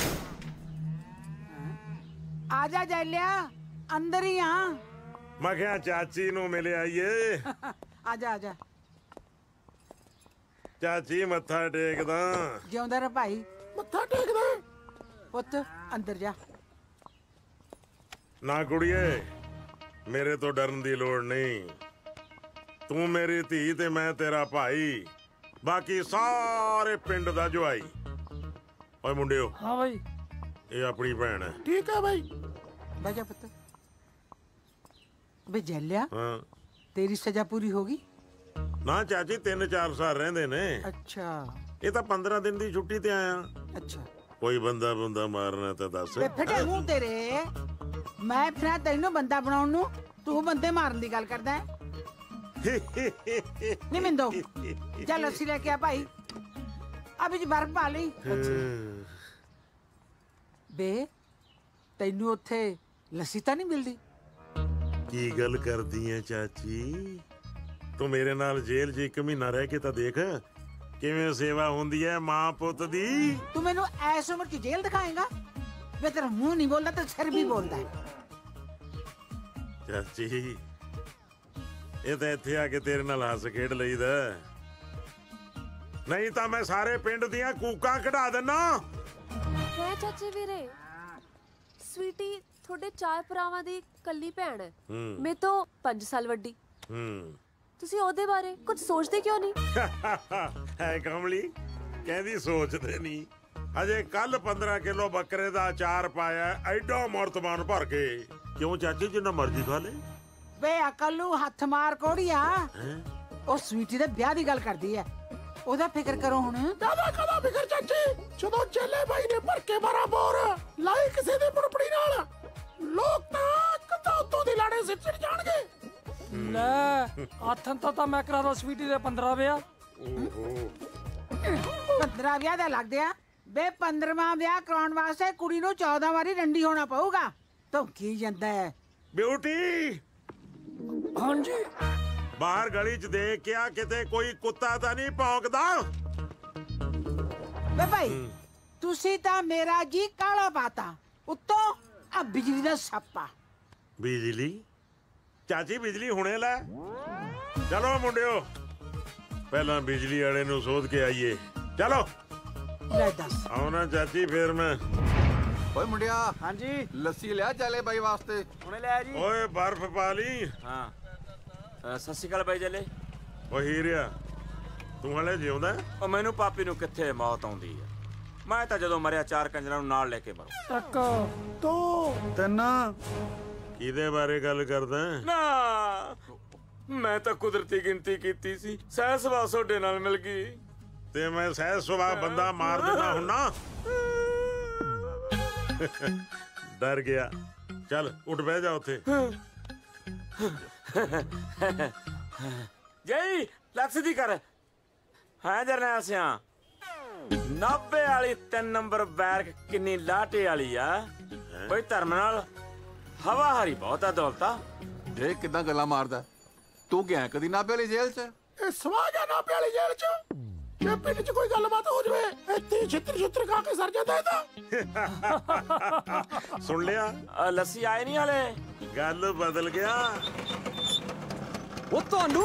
ਆ ਜਾ ਜੈਲਿਆ ਅੰਦਰ ਹੀ ਆ। ਮੈਂ ਕਿਹਾ ਚਾਚੀ ਨੂੰ ਮਿਲ ਆਈਏ। ਆ ਜਾ ਆ ਜਾ। ਚਾਚੀ ਮੱਥਾ ਟੇਕਦਾ। ਜਿਉਂਦਾ ਰਹਿ ਭਾਈ। ਮੱਥਾ ਟੇਕਦਾ? ਪੁੱਤ ਅੰਦਰ ਜਾ। ਨਾ ਕੁੜੀਏ ਮੇਰੇ ਤੋਂ ਡਰਨ ਦੀ ਲੋੜ ਨਹੀਂ। ਤੂੰ ਮੇਰੀ ਧੀ ਤੇ ਮੈਂ ਤੇਰਾ ਭਾਈ। ਬਾਕੀ ਸਾਰੇ ਪਿੰਡ ਦਾ ਜਵਾਈ ਓਏ ਮੁੰਡਿਓ। ਹਾਂ ਭਾਈ ਇਹ ਆਪਣੀ ਭੈਣ ਹੈ। ਠੀਕ ਹੈ ਭਾਈ ਬਹਿ ਜਾ ਪੁੱਤ। ਬੇ ਜੈਲਿਆ ਹਾਂ। ਤੇਰੀ ਸਜ਼ਾ ਪੂਰੀ ਹੋ ਗਈ? ਨਾ ਚਾਚੀ 3-4 ਸਾਲ ਰਹਿੰਦੇ ਨੇ। ਅੱਛਾ। ਇਹ ਤਾਂ 15 ਦਿਨ ਦੀ ਛੁੱਟੀ ਤੇ ਆਇਆ। ਅੱਛਾ। ਕੋਈ ਬੰਦਾ ਬੰਦਾ ਮਾਰਨਾ ਤਾਂ ਦੱਸ। ਬੇ ਫਟੇ ਮੂੰਹ ਤੇਰੇ। ਮੈਂ ਫਿਰ ਤੈਨੂੰ ਬੰਦਾ ਬਣਾਉਣ ਨੂੰ ਤੂੰ ਬੰਦੇ ਮਾਰਨ ਦੀ ਗੱਲ ਕਰਦਾ ਹੈ। ਨਹੀਂ ਮਿੰਦੋ। ਚੱਲ ਅਸੀਂ ਲੈ ਕੇ ਆ ਭਾਈ। ਅਭੀ ਜੀ ਬਰਫ ਪਾ ਲਈ। ਬੇ ਤੈਨੂੰ ਉੱਥੇ ਲੱਸੀ ਤਾਂ ਨਹੀਂ ਮਿਲਦੀ? ਕੀ ਗੱਲ ਕਰਦੀ ਐ ਚਾਚੀ? ਤੂੰ ਮੇਰੇ ਨਾਲ ਜੇਲ੍ਹ 'ਚ ਇੱਕ ਮਹੀਨਾ ਰਹਿ ਕੇ ਤਾਂ ਦੇਖ ਕਿਵੇਂ ਸੇਵਾ ਹੁੰਦੀ ਐ ਮਾਂ ਪੁੱਤ ਦੀ? ਤੂੰ ਮੈਨੂੰ ਐਸ ਉਮਰ ਚ ਜੇਲ੍ਹ ਦਿਖਾਏਗਾ? ਵੇ ਤੇਰਾ ਮੂੰਹ ਨਹੀਂ ਬੋਲਦਾ ਤੇ ਸਿਰ ਵੀ ਬੋਲਦਾ ਹੈ ਚਾਚੀ ਇਹ ਤਾਂ ਇੱਥੇ ਆ ਕੇ ਤੇਰੇ ਨਾਲ ਹੱਸ ਖੇਡ ਲਈਦਾ। ਨਹੀਂ ਤਾਂ ਮੈਂ ਸਾਰੇ ਪਿੰਡ ਦੀਆਂ ਕੂਕਾਂ ਕਢਾ ਦਿੰਨਾ। ਹੈ ਚਾਚੇ ਵੀਰੇ? ਸਵੀਟੀ ਤੁਹਾਡੇ ਚਾਰ ਭਰਾਵਾਂ ਦੀ ਕੱਲੀ ਭੈਣ ਹੈ। ਮੇਰੇ ਤੋਂ 5 ਸਾਲ ਵੱਡੀ। ਹੂੰ। ਤੁਸੀਂ ਉਹਦੇ ਬਾਰੇ ਕੁਝ ਸੋਚਦੇ ਕਿਉਂ ਨਹੀਂ? ਹੈ ਕਮਲੀ ਕਹਿੰਦੀ ਸੋਚਦੇ ਨਹੀਂ। ਅਜੇ ਕੱਲ 15 ਕਿਲੋ ਬੱਕਰੇ ਦਾ ਅਚਾਰ ਪਾਇਆ ਐਡਾ ਮਰਤਬਾਨ ਭਰ ਕੇ। ਕਿਉਂ ਚਾਚੀ ਜਿੰਨਾ ਮਰਜ਼ੀ ਖਾ ਲੈ। ਵੇ ਅਕਲ ਨੂੰ ਹੱਥ ਮਾਰ ਕੋੜੀਆ ਉਹ ਸਵੀਟੀ ਦੇ ਵਿਆਹ ਦੀ ਗੱਲ ਕਰਦੀ ਹੈ। ਉਹਦਾ ਫਿਕਰ ਕਰੋ ਹੁਣ। ਕਾਦਾ ਕਾਦਾ ਫਿਕਰ ਚਾਚੀ? ਜਦੋਂ ਚੱਲੇ ਬਾਈ ਨੇ ਭਰ ਕੇ ਮਾਰਾ ਬੋਰ ਲਾਈ ਕਿਸੇ ਦੇ ਬੁੜਬੜੀ ਨਾਲ। ਲੋਕ ਤਾਂ ਕਦਾ ਉੱਤੋਂ ਦੀ ਲਾੜੇ ਚੜ ਜਾਣਗੇ? ਲੈ ਆਥਨ ਤਾਂ ਤਾਂ ਮੈਂ ਕਰਾ ਦੋ ਸਵੀਟੀ ਦੇ 15 ਵਿਆਹ। ਓਹੋ। 15 ਵਿਆਹ ਦਾ ਲੱਗਦੇ ਆ। ਬੇ 15ਵਾਂ ਵਿਆਹ ਕਰਾਉਣ ਵਾਸਤੇ ਕੁੜੀ ਨੂੰ 14 ਵਾਰੀ ਰੰਡੀ ਹੋਣਾ ਪਊਗਾ। ਧੌਂਕੀ ਜਾਂਦਾ ਹੈ। ਬਿਊਟੀ। ਹਾਂਜੀ। ਬਾਹਰ ਗਲੀ 'ਚ ਦੇਖ ਕੇ ਆ ਕਿਤੇ ਕੋਈ ਕੁੱਤਾ ਤਾਂ ਨਹੀਂ ਭੌਂਕਦਾ? ਵੇ ਭਾਈ ਤੁਸੀਂ ਤਾਂ ਮੇਰਾ ਜੀ ਕਾਲਾ ਪਾਤਾ। ਉੱਤੋਂ ਆ ਬਿਜਲੀ ਦਾ ਸੱਪਾ ਬਿਜਲੀ? ਚਾਚੀ ਬਿਜਲੀ ਹੁਣੇ ਲੈ। ਚਲੋ ਮੁੰਡਿਓ ਪਹਿਲਾਂ ਬਿਜਲੀ ਵਾਲੇ ਨੂੰ ਸੋਧ ਕੇ ਆਈਏ। ਚਲੋ। ਲੈ ਦੱਸ। ਆਉਣਾ ਚਾਚੀ ਫੇਰ ਮੈਂ। ਓਏ ਮੁੰਡਿਆ ਹਾਂਜੀ। ਲੱਸੀ ਲਿਆ ਚਾਲੇ ਬਾਈ ਵਾਸਤੇ। ਹੁਣੇ ਲੈ ਜੀ। ਓਏ ਬਰਫ਼ ਪਾ ਲਈ। ਹਾਂ। ਸਤਿ ਸ਼੍ਰੀ ਅਕਾਲ ਬਾਈ ਜੱਲੇ। ਓ ਹੀਰਿਆ ਤੂੰ ਹਲੇ ਜਿਉਂਦਾ? ਉਹ ਮੈਨੂੰ ਪਾਪੀ ਨੂੰ ਕਿੱਥੇ ਮੌਤ ਆਉਂਦੀ ਹੈ ਮੈਂ ਤਾਂ ਜਦੋਂ ਮਰਿਆ ਚਾਰ ਕੰਜਰਾਂ ਨੂੰ ਨਾਲ ਲੈ ਕੇ ਮਰੂ। ਇੱਕ ਦੋ ਤਿੰਨ ਕਿਹਦੇ ਬਾਰੇ ਗੱਲ ਕਰਦਾ? ਨਾ ਮੈਂ ਤਾਂ ਕੁਦਰਤੀ ਗਿਣਤੀ ਕੀਤੀ ਸੀ। ਸਹਿ ਸੁਭਾਅ ਤੁਹਾਡੇ ਨਾਲ ਮਿਲ ਗਈ। ਤੇ ਮੈਂ ਸਹਿ ਸੁਭਾ ਬੰਦਾ ਮਾਰ ਦਿੰਦਾ ਹੁੰਨਾ? ਡਰ ਗਿਆ। ਚੱਲ ਉੱਠ ਬਹਿ ਜਾ ਉੱਥੇ। ਜਈ ਲਕਸ ਦੀ ਕਰ। ਹਾਂ ਜਰਨੈਲ ਸਿਆ 90 ਵਾਲੀ 3 ਨੰਬਰ ਬੈਰਕ ਕਿੰਨੀ ਲਾਟੇ ਵਾਲੀ ਆ। ਕੋਈ ਧਰਮ ਨਾਲ ਹਵਾ ਹਰੀ ਬਹੁਤ ਆ ਦੌਲਤਾ। ਇਹ ਕਿਦਾਂ ਗੱਲਾਂ ਮਾਰਦਾ। ਤੂੰ ਗਿਆ ਕਦੀ ਨਾਭੇ ਵਾਲੀ ਜੇਲ੍ਹ 'ਚ? ਇਹ ਸਵਾਗ ਆ ਨਾਪੇ ਵਾਲੀ ਜੇਲ੍ਹ ਚ? ਜੇ ਪਿੰਡ ਚ ਕੋਈ ਗੱਲਬਾਤ ਹੋ ਜਵੇ ਇੱਥੇ ਛਿੱਤਰ ਛਿੱਤਰ ਖਾ ਕੇ ਸਰ ਜਾਂਦਾ ਇਹ ਤਾਂ। ਸੁਣ ਲਿਆ। ਲੱਸੀ ਆਏ ਨਹੀਂ ਹਲੇ? ਗੱਲ ਬਦਲ ਗਿਆ। ਉਹ ਤੁਹਾਨੂੰ?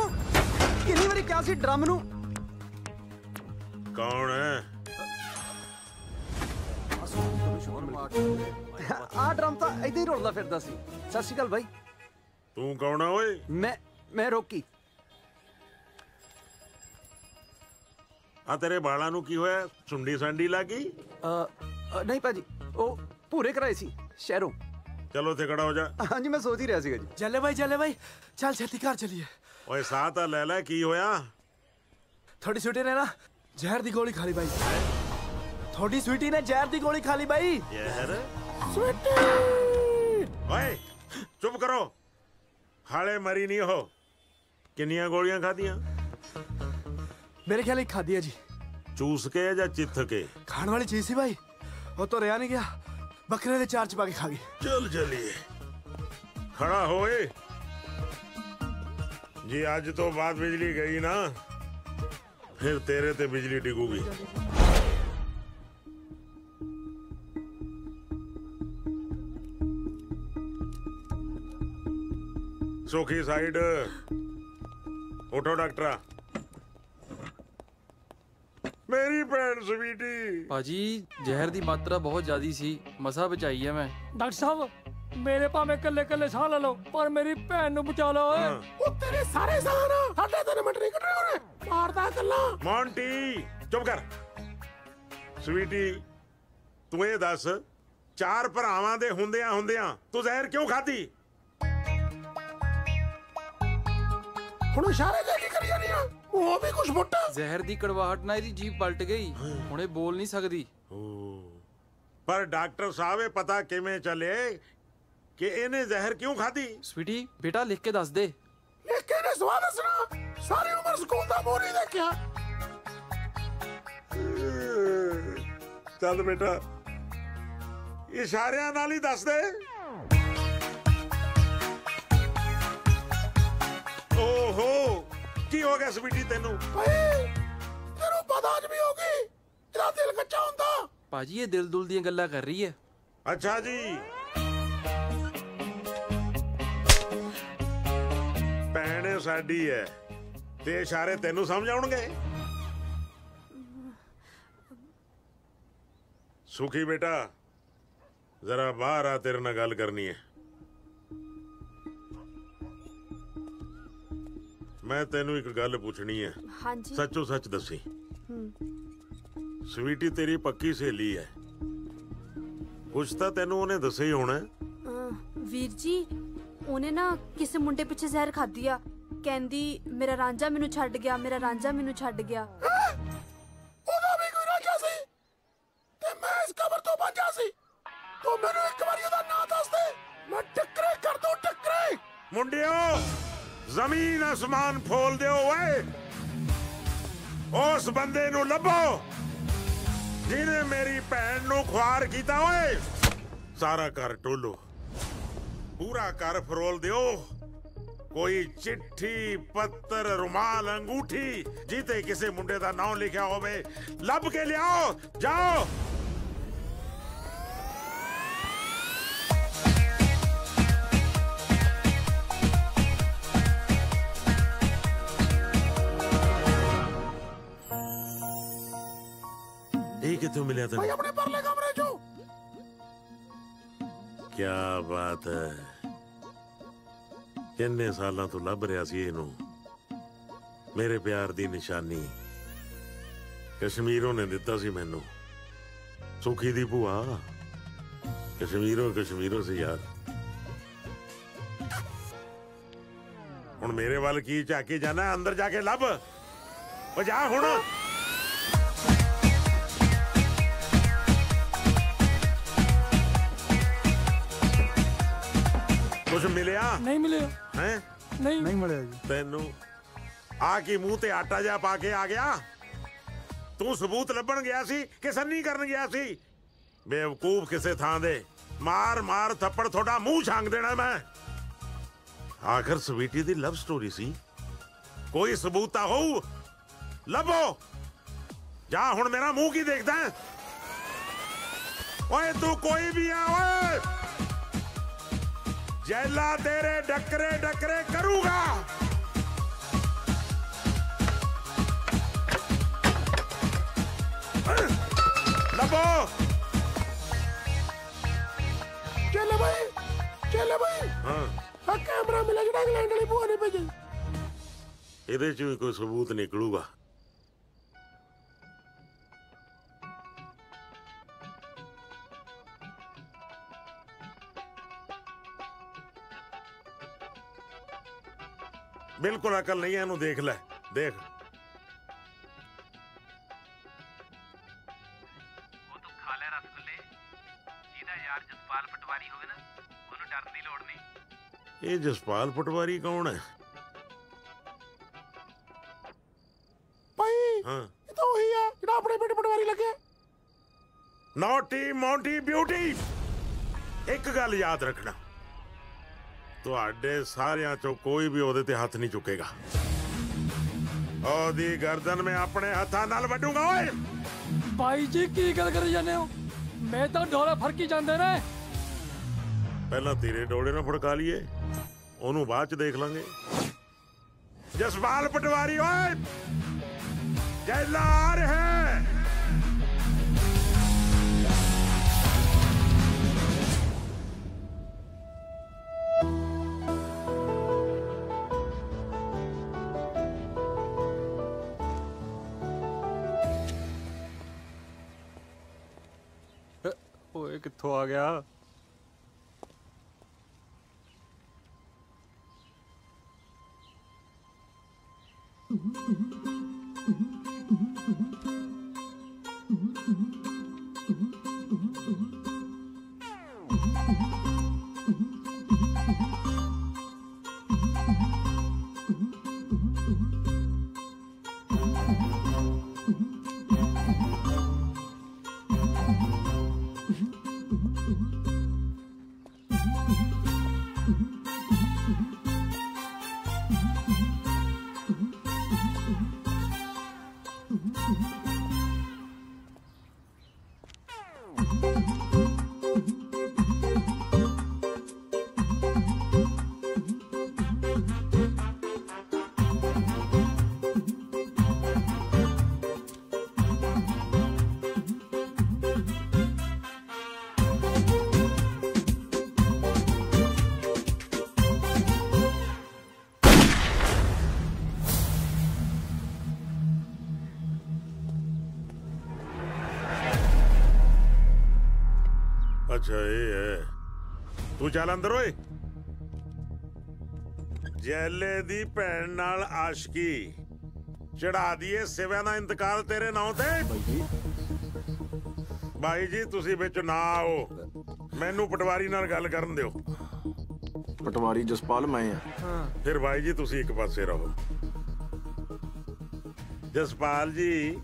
ਕਿੰਨੀ ਵਾਰੀ ਕਿਹਾ ਸੀ ਡਰਮ ਨੂੰ? ਕੌਣ ਹੈ? ਆਹ ਡਰਮ ਤਾਂ ਏਦਾਂ ਹੀ ਰੁਲਦਾ ਫਿਰਦਾ ਸੀ। ਸਤਿ ਸ਼੍ਰੀ ਅਕਾਲ ਬਾਈ। ਤੂੰ ਕੌਣ ਆ ਓਏ? ਮੈਂ ਮੈਂ ਰੋਕੀ। ਆ ਤੇਰੇ ਬਾਲਾਂ ਨੂੰ ਕੀ ਹੋਇਆ? ਸੁੰਡੀ ਸੰਡੀ ਲੱਗੀ ਨਹੀਂ ਭਾਜੀ ਉਹ ਪੂਰੇ ਕਰਾਏ ਸੀ ਸ਼ਹਿਰੋਂ। ਚਲੋ ਇੱਥੇ ਖੜਾ ਹੋ ਜਾ ਹਾਂਜੀ ਮੈਂ ਸੋਚ ਹੀ ਰਿਹਾ ਸੀਗਾ ਜੀ ਜੱਲੇ ਭਾਈ ਜੱਲੇ ਭਾਈ ਚੱਲ ਛੇਤੀ ਘਰ ਚਲੀਏ ਓਏ ਸਾਹ ਤਾਂ ਲੈ ਲੈ ਕੀ ਹੋਇਆ ਥੋੜੀ ਸਵੀਟੀ ਨੇ ਨਾ ਜ਼ਹਿਰ ਦੀ ਗੋਲੀ ਖਾ ਲਈ ਬਾਈ ਥੋੜੀ ਸਵੀਟੀ ਨੇ ਜ਼ਹਿਰ ਦੀ ਗੋਲੀ ਖਾ ਲਈ ਬਾਈ ਯਾਰ ਸਵੀਟੀ ਓਏ ਚੁੱਪ ਕਰੋ ਹਾਲੇ ਮਰੀ ਨਹੀਂ ਹੋ ਕਿੰਨੀਆਂ ਗੋਲੀਆਂ ਖਾਧੀਆਂ ਮੇਰੇ ਖਿਆਲ ਇੱਕ ਖਾਦੀ ਹੈ ਜੀ ਚੂਸ ਕੇ ਜਾਂ ਚਿੱਥ ਕੇ ਖਾਣ ਵਾਲੀ ਚੀਜ਼ ਸੀ ਭਾਈ ਉਹ ਤਾਂ ਰਿਆ ਨਹੀਂ ਗਿਆ ਬੱਕਰੇ ਦੇ ਚਾਰ ਚ ਪਾ ਕੇ ਖਾ ਗਈ ਚੱਲ ਚਲੀਏ ਖੜਾ ਹੋਏ ਜੇ ਅੱਜ ਤੋਂ ਬਾਅਦ ਬਿਜਲੀ ਗਈ ਨਾ ਫਿਰ ਤੇਰੇ ਤੇ ਬਿਜਲੀ ਡਿੱਗੂਗੀ ਸੁਖੀ ਸਾਈਡ ਉਠੋ ਡਾਕਟਰਾ ਮੇਰੀ ਭੈਣ ਸਵੀਟੀ। ਭਾਜੀ ਜ਼ਹਿਰ ਦੀ ਮਾਤਰਾ ਬਹੁਤ ਜ਼ਿਆਦੀ ਸੀ। ਮਸਾ ਬਚਾਈ ਹੈ ਮੈਂ। ਡਾਕਟਰ ਸਾਹਿਬ ਮੇਰੇ ਭਾਵੇਂ ਕੱਲੇ ਕੱਲੇ ਸਾਹ ਲੈ ਲਓ ਪਰ ਮੇਰੀ ਭੈਣ ਨੂੰ ਬਚਾ ਲਓ ਓਏ। ਉਹ ਤੇਰੇ ਸਾਰੇ ਸਾਹ ਨਾ ਸਾਡੇ ਤਿੰਨ ਮਿੰਟ ਨਹੀਂ ਕੱਢਣੇ ਉਹਨੇ। ਮਾਰਦਾ ਗੱਲਾਂ ਮੌਂਟੀ ਚੁੱਪ ਕਰ। ਸਵੀਟੀ ਤੂੰ ਇਹ ਦੱਸ ਚਾਰ ਭਰਾਵਾਂ ਦੇ ਹੁੰਦਿਆਂ ਹੁੰਦਿਆਂ ਤੂੰ ਜ਼ਹਿਰ ਕਿਉਂ ਖਾਧੀ? ਹੁਣ ਇਸ਼ਾਰੇ ਦੇ ਕੀ ਕਰੀ ਜਾਨੀ ਆ? ਉਹ ਵੀ ਕੁਛ ਮੁੱਟਾ। ਜ਼ਹਿਰ ਦੀ ਕੜਵਾਹਟ ਨਾਲ ਇਹਦੀ ਜੀਭ ਪਲਟ ਗਈ। ਹੁਣ ਇਹ ਬੋਲ ਨਹੀਂ ਸਕਦੀ। ਪਰ ਡਾਕਟਰ ਸਾਹਿਬ ਇਹ ਪਤਾ ਕਿਵੇਂ ਚੱਲੇ ਕਿ ਇਹਨੇ ਜ਼ਹਿਰ ਕਿਉਂ ਖਾਧੀ? ਸਵੀਟੀ ਬੇਟਾ ਲਿਖ ਕੇ ਦੱਸ ਦੇ। ਲਿਖ ਕੇ ਨੇ ਸਵਾਲ ਦੱਸਣਾ। ਸਾਰੀ ਉਮਰ ਸਕੂਲ ਦਾ ਨਹੀਂ ਦੇਖਿਆ। ਚੱਲ ਬੇਟਾ ਇਸ਼ਾਰਿਆਂ ਨਾਲ ਹੀ ਦੱਸ ਦੇ। ਓਹੋ। ਕੀ ਹੋ ਗਿਆ ਸਵੀਟੀ ਤੈਨੂੰ? ਤੈਨੂੰ ਪਤਾ ਅੱਜ ਵੀ ਹੋ ਗਈ। ਇਹਦਾ ਦਿਲ ਕੱਚਾ ਹੁੰਦਾ। ਭਾਜੀ ਇਹ ਦਿਲ ਦੁਲ ਦੀਆਂ ਗੱਲਾਂ ਕਰ ਰਹੀ ਹੈ। ਅੱਛਾ ਜੀ। ਭੈਣ ਸਾਡੀ ਹੈ। ਤੇ ਇਸ਼ਾਰੇ ਤੈਨੂੰ ਸਮਝ ਆਉਣਗੇ? ਸੁਖੀ ਬੇਟਾ ਜ਼ਰਾ ਬਾਹਰ ਆ ਤੇਰੇ ਨਾਲ ਗੱਲ ਕਰਨੀ ਹੈ। ਮੈਂ ਤੈਨੂੰ ਇੱਕ ਗੱਲ ਪੁੱਛਣੀ ਹੈ। ਹਾਂਜੀ। ਸੱਚੋ ਸੱਚ ਦੱਸੀ। ਹਮ, ਸਵੀਟੀ ਤੇਰੀ ਪੱਕੀ ਸਹੇਲੀ ਹੈ। ਕੁਛ ਤਾਂ ਤੈਨੂੰ ਉਹਨੇ ਦੱਸਿਆ ਹੀ ਹੋਣਾ ਅਹ, ਵੀਰ ਜੀ ਉਹਨੇ ਨਾ ਕਿਸੇ ਮੁੰਡੇ ਪਿੱਛੇ ਜ਼ਹਿਰ ਖਾਧੀ ਆ। ਕਹਿੰਦੀ ਮੇਰਾ ਰਾਂਝਾ ਮੈਨੂੰ ਛੱਡ ਗਿਆ ਮੇਰਾ ਰਾਂਝਾ ਮੈਨੂੰ ਛੱਡ ਗਿਆ। ਜ਼ਮੀਨ ਅਸਮਾਨ ਫੋਲ ਦਿਓ, ਓਏ। ਉਸ ਬੰਦੇ ਨੂੰ ਲੱਭੋ। ਜਿਹਨੇ ਮੇਰੀ ਭੈਣ ਨੂੰ ਖੁਆਰ ਕੀਤਾ, ਓਏ। ਸਾਰਾ ਘਰ ਟੋਲੋ ਪੂਰਾ ਘਰ ਫਰੋਲ ਦਿਓ। ਕੋਈ ਚਿੱਠੀ, ਪੱਤਰ, ਰੁਮਾਲ, ਅੰਗੂਠੀ ਜਿੱਤੇ ਕਿਸੇ ਮੁੰਡੇ ਦਾ ਨਾਮ ਲਿਖਿਆ ਹੋਵੇ, ਲੱਭ ਕੇ ਲਿਆਓ। ਜਾਓ। ਕਿੱਥੋਂ ਮਿਲਿਆ ਭਾਈ ਤੈਨੂੰ ਆਪਣੇ ਪਰਲੇ ਕਮਰੇ ਚੋਂ। ਕੀ ਬਾਤ ਹੈ। ਕਿੰਨੇ ਸਾਲਾਂ ਤੋਂ ਲੱਭ ਰਿਹਾ ਸੀ ਇਹਨੂੰ? ਮੇਰੇ ਪਿਆਰ ਦੀ ਨਿਸ਼ਾਨੀ। ਕਸ਼ਮੀਰੋਂ ਨੇ ਦਿੱਤਾ ਸੀ ਮੈਨੂੰ। ਸੁਖੀ ਦੀ ਭੂਆ। ਕਸ਼ਮੀਰੋਂ ਕਸ਼ਮੀਰੋਂ ਸੀ ਯਾਰ। ਹੁਣ ਮੇਰੇ ਵੱਲ ਕੀ ਝਾਕੀ ਜਾਣਾ? ਅੰਦਰ ਜਾ ਕੇ ਲੱਭ। ਉਹ ਜਾ ਹੁਣ। ਕੁਝ ਮਿਲਿਆ ਨਹੀਂ ਮਿਲਿਆ ਹੈ ਨਹੀਂ ਨਹੀਂ ਮਿਲਿਆ ਜੀ ਤੈਨੂੰ ਆ ਕੀ ਮੂੰਹ ਤੇ ਆਟਾ ਜਾ ਪਾ ਕੇ ਆ ਗਿਆ ਤੂੰ ਸਬੂਤ ਲੱਭਣ ਗਿਆ ਸੀ ਕਿ ਸੰਨੀ ਕਰਨ ਗਿਆ ਸੀ ਬੇਵਕੂਫ ਕਿਸੇ ਥਾਂ ਦੇ ਮਾਰ ਮਾਰ ਥੱਪੜ ਤੁਹਾਡਾ ਮੂੰਹ ਛਾਂਗ ਦੇਣਾ ਮੈਂ ਆਖਰ ਸਵੀਟੀ ਦੀ ਲਵ ਸਟੋਰੀ ਸੀ ਕੋਈ ਸਬੂਤ ਤਾਂ ਹੋਊ ਲੱਭੋ ਜਾ ਹੁਣ ਮੇਰਾ ਮੂੰਹ ਕੀ ਦੇਖਦਾ ਹੈ? ਓਏ ਤੂੰ ਕੋਈ ਵੀ ਆ ਓਏ ਜੈਲਾ ਤੇਰੇ ਡੱਕਰੇ ਡੱਕਰੇ ਕਰੂਗਾ ਲੱਭੋ ਚੱਲ ਭਾਈ ਚੱਲ ਭਾਈ ਹਾਂ ਆ ਕੈਮਰਾ ਮਿਲਿਆ ਜਿਹੜਾ ਇੰਗਲੈਂਡ ਵਾਲੀ ਭੂਆ ਨੇ ਭੇਜਿਆ ਇਹਦੇ ਚ ਵੀ ਕੋਈ ਸਬੂਤ ਨਿਕਲੂਗਾ ਬਿਲਕੁਲ ਅਕਲ ਨਹੀਂ ਹੈ ਇਹਨੂੰ ਦੇਖ ਲੈ ਦੇਖ। ਖਾ ਲੈ ਰਸਗੁੱਲੇ। ਜਿਹਦਾ ਯਾਰ ਜਸਪਾਲ ਪਟਵਾਰੀ ਹੋਵੇ ਨਾ ਉਹਨੂੰ ਡਰਨ ਦੀ ਲੋੜ ਨਹੀਂ। ਇਹ ਜਸਪਾਲ ਪਟਵਾਰੀ ਕੌਣ ਹੈ? ਭਾਈ ਹਾਂ। ਇਹ ਤਾਂ ਉਹੀ ਆ ਜਿਹੜਾ ਆਪਣੇ ਪਿੰਡ ਪਟਵਾਰੀ ਲੱਗਿਆ। ਨੌਟੀ ਮੌਂਟੀ ਬਿਊਟੀ ਇੱਕ ਗੱਲ ਯਾਦ ਰੱਖਣਾ। ਤੁਹਾਡੇ ਸਾਰਿਆਂ ਚੋਂ ਕੋਈ ਵੀ ਉਹਦੇ ਤੇ ਹੱਥ ਨਹੀਂ ਚੁੱਕੇਗਾ। ਉਹਦੀ ਗਰਦਨ ਮੈਂ ਆਪਣੇ ਹੱਥਾਂ ਨਾਲ ਵੱਢੂਗਾ ਓਏ! ਭਾਈ ਜੀ ਕੀ ਗੱਲ ਕਰੀ ਜਾਂਦੇ ਹੋ? ਮੈਂ ਤਾਂ ਢੋਲਾ ਫਰਕੀ ਜਾਂਦੇ ਨੇ। ਪਹਿਲਾਂ ਤੇਰੇ ਡੋਲੇ ਨਾਲ ਫੜਕਾ ਲਈਏ ਉਹਨੂੰ ਬਾਅਦ ਚ ਦੇਖ ਲਾਂਗੇ। ਜਸਪਾਲ ਪਟਵਾਰੀ ਓਏ! ਜੈਲਾ ਆ ਰਿਹਾ ਹੈ! ਕਿੱਥੋਂ ਆ ਗਿਆ। ਤੂੰ ਚੱਲ ਅੰਦਰ ਓਏ। ਜੈਲੇ ਦੀ ਭੈਣ ਨਾਲ ਆਸ਼ਕੀ। ਚੜਾ ਦਈਏ ਸਿਵਿਆਂ ਦਾ ਇੰਤਕਾਲ ਤੇਰੇ ਨਾਂ ਤੇ। ਬਾਈ ਜੀ। ਤੁਸੀਂ ਵਿੱਚ ਨਾ ਆਓ। ਮੈਨੂੰ ਪਟਵਾਰੀ ਨਾਲ ਗੱਲ ਕਰਨ ਦਿਓ। ਪਟਵਾਰੀ ਜਸਪਾਲ ਮੈਂ ਆ। ਫਿਰ ਬਾਈ ਜੀ ਤੁਸੀਂ ਇੱਕ ਪਾਸੇ ਰਹੋ। ਜਸਪਾਲ ਜੀ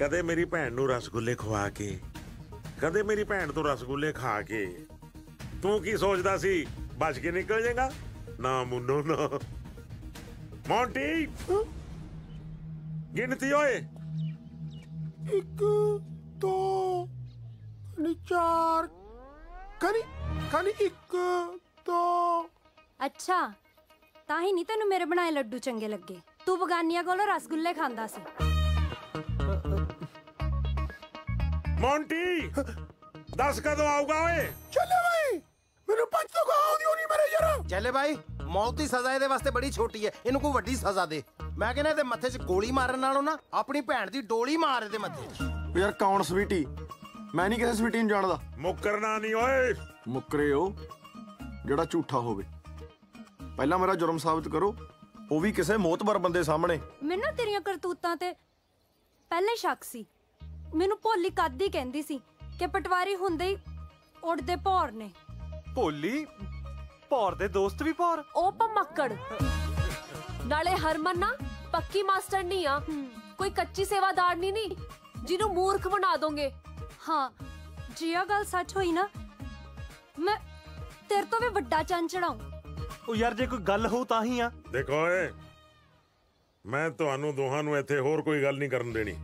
ਕਦੇ ਮੇਰੀ ਭੈਣ ਨੂੰ ਰਸਗੁੱਲੇ ਖਵਾ ਕੇ ਕਦੇ ਮੇਰੀ ਭੈਣ ਤੋਂ ਰਸਗੁੱਲੇ ਖਾ ਕੇ ਤੂੰ ਕੀ ਸੋਚਦਾ ਸੀ ਬਚ ਕੇ ਨਿਕਲ ਜਾਏਗਾ ਨਾ ਮੁੰਨੋ ਨਾ ਮੌਂਟੀ ਗਿਣਤੀ ਓਏ ਇੱਕ ਦੋ ਕਨੀ ਚਾਰ ਕਨੀ ਕਨੀ ਇੱਕ ਦੋ ਅੱਛਾ ਤਾਂ ਹੀ ਨਹੀਂ ਤੈਨੂੰ ਮੇਰੇ ਬਣਾਏ ਲੱਡੂ ਚੰਗੇ ਲੱਗੇ ਤੂੰ ਬਗਾਨੀਆਂ ਕੋਲੋਂ ਰਸਗੁੱਲੇ ਖਾਂਦਾ ਸੀ ਮੌਂਟੀ ਦੱਸ ਕਦੋਂ ਆਊਗਾ ਓਏ ਚੱਲੇ ਬਾਈ ਮੈਨੂੰ ਪੰਜ ਤੋਂ ਆਉਂਦੀ ਹੋਣੀ ਮੇਰੇ ਯਾਰ। ਚੱਲੇ ਭਾਈ ਮੌਤ ਦੀ ਸਜ਼ਾ ਇਹਦੇ ਵਾਸਤੇ ਬੜੀ ਛੋਟੀ ਹੈ। ਇਹਨੂੰ ਕੋਈ ਵੱਡੀ ਸਜ਼ਾ ਦੇ। ਮੈਂ ਕਹਿੰਦਾ ਇਹਦੇ ਮੱਥੇ 'ਚ ਗੋਲੀ ਮਾਰਨ ਨਾਲੋਂ ਨਾ ਆਪਣੀ ਭੈਣ ਦੀ ਡੋਲੀ ਮਾਰ ਇਹਦੇ ਮੱਥੇ 'ਚ। ਯਾਰ ਕੌਣ ਸਵੀਟੀ? ਮੈਂ ਨਹੀਂ ਕਿਸੇ ਸਵੀਟੀ ਨੂੰ ਜਾਣਦਾ। ਮੁੱਕਰਨਾ ਨਹੀਂ ਓਏ। ਮੁੱਕਰੇ ਉਹ ਜਿਹੜਾ ਝੂਠਾ ਹੋਵੇ। ਪਹਿਲਾਂ ਮੇਰਾ ਜੁਰਮ ਸਾਬਤ ਕਰੋ ਉਹ ਵੀ ਕਿਸੇ ਮੋਤਬਰ ਬੰਦੇ ਸਾਹਮਣੇ। ਮੈਨੂੰ ਤੇਰੀਆਂ ਕਰਤੂਤਾਂ ਤੇ ਪਹਿਲੇ ਸ਼ੱਕ ਸੀ। ਮੈਨੂੰ ਭੋਲੀ ਕੱਦ ਹੀ ਕਹਿੰਦੀ ਸੀ ਕਿ ਪਟਵਾਰੀ ਹੁੰਦੇ ਹੀ ਉੜਦੇ ਭੌਰ ਨੇ। ਭੋਲੀ ਭੌਰ ਦੇ ਦੋਸਤ ਵੀ ਭੌਰ? ਉਹ ਪਮੱਕੜ। ਨਾਲੇ ਹਰਮਨ ਨਾ ਪੱਕੀ ਮਾਸਟਰ ਨਹੀਂ ਆ। ਕੋਈ ਕੱਚੀ ਸੇਵਾਦਾਰਨੀ ਨਹੀਂ ਜਿਹਨੂੰ ਮੂਰਖ ਬਣਾ ਦੋਗੇ। ਹਾਂ ਜੇ ਇਹ ਗੱਲ ਸੱਚ ਹੋਈ ਨਾ ਮੈਂ ਤੇਰੇ ਤੋਂ ਵੀ ਵੱਡਾ ਚੰਨ ਚੜਾਉਂ ਉਹ ਯਾਰ ਜੇ ਕੋਈ ਗੱਲ ਹੋਊ ਤਾਂ ਹੀ ਆ। ਦੇਖੋ ਓਏ ਮੈਂ ਤੁਹਾਨੂੰ ਦੋਹਾਂ ਨੂੰ ਇੱਥੇ ਹੋਰ ਕੋਈ ਗੱਲ ਨਹੀਂ ਕਰਨ ਦੇਣੀ।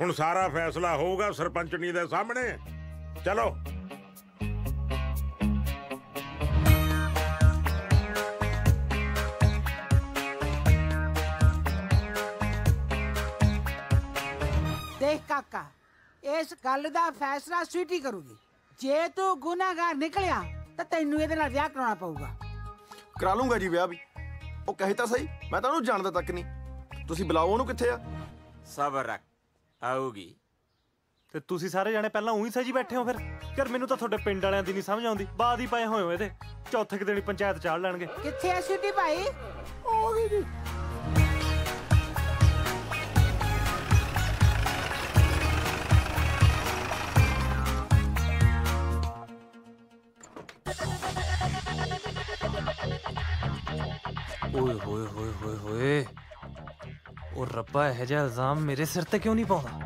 ਹੁਣ ਸਾਰਾ ਫੈਸਲਾ ਹੋਊਗਾ ਸਰਪੰਚਣੀ ਦੇ ਸਾਹਮਣੇ। ਚਲੋ। ਕਾਕਾ ਇਸ ਗੱਲ ਦਾ ਫੈਸਲਾ ਸਵੀਟੀ ਕਰੂਗੀ। ਜੇ ਤੂੰ ਗੁਨਾਹਗਾਰ ਨਿਕਲਿਆ ਤਾਂ ਤੈਨੂੰ ਇਹਦੇ ਨਾਲ ਵਿਆਹ ਕਰਾਉਣਾ ਪਊਗਾ। ਕਰਾ ਲੂੰਗਾ ਜੀ ਵਿਆਹ ਵੀ। ਉਹ ਕਹੇ ਤਾਂ ਸਹੀ ਮੈਂ ਤਾਂ ਉਹਨੂੰ ਜਾਣਦਾ ਤੱਕ ਨਹੀਂ। ਤੁਸੀਂ ਬੁਲਾਓ ਉਹਨੂੰ ਕਿੱਥੇ ਆ? ਸਬਰ ਰੱਖ ਆਊਗੀ। ਤੇ ਤੁਸੀਂ ਸਾਰੇ ਜਾਣੇ ਪਹਿਲਾਂ ਉਹੀ ਸਜੀ ਬੈਠੇ ਹੋ ਫਿਰ? ਯਾਰ ਮੈਨੂੰ ਤਾਂ ਤੁਹਾਡੇ ਪਿੰਡ ਵਾਲਿਆਂ ਦੀ ਨਹੀਂ ਸਮਝ ਆਉਂਦੀ। ਬਾਦ ਹੀ ਪਏ ਹੋਏ ਹੋ ਇਹਦੇ। ਚੌਥੇ ਕੁ ਦਿਨ ਹੀ ਪੰਚਾਇਤ ਚਾੜ ਲੈਣਗੇ। ਕਿੱਥੇ ਆ ਸਵੀਟੀ ਭਾਈ? ਹੋ ਗਈ ਜੀ। ਓਏ ਹੋਏ ਹੋਏ ਹੋਏ ਹੋਏ। ਉਹ ਰੱਬਾ ਇਹ ਜਿਹਾ ਇਲਜ਼ਾਮ ਮੇਰੇ ਸਿਰ ਤੇ ਕਿਉਂ ਨਹੀਂ ਪਾਉਂਦਾ?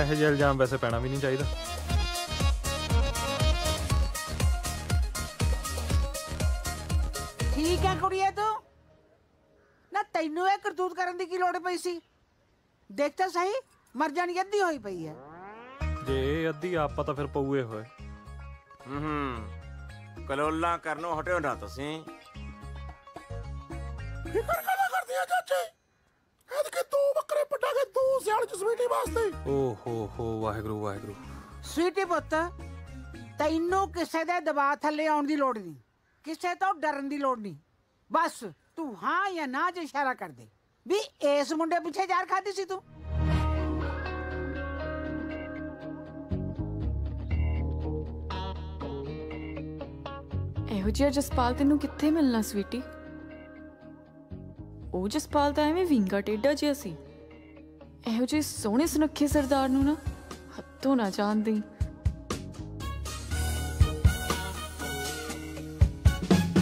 ਇਹ ਜਿਹਾ ਇਲਜ਼ਾਮ ਵੈਸੇ ਪੈਣਾ ਵੀ ਨਹੀਂ ਚਾਹੀਦਾ। ਠੀਕ ਹੈ ਕੁੜੀਏ ਤੂੰ। ਨਾ ਤੈਨੂੰ ਇਹ ਕਰਤੂਤ ਕਰਨ ਦੀ ਕੀ ਲੋੜ ਪਈ ਸੀ? ਦੇਖ ਤਾਂ ਸਹੀ ਮਰ ਜਾਣੀ ਅੱਧੀ ਹੋਈ ਪਈ ਹੈ। ਜੇ ਇਹ ਅੱਧੀ ਆਪਾਂ ਤਾਂ ਫਿਰ ਪਊਏ ਹੋਏ। ਹੂੰ ਕਲੋਲਾਂ ਕਰਨੋਂ ਹਟਿਓ ਨਾ ਤੁਸੀਂ। ਫਿਕਰ ਕਾਹਦਾ ਕਰਦੀ ਆ ਚਾਚੇ? ਐਤਕੇ ਦੋ ਬੱਕਰੇ ਪਟਾਗੇ ਦੋ ਸਿਆਲ ਚ ਸਵੀਟੀ ਵਾਸਤੇ। ਓ ਹੋ ਹੋ ਵਾਹਿਗੁਰੂ ਵਾਹਿਗੁਰੂ। ਸਵੀਟੀ ਪੁੱਤ ਤੈਨੂੰ ਕਿਸੇ ਦੇ ਦਬਾਅ ਥੱਲੇ ਆਉਣ ਦੀ ਲੋੜ ਨਹੀਂ। ਕਿਸੇ ਤੋਂ ਡਰਨ ਦੀ ਲੋੜ ਨਹੀਂ। ਬਸ ਤੂੰ ਹਾਂ ਜਾਂ ਨਾ 'ਚ ਇਸ਼ਾਰਾ ਕਰ ਦੇ। ਵੀ ਇਸ ਮੁੰਡੇ ਪਿੱਛੇ ਯਾਰ ਖਾਦੀ ਸੀ ਤੂੰ? ਇਹੋ ਜਿਹਾ ਜਸਪਾਲ ਤੈਨੂੰ ਕਿੱਥੇ ਮਿਲਣਾ ਸਵੀਟੀ? ਉਹ ਜਸਪਾਲ ਤਾਂ ਐਵੇਂ ਵਿੰਗਾ ਟੇਡਾ ਜਿਹਾ ਸੀ। ਇਹੋ ਜਿਹੇ ਸੋਹਣੇ ਸੁਨੱਖੇ ਸਰਦਾਰ ਨੂੰ ਨਾ ਹੱਥੋਂ ਨਾ ਜਾਣਦੀ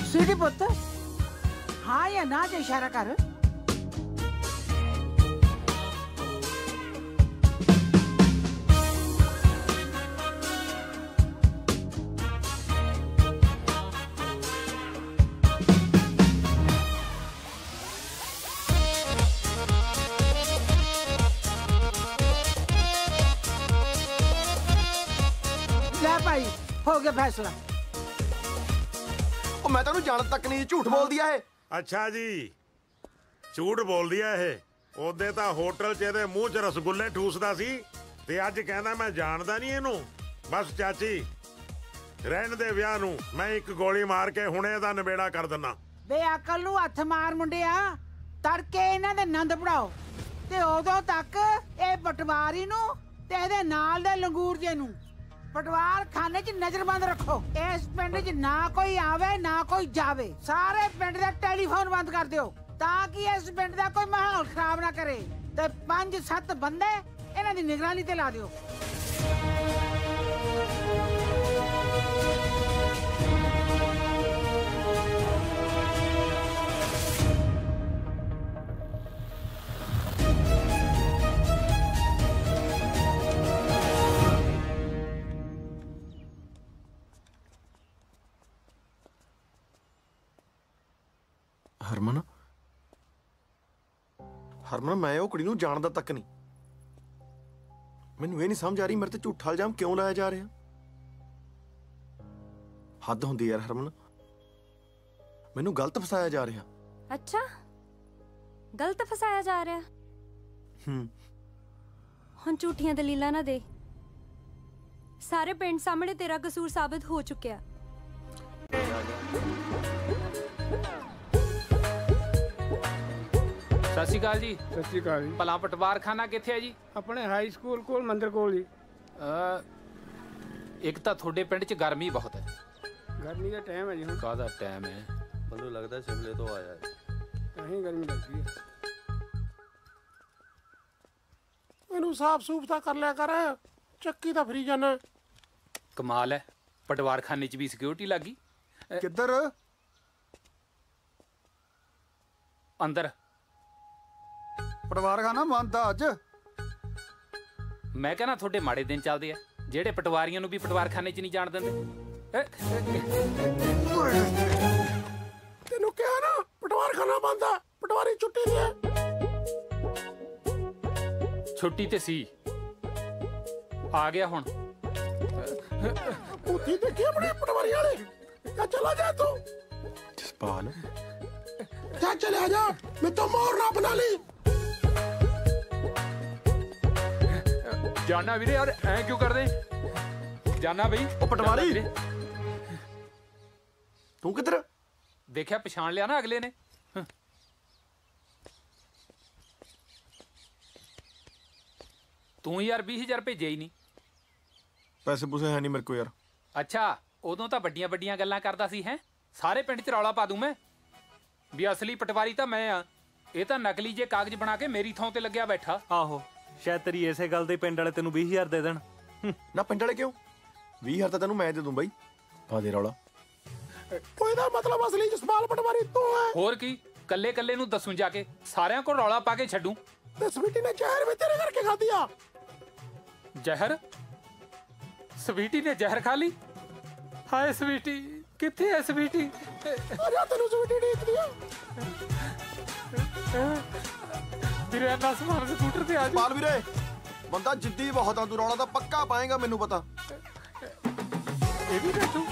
ਸਵੀਟੀ ਪੁੱਤ ਹਾਂ ਜਾਂ ਨਾ 'ਚ ਇਸ਼ਾਰਾ ਕਰ। ਕੇ ਫੈਸਲਾ। ਉਹ ਮੈਂ ਤੈਨੂੰ ਜਾਣ ਤੱਕ ਨਹੀਂ ਝੂਠ ਬੋਲਦੀ ਆ ਇਹ। ਅੱਛਾ ਜੀ ਝੂਠ ਬੋਲਦੀ ਆ ਇਹ। ਉਹਦੇ ਤਾਂ ਹੋਟਲ 'ਚ ਇਹਦੇ ਮੂੰਹ 'ਚ ਰਸਗੁੱਲੇ ਠੂਸਦਾ ਸੀ ਤੇ ਅੱਜ ਕਹਿੰਦਾ ਮੈਂ ਜਾਣਦਾ ਨਹੀਂ ਇਹਨੂੰ। ਬਸ ਚਾਚੀ ਰਹਿਣ ਦੇ ਵਿਆਹ ਨੂੰ ਮੈਂ ਇੱਕ ਗੋਲੀ ਮਾਰ ਕੇ ਹੁਣੇ ਇਹਦਾ ਨਿਬੇੜਾ ਕਰ ਦਿੰਨਾ। ਬੇ ਅਕਲ ਨੂੰ ਹੱਥ ਮਾਰ ਮੁੰਡਿਆ ਤੜਕੇ ਇਹਨਾਂ ਦੇ ਨੰਦ ਪੜਾਓ ਤੇ ਉਦੋਂ ਤੱਕ ਇਹ ਪਟਵਾਰੀ ਨੂੰ ਤੇ ਇਹਦੇ ਨਾਲ ਦੇ ਲੰਗੂਰ ਜੇ ਨੂੰ। ਪਟਵਾਰ ਖਾਨੇ 'ਚ ਨਜ਼ਰਬੰਦ ਰੱਖੋ ਇਸ ਪਿੰਡ 'ਚ ਨਾ ਕੋਈ ਆਵੇ ਨਾ ਕੋਈ ਜਾਵੇ ਸਾਰੇ ਪਿੰਡ ਦਾ ਟੈਲੀਫੋਨ ਬੰਦ ਕਰ ਦਿਓ ਤਾਂ ਕਿ ਇਸ ਪਿੰਡ ਦਾ ਕੋਈ ਮਾਹੌਲ ਖਰਾਬ ਨਾ ਕਰੇ ਤੇ ਪੰਜ ਸੱਤ ਬੰਦੇ ਇਹਨਾਂ ਦੀ ਨਿਗਰਾਨੀ ਤੇ ਲਾ ਦਿਓ ਹਰਮਨ ਮੈਂ ਉਹ ਕੁੜੀ ਨੂੰ ਜਾਣਦਾ ਤੱਕ ਨਹੀਂ। ਮੈਨੂੰ ਇਹ ਨਹੀਂ ਸਮਝ ਆ ਰਹੀ ਮੇਰੇ ਤੇ ਝੂਠਾ ਇਲਜ਼ਾਮ ਕਿਉਂ ਲਾਇਆ ਜਾ ਰਿਹਾ। ਹੱਦ ਹੁੰਦੀ ਯਾਰ ਹਰਮਨ। ਮੈਨੂੰ ਗਲਤ ਫਸਾਇਆ ਜਾ ਰਿਹਾ। ਅੱਛਾ। ਗਲਤ ਫਸਾਇਆ ਜਾ ਰਿਹਾ। ਹੂੰ। ਹੁਣ ਝੂਠੀਆਂ ਦਲੀਲਾਂ ਨਾ ਦੇ। ਸਾਰੇ ਪਿੰਡ ਸਾਹਮਣੇ ਤੇਰਾ ਕਸੂਰ ਸਾਬਤ ਹੋ ਚੁੱਕਿਆ। ਸਤਿ ਸ਼੍ਰੀ ਅਕਾਲ ਜੀ। ਸਤਿ ਸ਼੍ਰੀ ਅਕਾਲ ਜੀ। ਭਲਾ ਪਟਵਾਰਖਾਨਾ ਕਿੱਥੇ ਹੈ ਜੀ? ਆਪਣੇ ਹਾਈ ਸਕੂਲ ਕੋਲ ਮੰਦਰ ਕੋਲ ਜੀ। ਅ, ਇੱਕ ਤਾਂ ਤੁਹਾਡੇ ਪਿੰਡ 'ਚ ਗਰਮੀ ਬਹੁਤ ਹੈ। ਗਰਮੀ ਦਾ ਟਾਈਮ ਹੈ ਜੀ ਹੁਣ। ਕਾਹਦਾ ਟਾਈਮ ਹੈ? ਮੈਨੂੰ ਲੱਗਦਾ ਸ਼ਿਮਲੇ ਤੋਂ ਆਇਆ ਹੈ। ਕਹੀਂ ਗਰਮੀ ਲੱਗਦੀ ਹੈ। ਇਹਨੂੰ ਸਾਫ਼ ਸੂਫ ਤਾਂ ਕਰ ਲਿਆ ਕਰ ਚੱਕੀ ਤਾਂ ਫਰੀ ਜਾਣਾ ਕਮਾਲ ਹੈ। ਪਟਵਾਰਖਾਨੇ 'ਚ ਵੀ ਸਿਕਿਉਰਿਟੀ ਲੱਗੀ ਕਿੱਧਰ? ਅੰਦਰ। ਪਟਵਾਰਖਾਨਾ ਬੰਦ ਆ ਅੱਜ। ਮੈਂ ਕਹਿੰਦਾ ਤੁਹਾਡੇ ਮਾੜੇ ਦਿਨ ਚੱਲਦੇ ਆ। ਜਿਹੜੇ ਪਟਵਾਰੀਆਂ ਨੂੰ ਵੀ ਪਟਵਾਰਖਾਨੇ 'ਚ ਨਹੀਂ ਜਾਣ ਦਿੰਦੇ। ਤੈਨੂੰ ਕਿਹਾ ਨਾ ਪਟਵਾਰਖਾਨਾ ਬੰਦ ਆ ਪਟਵਾਰੀ ਛੁੱਟੀ ਹੈ। ਛੁੱਟੀ ਤੇ ਸੀ। ਆ ਗਿਆ ਹੁਣ। ਉੱਥੇ ਦੇਖੀ ਆਪਣੇ ਪਟਵਾਰੀ ਵਾਲੇ। ਕਾ ਚਲਾ ਜਾ ਤੂੰ? ਜਸਪਾਲ। ਜਾ ਚਲੇ ਜਾ? ਮੈਂ ਤਾਂ ਮੋਰ ਨਾ ਬਣਾ ਲਈ। ਜਾਨਾ ਵੀਰੇ ਯਾਰ ਐ ਕਿਉਂ ਕਰਦੇ? ਜਾਨਾ ਬਈ। ਉਹ ਪਟਵਾਰੀ। ਤੂੰ ਕਿੱਧਰ? ਦੇਖਿਆ ਪਛਾਣ ਲਿਆ ਨਾ ਅਗਲੇ ਨੇ। ਤੂੰ ਯਾਰ 20000 ਭੇਜਿਆ ਹੀ ਨਹੀਂ। ਪੈਸੇ ਪੂਸੇ ਹੈ ਨਹੀਂ ਮੇਰੇ ਕੋਲ ਯਾਰ। ਅੱਛਾ ਉਦੋਂ ਤਾਂ ਵੱਡੀਆਂ ਵੱਡੀਆਂ ਗੱਲਾਂ ਕਰਦਾ ਸੀ ਹੈ? ਸਾਰੇ ਪਿੰਡ 'ਚ ਰੌਲਾ ਪਾ ਦੂੰ ਮੈਂ। ਵੀ ਅਸਲੀ ਪਟਵਾਰੀ ਤਾਂ ਮੈਂ ਆ। ਇਹ ਤਾਂ ਨਕਲੀ ਜੇ ਕਾਗਜ਼ ਬਣਾ ਕੇ ਮੇਰੀ ਥਾਂ ਤੇ ਲੱਗਿਆ ਬੈਠਾ। ਆਹੋ। ਸ਼ਾਇਦ ਤੇਰੀ ਇਸੇ ਗੱਲ ਦੇ ਪਿੰਡ ਵਾਲੇ ਤੈਨੂੰ 20000 ਦੇ ਦੇਣ। ਨਾ ਪਿੰਡ ਵਾਲੇ ਕਿਉਂ? 20000 ਤਾਂ ਤੈਨੂੰ ਮੈਂ ਦੇ ਦੂੰ ਬਾਈ। ਪਾ ਦੇ ਰੌਲਾ। ਕੋਈ ਦਾ ਮਤਲਬ ਅਸਲੀ ਜਸਪਾਲ ਪਟਵਾਰੀ ਤੂੰ ਹੈ। ਹੋਰ ਕੀ? ਕੱਲੇ ਕੱਲੇ ਨੂੰ ਦੱਸੂ ਜਾ ਕੇ। ਸਾਰਿਆਂ ਕੋਲ ਰੌਲਾ ਪਾ ਕੇ ਛੱਡੂ। ਤੇ ਸਵੀਟੀ ਨੇ ਜ਼ਹਿਰ ਵੀ ਤੇਰੇ ਕਰਕੇ ਖਾਧੀ ਆ। ਜ਼ਹਿਰ? ਸਵੀਟੀ ਨੇ ਜ਼ਹਿਰ ਖਾ ਲਈ? ਹਾਏ ਸਵੀਟੀ ਕਿੱਥੇ ਹੈ ਸਵੀਟੀ? ਜਾ ਤੈਨੂੰ ਸਵੀਟੀ ਡੀਕਦੀ ਆ। ਵੀਰੇ ਨਾ ਸਮਾਨ ਸਕੂਟਰ ਤੇ ਆ ਜਾ। ਪਾਲ ਵੀਰੇ ਬੰਦਾ ਜਿੱਦੀ ਬਹੁਤ ਆ ਤੂੰ ਰੌਲਾ ਤਾਂ ਪੱਕਾ ਪਾਏਗਾ ਮੈਨੂੰ ਪਤਾ। ਇਹ ਵੀ ਦੇਖੂ।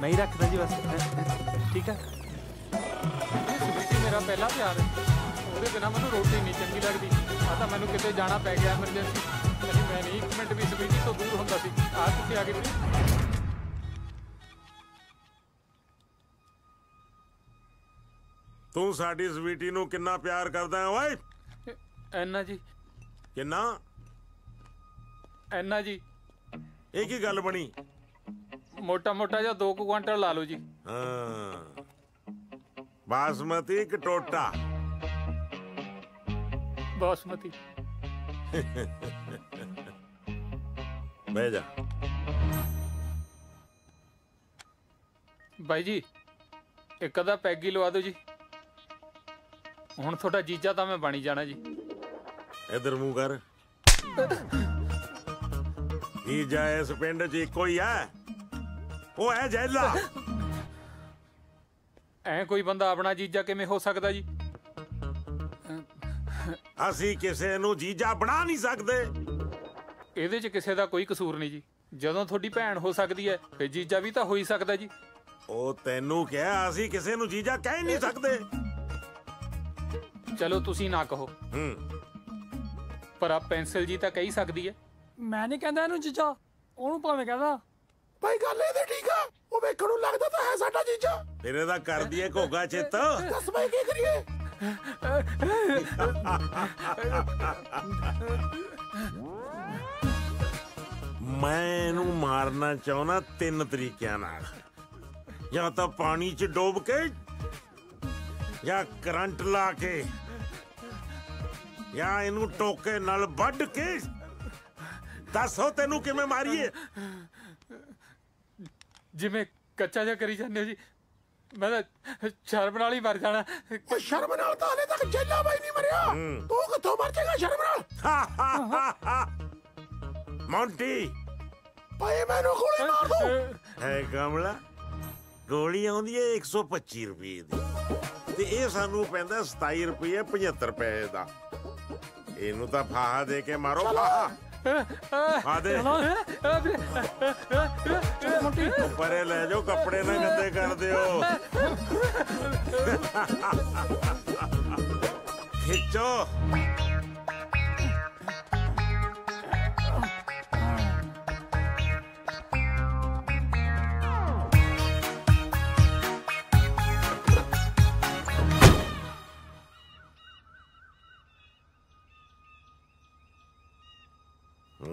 ਮੈਂ ਹੀ ਰੱਖਦਾ ਜੀ ਬਸ। ਠੀਕ ਹੈ ਸਵੀਟੀ ਮੇਰਾ ਪਹਿਲਾ ਪਿਆਰ। ਹੈ ਉਹਦੇ ਬਿਨਾ ਮੈਨੂੰ ਰੋਟੀ ਨਹੀਂ ਚੰਗੀ ਲੱਗਦੀ। ਆ ਤਾਂ ਮੈਨੂੰ ਕਿਤੇ ਜਾਣਾ ਪੈ ਗਿਆ ਐਮਰਜੈਂਸੀ ਨਹੀਂ ਮੈਂ ਨਹੀਂ ਇੱਕ ਮਿੰਟ ਵੀ ਸਵੀਟੀ ਤੋਂ ਦੂਰ ਹੁੰਦਾ ਸੀ। ਆ ਕਿੱਥੇ ਆ ਗਈ ਵੀਰੇ ਤੂੰ ਸਾਡੀ ਸਵੀਟੀ ਨੂੰ ਕਿੰਨਾ ਪਿਆਰ ਕਰਦਾ ਹੈ ਓਏ? ਐਨਾ ਜੀ। ਕਿੰਨਾ? ਐਨਾ ਜੀ। ਇਹ ਕੀ ਗੱਲ ਬਣੀ? ਮੋਟਾ ਮੋਟਾ ਜਿਹਾ 2 ਕੁਆਂਟਲ ਲਾ ਲਓ ਜੀ। ਹਾਂ। ਬਾਸਮਤੀ ਇੱਕ ਟੋਟਾ। ਬਾਸਮਤੀ। ਬਹਿ ਜਾ। ਬਾਈ ਜੀ ਇੱਕ ਅੱਧਾ ਪੈਗ ਲਵਾ ਦਿਓ ਜੀ। ਹੁਣ ਤੁਹਾਡਾ ਜੀਜਾ ਤਾਂ ਮੈਂ ਬਣੀ ਜਾਣਾ ਜੀ। ਇਧਰ ਮੂੰਹ ਕਰ। ਇਹ ਜਾ ਇਸ ਪਿੰਡ 'ਚ ਇੱਕੋ ਹੀ ਹੈ ਉਹ ਹੈ ਜੈਲਾ। ਐ ਕੋਈ ਬੰਦਾ ਆਪਣਾ ਜੀਜਾ ਕਿਵੇਂ ਹੋ ਸਕਦਾ ਜੀ? ਅਸੀਂ ਕਿਸੇ ਨੂੰ ਜੀਜਾ ਬਣਾ ਨਹੀਂ ਸਕਦੇ। ਇਹਦੇ 'ਚ ਕਿਸੇ ਦਾ ਕੋਈ ਕਸੂਰ ਨਹੀਂ ਜੀ। ਜਦੋਂ ਤੁਹਾਡੀ ਭੈਣ ਹੋ ਸਕਦੀ ਹੈ ਫਿਰ ਜੀਜਾ ਵੀ ਤਾਂ ਹੋ ਹੀ ਸਕਦਾ ਜੀ। ਉਹ ਤੈਨੂੰ ਕਿਹਾ ਅਸੀਂ ਕਿਸੇ ਨੂੰ ਜੀਜਾ ਕਹਿ ਨਹੀਂ ਸਕਦੇ। ਚਲੋ ਤੁਸੀਂ ਨਾ ਕਹੋ। ਹੂੰ। ਪਰ ਆ ਪੈਨਸਲ ਜੀ ਤਾਂ ਕਹਿ ਸਕਦੀ ਹੈ ਮੈਂ ਨਹੀਂ ਕਹਿੰਦਾ ਇਹਨੂੰ ਜੀਜਾ ਉਹਨੂੰ ਭਾਵੇਂ ਕਹਦਾ। ਭਾਈ ਗੱਲ ਇਹਦੇ ਠੀਕ ਆ? ਉਹ ਵੇਖਣ ਨੂੰ ਲੱਗਦਾ ਤਾਂ ਹੈ ਸਾਡਾ ਜੀਜਾ। ਫਿਰ ਇਹਦਾ ਕਰ ਦਈਏ ਘੋਗਾ ਚਿੱਤ। ਦੱਸ ਭਾਈ ਕੀ ਕਰੀਏ? ਮੈਂ ਇਹਨੂੰ ਮਾਰਨਾ ਚਾਹੁੰਦਾ ਤਿੰਨ ਤਰੀਕਿਆਂ ਨਾਲ। ਜਾਂ ਤਾਂ ਪਾਣੀ 'ਚ ਡੋਬ ਕੇ ਜਾਂ ਕਰੰਟ ਲਾ ਕੇ ਜਾਂ ਇਹਨੂੰ ਟੋਕੇ ਨਾਲ ਵੱਢ ਕੇ। ਦੱਸੋ ਤੈਨੂੰ ਕਿਵੇਂ ਮਾਰੀਏ? ਜਿਵੇਂ ਕੱਚਾ ਜਿਹਾ ਕਰੀ ਜਾਂਦੇ ਹੋ ਜੀ। ਮੈਂ ਤਾਂ ਸ਼ਰਮ ਨਾਲ ਹੀ ਮਰ ਜਾਣਾ। ਉਹ ਸ਼ਰਮ ਨਾਲ ਤਾਂ ਹਲੇ ਤੱਕ ਜੈਲਾ ਬਾਈ ਨਹੀਂ ਮਰਿਆ। ਤੂੰ ਕਿੱਥੋਂ ਮਰ ਜਾਏਗਾ ਸ਼ਰਮ ਨਾਲ? ਮੌਂਟੀ। ਭਾਈ ਮੈਨੂੰ ਗੋਲੀ ਮਾਰ ਦੋ ਹੈ ਕਮਲਾ ਗੋਲੀ ਆਉਂਦੀ ਹੈ 125 ਰੁਪਏ ਦੀ। ਤੇ ਇਹ ਸਾਨੂੰ ਪੈਂਦਾ 27 ਰੁਪਏ 75 ਪੈਸੇ ਦਾ। ਇਹਨੂੰ ਤਾਂ ਫਾਹਾ ਦੇ ਕੇ ਮਾਰੋ ਫਾਹਾ। ਆ ਦੇ ਪਰੇ ਲੈ ਜਾਓ ਕੱਪੜੇ ਨਾ ਗੰਦੇ ਕਰ ਦਿਓ। ਖਿੱਚੋ।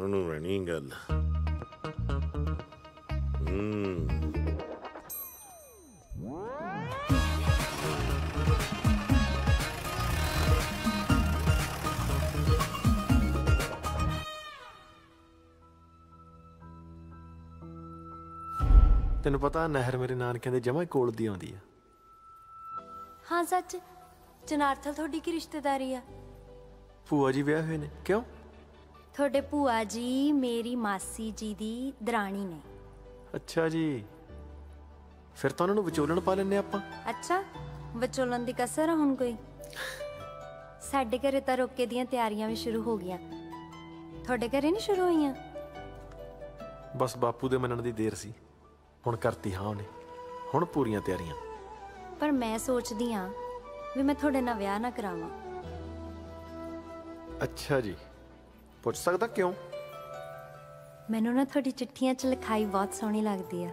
ਉਹਨੂੰ ਰਹਿਣੀ ਗੱਲ ਹੂੰ ਤੈਨੂੰ ਪਤਾ ਨਹਿਰ ਮੇਰੇ ਨਾਨਕਿਆਂ ਦੇ ਜਮਾ ਕੋਲ ਦੀ ਆਉਂਦੀ ਆ। ਹਾਂ ਸੱਚ। ਜਨਾਰਥਲ ਤੁਹਾਡੀ ਕੀ ਰਿਸ਼ਤੇਦਾਰੀ ਆ? ਭੂਆ ਜੀ ਵਿਆਹ ਹੋਏ ਨੇ। ਕਿਉਂ? ਤੁਹਾਡੇ ਭੂਆ ਜੀ ਮੇਰੀ ਮਾਸੀ ਜੀ ਦੀ ਦਰਾਣੀ ਨੇ। ਅੱਛਾ ਜੀ। ਫਿਰ ਤਾਂ ਉਹਨਾਂ ਨੂੰ ਵਿਚੋਲਣ ਪਾ ਲੈਨੇ ਆਪਾਂ। ਅੱਛਾ ਵਿਚੋਲਨ ਦੀ ਕਸਰ ਆ ਹੁਣ ਕੋਈ? ਸਾਡੇ ਘਰੇ ਤਾਂ ਰੋਕੇ ਦੀਆਂ ਤਿਆਰੀਆਂ ਵੀ ਸ਼ੁਰੂ ਹੋ ਗਈਆਂ। ਤੁਹਾਡੇ ਘਰੇ ਨਹੀਂ ਸ਼ੁਰੂ ਹੋਈਆਂ? ਬਸ ਬਾਪੂ ਦੇ ਮੰਨਣ ਦੀ ਦੇਰ ਸੀ। ਹੁਣ ਕਰਤੀ ਹਾਂ ਉਹਨੇ। ਹੁਣ ਪੂਰੀਆਂ ਤਿਆਰੀਆਂ। ਪਰ ਮੈਂ ਸੋਚਦੀ ਆ ਵੀ ਮੈਂ ਤੁਹਾਡੇ ਨਾਲ ਵਿਆਹ ਨਾ ਕਰਾਵਾਂ। ਅੱਛਾ ਜੀ। ਪੁੱਛ ਸਕਦਾ ਕਿਉਂ? ਮੈਨੂੰ ਨਾ ਤੁਹਾਡੀ ਚਿੱਠੀਆਂ 'ਚ ਲਿਖਾਈ ਬਹੁਤ ਸੋਹਣੀ ਲੱਗਦੀ ਆ।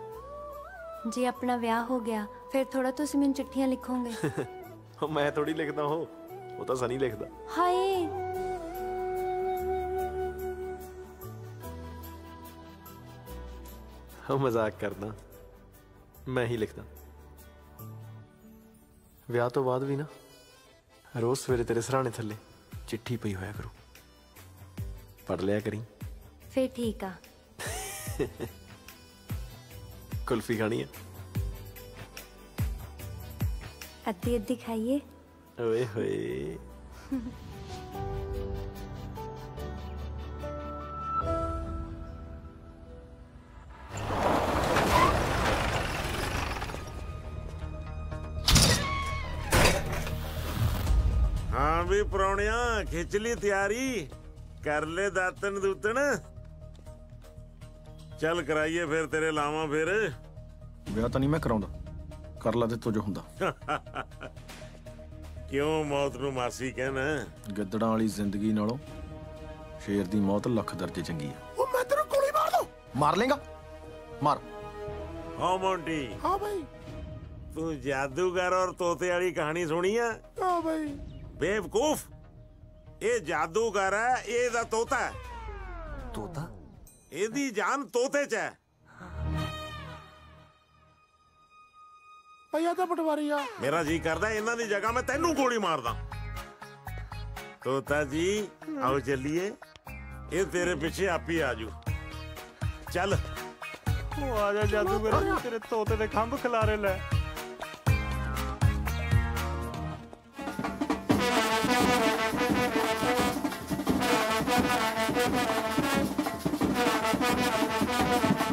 ਜੇ ਆਪਣਾ ਵਿਆਹ ਹੋ ਗਿਆ ਫਿਰ ਥੋੜਾ ਤੁਸੀਂ ਮੈਨੂੰ ਚਿੱਠੀਆਂ ਲਿਖੋਗੇ? ਉਹ ਮੈਂ ਥੋੜੀ ਲਿਖਦਾ ਹੋ ਉਹ ਤਾਂ ਸਨੀ ਲਿਖਦਾ। ਹਾਏ! ਹਾਂ ਮਜ਼ਾਕ ਕਰਦਾ। ਮੈਂ ਹੀ ਲਿਖਦਾ। ਵਿਆਹ ਤੋਂ ਬਾਅਦ ਵੀ ਨਾ ਰੋਜ਼ ਸਵੇਰੇ ਤੇਰੇ ਸਰਾਣੇ ਥੱਲੇ ਚਿੱਠੀ ਪਈ ਹੋਇਆ ਕਰੂ। ਪੜ ਲਿਆ ਕਰੀ ਫਿਰ ਠੀਕ ਆ ਕੁਲਫੀ ਖਾਣੀ ਆ ਅੱਧੀ ਅੱਧੀ ਖਾਈਏ ਓਏ ਹੋਏ ਹਾਂ ਵੀ ਪਰੌਣਿਆ ਖਿੱਚ ਲਈ ਤਿਆਰੀ ਕਰ ਲੈ ਦਾਤਨ ਦੂਤਨ ਚੱਲ ਕਰਾਈਏ ਫਿਰ ਤੇਰੇ ਲਾਵਾਂ ਫਿਰ। ਵਿਆਹ ਤਾਂ ਨਹੀਂ ਮੈਂ ਕਰਾਉਂਦਾ। ਕਰ ਲਾ ਤੇ ਤੋ ਜੋ ਹੁੰਦਾ। ਕਿਉਂ ਮੌਤ ਨੂੰ ਮਾਸੀ ਕਹਿਣਾ? ਗਿੱਦੜਾਂ ਵਾਲੀ ਜ਼ਿੰਦਗੀ ਨਾਲੋਂ ਸ਼ੇਰ ਦੀ ਮੌਤ ਲੱਖ ਦਰਜੇ ਚੰਗੀ ਆ। ਉਹ ਮੈਂ ਤੈਨੂੰ ਗੋਲੀ ਮਾਰ ਦੋ। ਮਾਰ ਲੇਗਾ। ਮਾਰ। ਹਾਂ ਮੌਂਟੀ। ਹਾਂ ਭਾਈ ਤੂੰ ਜਾਦੂਗਰ ਔਰ ਤੋਤੇ ਵਾਲੀ ਕਹਾਣੀ ਸੁਣੀ ਆ? ਹਾਂ ਭਾਈ ਬੇਵਕੂਫ। ਇਹ ਜਾਦੂਗਰ ਹੈ ਇਹ ਇਹਦਾ ਤੋਤਾ ਹੈ। ਤੋਤਾ? ਇਹਦੀ ਜਾਨ ਤੋਤੇ 'ਚ ਹੈ। ਭਈਆ ਤਾਂ ਪਟਵਾਰੀ ਆ। ਮੇਰਾ ਜੀ ਕਰਦਾ ਇਹਨਾਂ ਦੀ ਜਗ੍ਹਾ ਮੈਂ ਤੈਨੂੰ ਗੋਲੀ ਮਾਰਦਾ। ਤੋਤਾ ਜੀ ਆਓ ਚੱਲੀਏ। ਇਹ ਤੇਰੇ ਪਿੱਛੇ ਆਪ ਹੀ ਆਜੂ ਚੱਲ। ਉਹ ਆ ਜਾ ਜਾਦੂਗਰ ਤੇਰੇ ਤੋਤੇ ਦੇ ਖੰਭ ਖਿਲਾਰੇ ਲੈ। Thank you.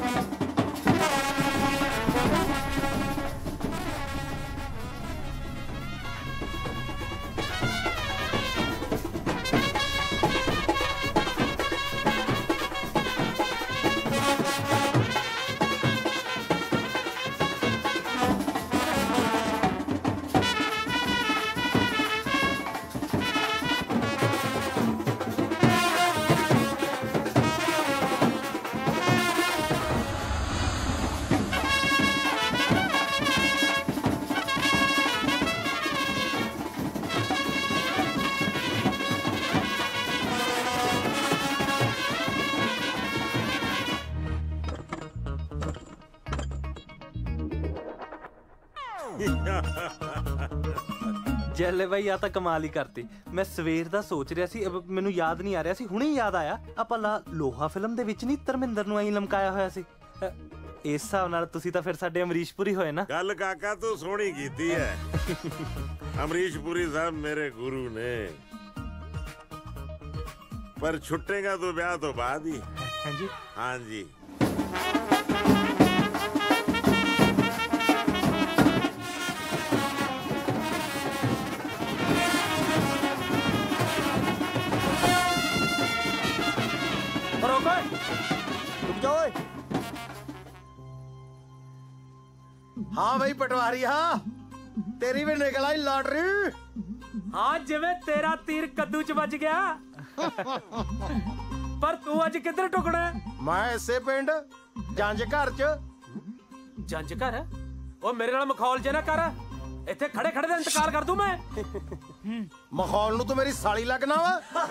ਜੈਲੇ ਬਾਈ ਆ ਤਾਂ ਕਮਾਲ ਹੀ ਕਰਤੀ। ਮੈਂ ਸਵੇਰ ਦਾ ਸੋਚ ਰਿਹਾ ਸੀ ਅਬ ਮੈਨੂੰ ਯਾਦ ਨਹੀਂ ਆ ਰਿਹਾ ਸੀ ਹੁਣੇ ਯਾਦ ਆਇਆ। ਆਪਾਂ ਲਾ ਲੋਹਾ ਫਿਲਮ ਦੇ ਵਿੱਚ ਨਹੀਂ ਧਰਮਿੰਦਰ ਨੂੰ ਐਂ ਲਮਕਾਇਆ ਹੋਇਆ ਸੀ? ਅ, ਇਸ ਹਿਸਾਬ ਨਾਲ ਤੁਸੀਂ ਤਾਂ ਫਿਰ ਸਾਡੇ ਅਮਰੀਸ਼ਪੁਰੀ ਹੋਏ ਨਾ। ਗੱਲ ਕਾਕਾ ਤੂੰ ਸੋਹਣੀ ਕੀਤੀ ਹੈ ਅਮਰੀਸ਼ ਪੁਰੀ ਸਾਹਿਬ ਮੇਰੇ ਗੁਰੂ ਨੇ। ਪਰ ਛੁੱਟੇਗਾ ਤੂੰ ਵਿਆਹ ਤੋਂ ਬਾਅਦ ਹੀ। ਹਾਂਜੀ। ਹਾਂਜੀ। ਹਾਂ ਬਈ ਪਟਵਾਰੀ ਹਾਂ। ਤੇਰੀ ਵੀ ਨਿਕਲ ਆਈ ਲਾਟਰੀ। ਹਾਂ ਜਿਵੇਂ ਤੇਰਾ ਤੀਰ ਕੱਦੂ ਚ ਵੱਜ ਗਿਆ। ਪਰ ਤੂੰ ਅੱਜ ਕਿੱਧਰ ਟੁਕਣਾ? ਮੈਂ ਇਸੇ ਪਿੰਡ ਜੰਜ ਘਰ ਚ। ਜੰਜ ਘਰ? ਉਹ ਮੇਰੇ ਨਾਲ ਮਖੌਲ ਜੇ ਨਾ ਕਰ। ਇੱਥੇ ਖੜੇ ਖੜੇ ਦਾ ਇੰਤਕਾਲ ਕਰ ਦੂੰ ਮੈਂ। ਮਖੌਲ ਨੂੰ ਤੂੰ ਮੇਰੀ ਸਾਲੀ ਲੱਗਣਾ ਵਾ।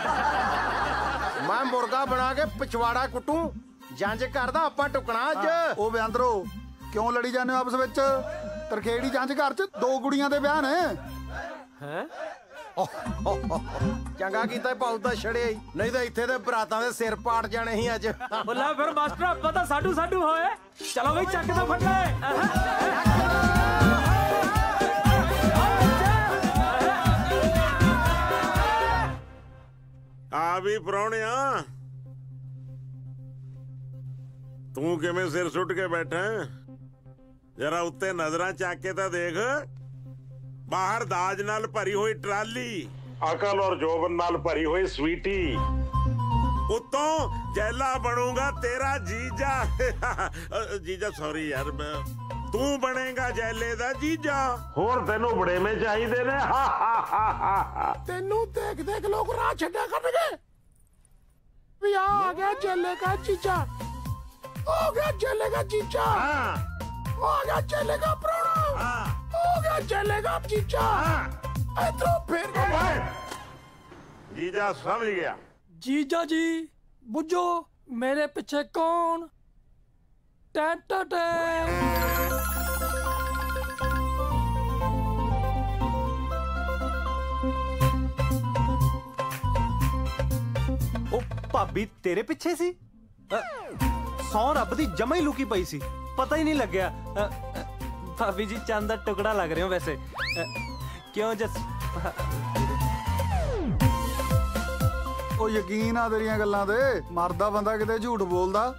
ਮੈਂ ਮੁਰਗਾ ਬਣਾ ਕੇ ਪਿਛਵਾੜਾ ਕੁੱਟੂ। ਜੰਜ ਘਰ ਦਾ ਆਪਾਂ ਟੁਕਣਾ ਅੱਜ। ਉਹ ਬਿਆੰਦਰੋ ਕਿਉਂ ਲੜੀ ਜਾਂਦੇ ਹੋ ਆਪਸ ਵਿੱਚ? ਤਰਖੇੜੀ ਜਾਂਚ ਘਰ ਚ? ਦੋ ਕੁੜੀਆਂ ਦੇ ਵਿਆਹ ਨੇ। ਹੈ? ਚੰਗਾ ਕੀਤਾ ਪਾਉ ਤਾਂ ਛੜਿਆ ਹੀ ਨਹੀਂ ਤਾਂ ਇੱਥੇ ਦੇ ਬਰਾਤਾਂ ਦੇ ਸਿਰ ਪਾੜ ਜਾਣੇ ਸੀ ਅੱਜ। ਉਹ ਲੈ ਫਿਰ ਮਾਸਟਰ ਆਪਾਂ ਤਾਂ ਸਾਡੂ ਸਾਡੂ ਹੋਏ। ਚਲੋ ਬਈ ਚੱਕ ਦਾ ਫੜ ਲੈ ਆ ਵੀ ਪ੍ਰਾਹੁਣਿਆ। ਤੂੰ ਕਿਵੇਂ ਸਿਰ ਸੁੱਟ ਕੇ ਬੈਠਾ ਜਰਾ ਉੱਤੇ ਨਜ਼ਰਾਂ ਚੱਕ ਕੇ ਤਾਂ ਦੇਖ ਬਾਹਰ ਦਾਜ ਨਾਲ ਭਰੀ ਹੋਈ ਟਰਾਲੀ ਅਕਲ ਔਰ ਜੋਬਨ ਨਾਲ ਭਰੀ ਹੋਈ ਸਵੀਟੀ ਉਤੋਂ ਜੈਲਾ ਬਣੂਗਾ ਤੇਰਾ ਜੀਜਾ ਅ, ਜੀਜਾ ਸੌਰੀ ਯਾਰ ਮੈਂ- ਤੂੰ ਬਣੇਗਾ ਜੈਲੇ ਦਾ ਜੀਜਾ ਹੋਰ ਤੈਨੂੰ ਬੜੇਵੇਂ ਚਾਹੀਦੇ ਨੇ ਤੈਨੂੰ ਦੇਖ ਦੇਖ ਲੋਕ ਰਾਹ ਛੱਡਿਆ ਕਰਨਗੇ ਵੀ ਆ ਆ ਗਿਆ ਜੱਲੇ ਕਾ ਚੀਚਾ ਹੋ ਗਿਆ ਜੱਲੇ ਕਾ ਚੀਚਾ ਹੋ ਗਿਆ ਜੱਲੇ ਕਾ ਪ੍ਰਾਣਾ ਹੋ ਗਿਆ ਜੱਲੇ ਕਾ ਚੀਚਾ ਇਧਰੋਂ ਫੇਰ ਜੀਜਾ ਸਮਝ ਗਿਆ ਜੀਜਾ ਜੀ ਬੁੱਝੋ ਮੇਰੇ ਪਿੱਛੇ ਕੌਣ ਟੈ ਟੈ ਟੈ ਉਹ ਭਾਬੀ ਤੇਰੇ ਪਿੱਛੇ ਸੀ ਅ, ਸੌ ਰੱਬ ਦੀ ਜਮਾ ਹੀ ਲੁਕੀ ਪਈ ਸੀ। ਪਤਾ ਹੀ ਨਹੀਂ ਲੱਗਿਆ। ਅ, ਅ, ਭਾਬੀ ਜੀ ਚੰਦ ਦਾ ਟੁਕੜਾ ਲੱਗ ਰਹੇ ਹੋ ਵੈਸੇ। ਅ, ਕਿਉਂ ਜਸ ਉਹ ਯਕੀਨ ਆ ਤੇਰੀਆਂ ਗੱਲਾਂ ਤੇ। ਮਰਦਾ ਬੰਦਾ ਕਿਤੇ ਝੂਠ ਬੋਲਦਾ।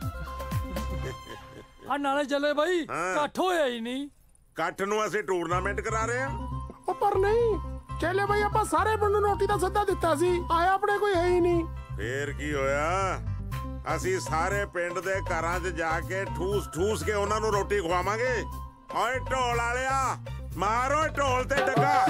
ਆ ਨਾਲੇ ਚੱਲੇ ਬਾਈ ਇਕੱਠ ਹੋਇਆ ਹੀ ਨਹੀਂ। ਇਕੱਠ ਨੂੰ ਅਸੀਂ ਟੂਰਨਾਮੈਂਟ ਕਰਾ ਰਹੇ ਉਹ ਪਰ ਨਹੀਂ ਚੇਲੇ ਬਈ ਆਪਾਂ ਸਾਰੇ ਪਿੰਡ ਨੂੰ ਰੋਟੀ ਦਾ ਸੱਦਾ ਦਿੱਤਾ ਸੀ। ਆਇਆ ਆਪਣੇ ਕੋਈ ਹੈ ਹੀ ਨਹੀਂ। ਫੇਰ ਕੀ ਹੋਇਆ? ਅਸੀਂ ਸਾਰੇ ਪਿੰਡ ਦੇ ਘਰਾਂ 'ਚ ਜਾ ਕੇ ਠੂਸ ਠੂਸ ਕੇ ਉਹਨਾਂ ਨੂੰ ਰੋਟੀ ਖਵਾਵਾਂਗੇ। ਓਏ ਢੋਲ ਵਾਲਿਆ, ਮਾਰੋ ਢੋਲ ਤੇ ਡੱਗਾ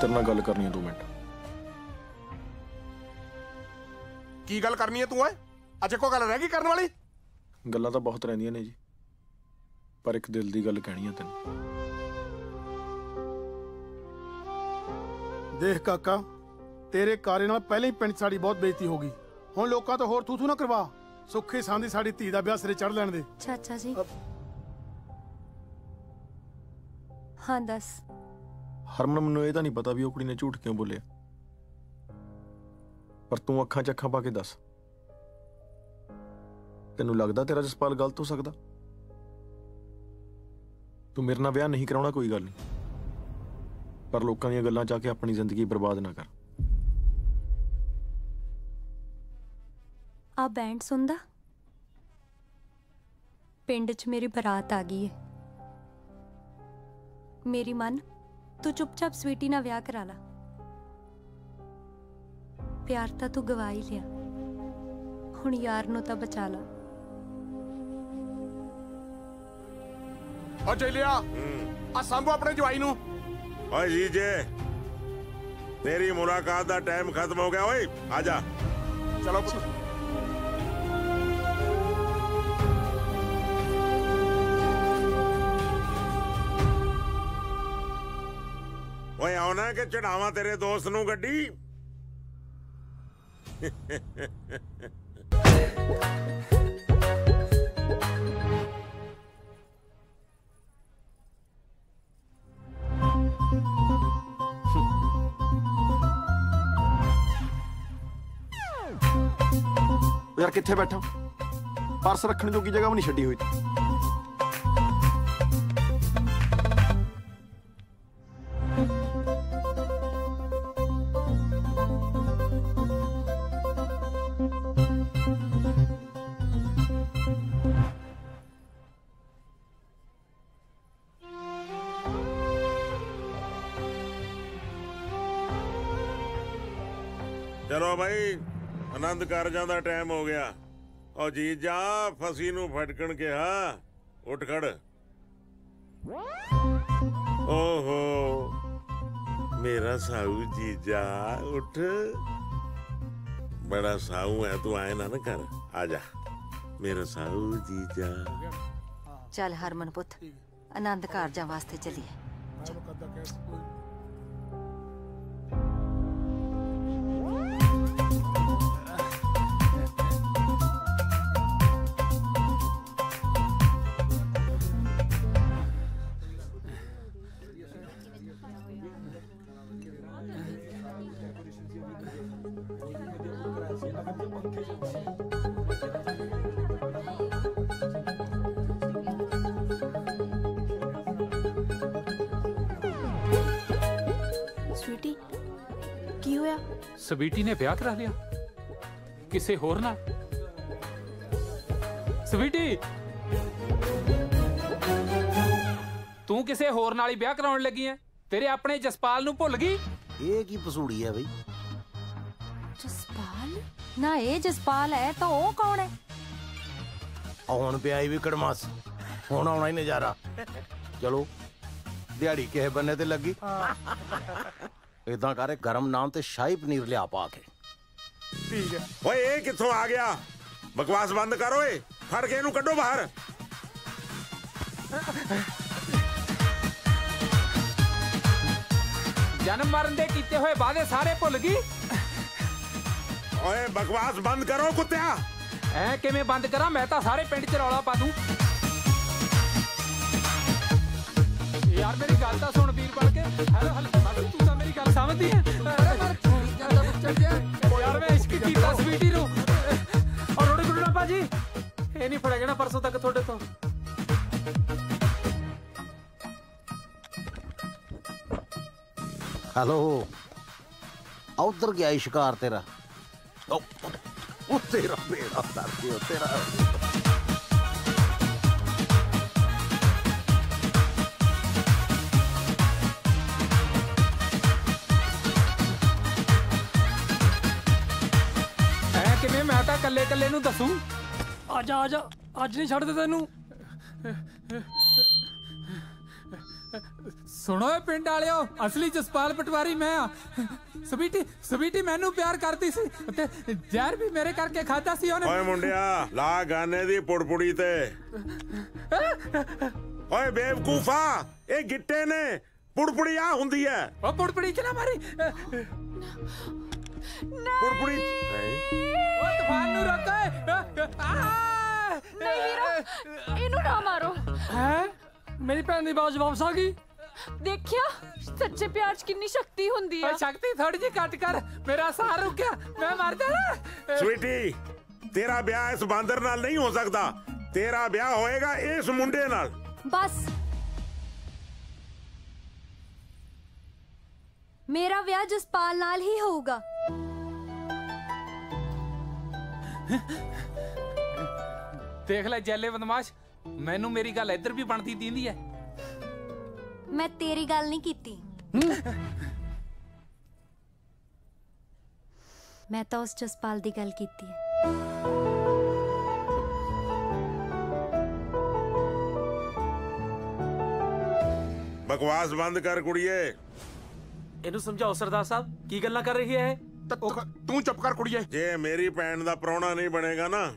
ਤੇਰੇ ਨਾਲ ਗੱਲ ਕਰਨੀ ਹੈ 2 ਮਿੰਟ ਕੀ ਗੱਲ ਕਰਨੀ ਹੈ ਤੂੰ ਓਏ ਅੱਜ ਕੋ ਗੱਲ ਰਹਿ ਗਈ ਕਰਨ ਵਾਲੀ ਗੱਲਾਂ ਤਾਂ ਬਹੁਤ ਰਹਿੰਦੀਆਂ ਨੇ ਜੀ ਪਰ ਇੱਕ ਦਿਲ ਦੀ ਗੱਲ ਕਹਿਣੀ ਹੈ ਤੈਨੂੰ ਦੇਖ ਕਾਕਾ ਤੇਰੇ ਕਾਰੇ ਨਾਲ ਪਹਿਲਾਂ ਹੀ ਪਿੰਡ 'ਚ ਸਾਡੀ ਬਹੁਤ ਬੇਇੱਜ਼ਤੀ ਹੋ ਗਈ ਹੁਣ ਲੋਕਾਂ ਤੋਂ ਹੋਰ ਥੂ ਥੂ ਨਾ ਕਰਵਾ ਸੁੱਖੇ ਸਾਂਦੀ ਸਾਡੀ ਧੀ ਦਾ ਵਿਆਹ ਸਿਰੇ ਚੜ ਲੈਣ ਦੇ ਚਾਚਾ ਜੀ ਹਾਂ ਦੱਸ ਹਰਮਨ ਮੈਨੂੰ ਇਹ ਤਾਂ ਨਹੀਂ ਪਤਾ ਵੀ ਉਹ ਕੁੜੀ ਨੇ ਝੂਠ ਕਿਉਂ ਬੋਲਿਆ। ਪਰ ਤੂੰ ਅੱਖਾਂ 'ਚ ਅੱਖਾਂ ਪਾ ਕੇ ਦੱਸ। ਤੈਨੂੰ ਲੱਗਦਾ ਤੇਰਾ ਜਸਪਾਲ ਗਲਤ ਹੋ ਸਕਦਾ? ਤੂੰ ਮੇਰੇ ਨਾਲ ਵਿਆਹ ਨਹੀਂ ਕਰਾਉਣਾ ਕੋਈ ਗੱਲ ਨਹੀਂ। ਪਰ ਲੋਕਾਂ ਦੀਆਂ ਗੱਲਾਂ 'ਚ ਆ ਕੇ ਆਪਣੀ ਜ਼ਿੰਦਗੀ ਬਰਬਾਦ ਨਾ ਕਰ। ਆ ਬੈਂਡ ਸੁਣਦਾ? ਪਿੰਡ 'ਚ ਮੇਰੀ ਬਰਾਤ ਆ ਗਈ ਏ। ਮੇਰੀ ਮਨ ਤੂੰ ਚੁੱਪਚਾਪ ਸਵੀਟੀ ਨਾਲ ਵਿਆਹ ਕਰਾ ਲਾ। ਪਿਆਰ ਤਾਂ ਤੂੰ ਗਵਾ ਹੀ ਲਿਆ। ਹੁਣ ਯਾਰ ਨੂੰ ਤਾਂ ਬਚਾ ਲਾ। ਓ ਜੈਲਿਆ ਆ ਸੰਭੋ ਆਪਣੇ ਜਵਾਈ ਨੂੰ। ਓਏ ਜੀਜੇ ਤੇਰੀ ਮੁਲਾਕਾਤ ਦਾ ਟਾਈਮ ਖਤਮ ਹੋ ਗਿਆ ਓਏ ਆ ਜਾ। ਚਲੋ ਪੁੱਤ। ਓਏ ਕਿ ਚੜਾਵਾਂ ਤੇਰੇ ਦੋਸਤ ਨੂੰ ਗੱਡੀ। ਯਾਰ ਕਿੱਥੇ ਬੈਠਾ? ਪਰਸ ਰੱਖਣ ਜੋਗੀ ਜਗ੍ਹਾ ਵੀ ਨਹੀਂ ਛੱਡੀ ਹੋਈ। ਆਨੰਦ ਕਾਰਜਾਂ ਦਾ ਟਾਈਮ ਹੋ ਗਿਆ। ਓ ਜੀ ਜਾ ਫਸੀ ਨੂੰ ਫਟਕਣ ਕਿਹਾ। ਉੱਠ ਖੜ। ਓਹੋ। ਮੇਰਾ ਸਾਊ ਜੀਜਾ ਉੱਠ। ਬੜਾ ਸਾਊ ਹੈ ਤੂੰ ਆਏ ਨਾ ਨਾ ਕਰ। ਆ ਜਾ। ਮੇਰਾ ਸਾਊ ਜੀਜਾ ਚੱਲ ਹਰਮਨ ਪੁੱਤ ਆਨੰਦ ਕਾਰਜਾਂ ਵਾਸਤੇ ਚੱਲੀਏ। ਸਵੀਟੀ ਨੇ ਵਿਆਹ ਕਰਾ ਲਿਆ ਕਿਸੇ ਹੋਰ ਨਾਲ ਸਵੀਟੀ ਤੂੰ ਕਿਸੇ ਹੋਰ ਨਾਲ ਹੀ ਵਿਆਹ ਕਰਾਉਣ ਲੱਗੀ ਐ ਤੇਰੇ ਆਪਣੇ ਜਸਪਾਲ ਨੂੰ ਭੁੱਲ ਗਈ ਇਹ ਕੀ ਪਸੂੜੀ ਹੈ ਬਈ ਜਸਪਾਲ ਨਾ ਇਹ ਜਸਪਾਲ ਹੈ ਤਾਂ ਉਹ ਕੌਣ ਹੈ ਹੁਣ ਪਿਆਈ ਵੀ ਕੜਮਾਸ ਹੁਣ ਆਉਣਾ ਹੀ ਨਜ਼ਾਰਾ ਚਲੋ ਦਿਹਾੜੀ ਕਿਸੇ ਬੰਨੇ ਤੇ ਲੱਗੀ ਇਦਾਂ ਕਰੇ ਗਰਮ ਨਾਨ ਤੇ ਸ਼ਾਹੀ ਪਨੀਰ ਲਿਆ ਪਾ ਕੇ। ਠੀਕ ਹੈ। ਓਏ ਇਹ ਕਿੱਥੋਂ ਆ ਗਿਆ? ਬਕਵਾਸ ਬੰਦ ਕਰ ਓਏ ਫੜ ਕੇ ਇਹਨੂੰ ਕੱਢੋ ਬਾਹਰ। ਜਨਮ ਮਰਨ ਦੇ ਕੀਤੇ ਹੋਏ ਵਾਅਦੇ ਸਾਰੇ ਭੁੱਲ ਗਈ? ਓਏ ਬਕਵਾਸ ਬੰਦ ਕਰੋ ਕੁੱਤਿਆ। ਐ ਕਿਵੇਂ ਬੰਦ ਕਰਾਂ? ਮੈਂ ਤਾਂ ਸਾਰੇ ਪਿੰਡ 'ਚ ਰੌਲਾ ਪਾ ਦੂੰ। ਯਾਰ, ਮੇਰੀ ਗੱਲ ਤਾਂ ਸੁਣ ਵੀਰ ਬਣ ਕੇ। ਹੈਲੋ ਹੈਲੋ ਬਾਬੂ ਤੂੰ ਤਾਂ ਮੇਰੀ ਗੱਲ ਸਮਝਦੀ ਹੈ ਅਰੇ ਮਰ ਜਾਂਦਾ ਬੱਚਾ ਜਿਹਾ ਯਾਰ, ਮੈਂ ਇਸ਼ਕ ਕੀਤਾ ਸਵੀਟੀ ਨੂੰ। ਔਰ ਰੋੜੇ ਗੁੱਡਣਾ ਭਾਜੀ। ਇਹ ਨਹੀਂ ਫੜਿਆ ਜਾਣਾ ਪਰਸੋਂ ਤੱਕ ਤੁਹਾਡੇ ਤੋਂ। ਹੈਲੋ। ਉਧਰ ਗਿਆ ਸ਼ਿਕਾਰ ਤੇਰਾ। ਉਹ ਤੇਰਾ ਬੇੜਾ ਦਰਦੇ ਉਹ ਤੇਰਾ ਤਾਂ ਕੱਲੇ ਕੱਲੇ ਨੂੰ ਦੱਸੂ। ਆ ਜਾ ਆ ਜਾ ਅੱਜ ਨਹੀਂ ਛੱਡਦੇ ਤੈਨੂੰ। ਸੁਣੋ ਇਹ ਪਿੰਡ ਵਾਲਿਓ ਅਸਲੀ ਜਸਪਾਲ ਪਟਵਾਰੀ ਮੈਂ ਆ। ਸਵੀਟੀ ਸਵੀਟੀ ਮੈਨੂੰ ਪਿਆਰ ਕਰਦੀ ਸੀ ਤੇ ਜ਼ਹਿਰ ਵੀ ਮੇਰੇ ਕਰਕੇ ਖਾਦਾ ਸੀ ਉਹਨੇ। ਓਏ ਮੁੰਡਿਆ ਲਾ ਗਾਨੇ ਦੀ ਪੁੜਪੁੜੀ ਤੇ। ਓਏ ਬੇਵਕੂਫਾ ਇਹ ਗਿੱਟੇ ਨੇ। ਪੁੜਪੁੜੀ ਆ ਹੁੰਦੀ ਐ। ਉਹ ਪੁੜਪੁੜੀ ਚ ਨਾ ਮਾਰੀ। ਪੁੜਪੁੜੀ ਉਹ ਤੂਫਾਨ ਨੂੰ ਰੋਕੋ ਨਹੀਂ ਵੀਰਾ ਇਹਨੂੰ ਨਾ ਮਾਰੋ ਹੈ ਮੇਰੀ ਭੈਣ ਦੀ ਬਾਜ਼ ਵਾਪਸ ਆ ਗਈ ਦੇਖਿਆ ਸੱਚੇ ਪਿਆਰ 'ਚ ਕਿੰਨੀ ਸ਼ਕਤੀ ਹੁੰਦੀ ਆ ਓਏ ਸ਼ਕਤੀ ਥੋੜੀ ਜਿਹੀ ਕੱਟ ਕਰ ਮੇਰਾ ਸਾਹ ਰੁਕ ਗਿਆ ਮੈਂ ਮਰ ਜਾਣਾ ਸਵੀਟੀ ਤੇਰਾ ਵਿਆਹ ਇਸ ਬਾਂਦਰ ਨਾਲ ਨਹੀਂ ਹੋ ਸਕਦਾ ਤੇਰਾ ਵਿਆਹ ਹੋਏਗਾ ਇਸ ਮੁੰਡੇ ਨਾਲ ਬਸ ਮੇਰਾ ਵਿਆਹ ਜਸਪਾਲ ਨਾਲ ਹੀ ਹੋਊਗਾ ਦੇਖ ਲੈ ਜੈਲੇ ਬਦਮਾਸ਼ ਮੈਨੂੰ ਮੇਰੀ ਗੱਲ ਇੱਧਰ ਵੀ ਬਣਦੀ ਦੀਂਦੀ ਐ। ਮੈਂ ਤੇਰੀ ਗੱਲ ਨਹੀਂ ਕੀਤੀ। ਮੈਂ ਤਾਂ ਉਸ ਜਸਪਾਲ ਦੀ ਗੱਲ ਕੀਤੀ ਹੈ ਬਕਵਾਸ ਬੰਦ ਕਰ ਕੁੜੀਏ। ਇਹਨੂੰ ਸਮਝਾਓ ਸਰਦਾਰ ਸਾਹਿਬ ਕੀ ਗੱਲਾਂ ਕਰ ਰਹੀ ਹੈ ਤੂੰ ਚੁੱਪ ਕਰ ਕੁੜੀਏ। ਜੇ ਮੇਰੀ ਭੈਣ ਦਾ ਪ੍ਰਾਹੁਣਾ ਨਹੀਂ ਬਣੇਗਾ ਨਾ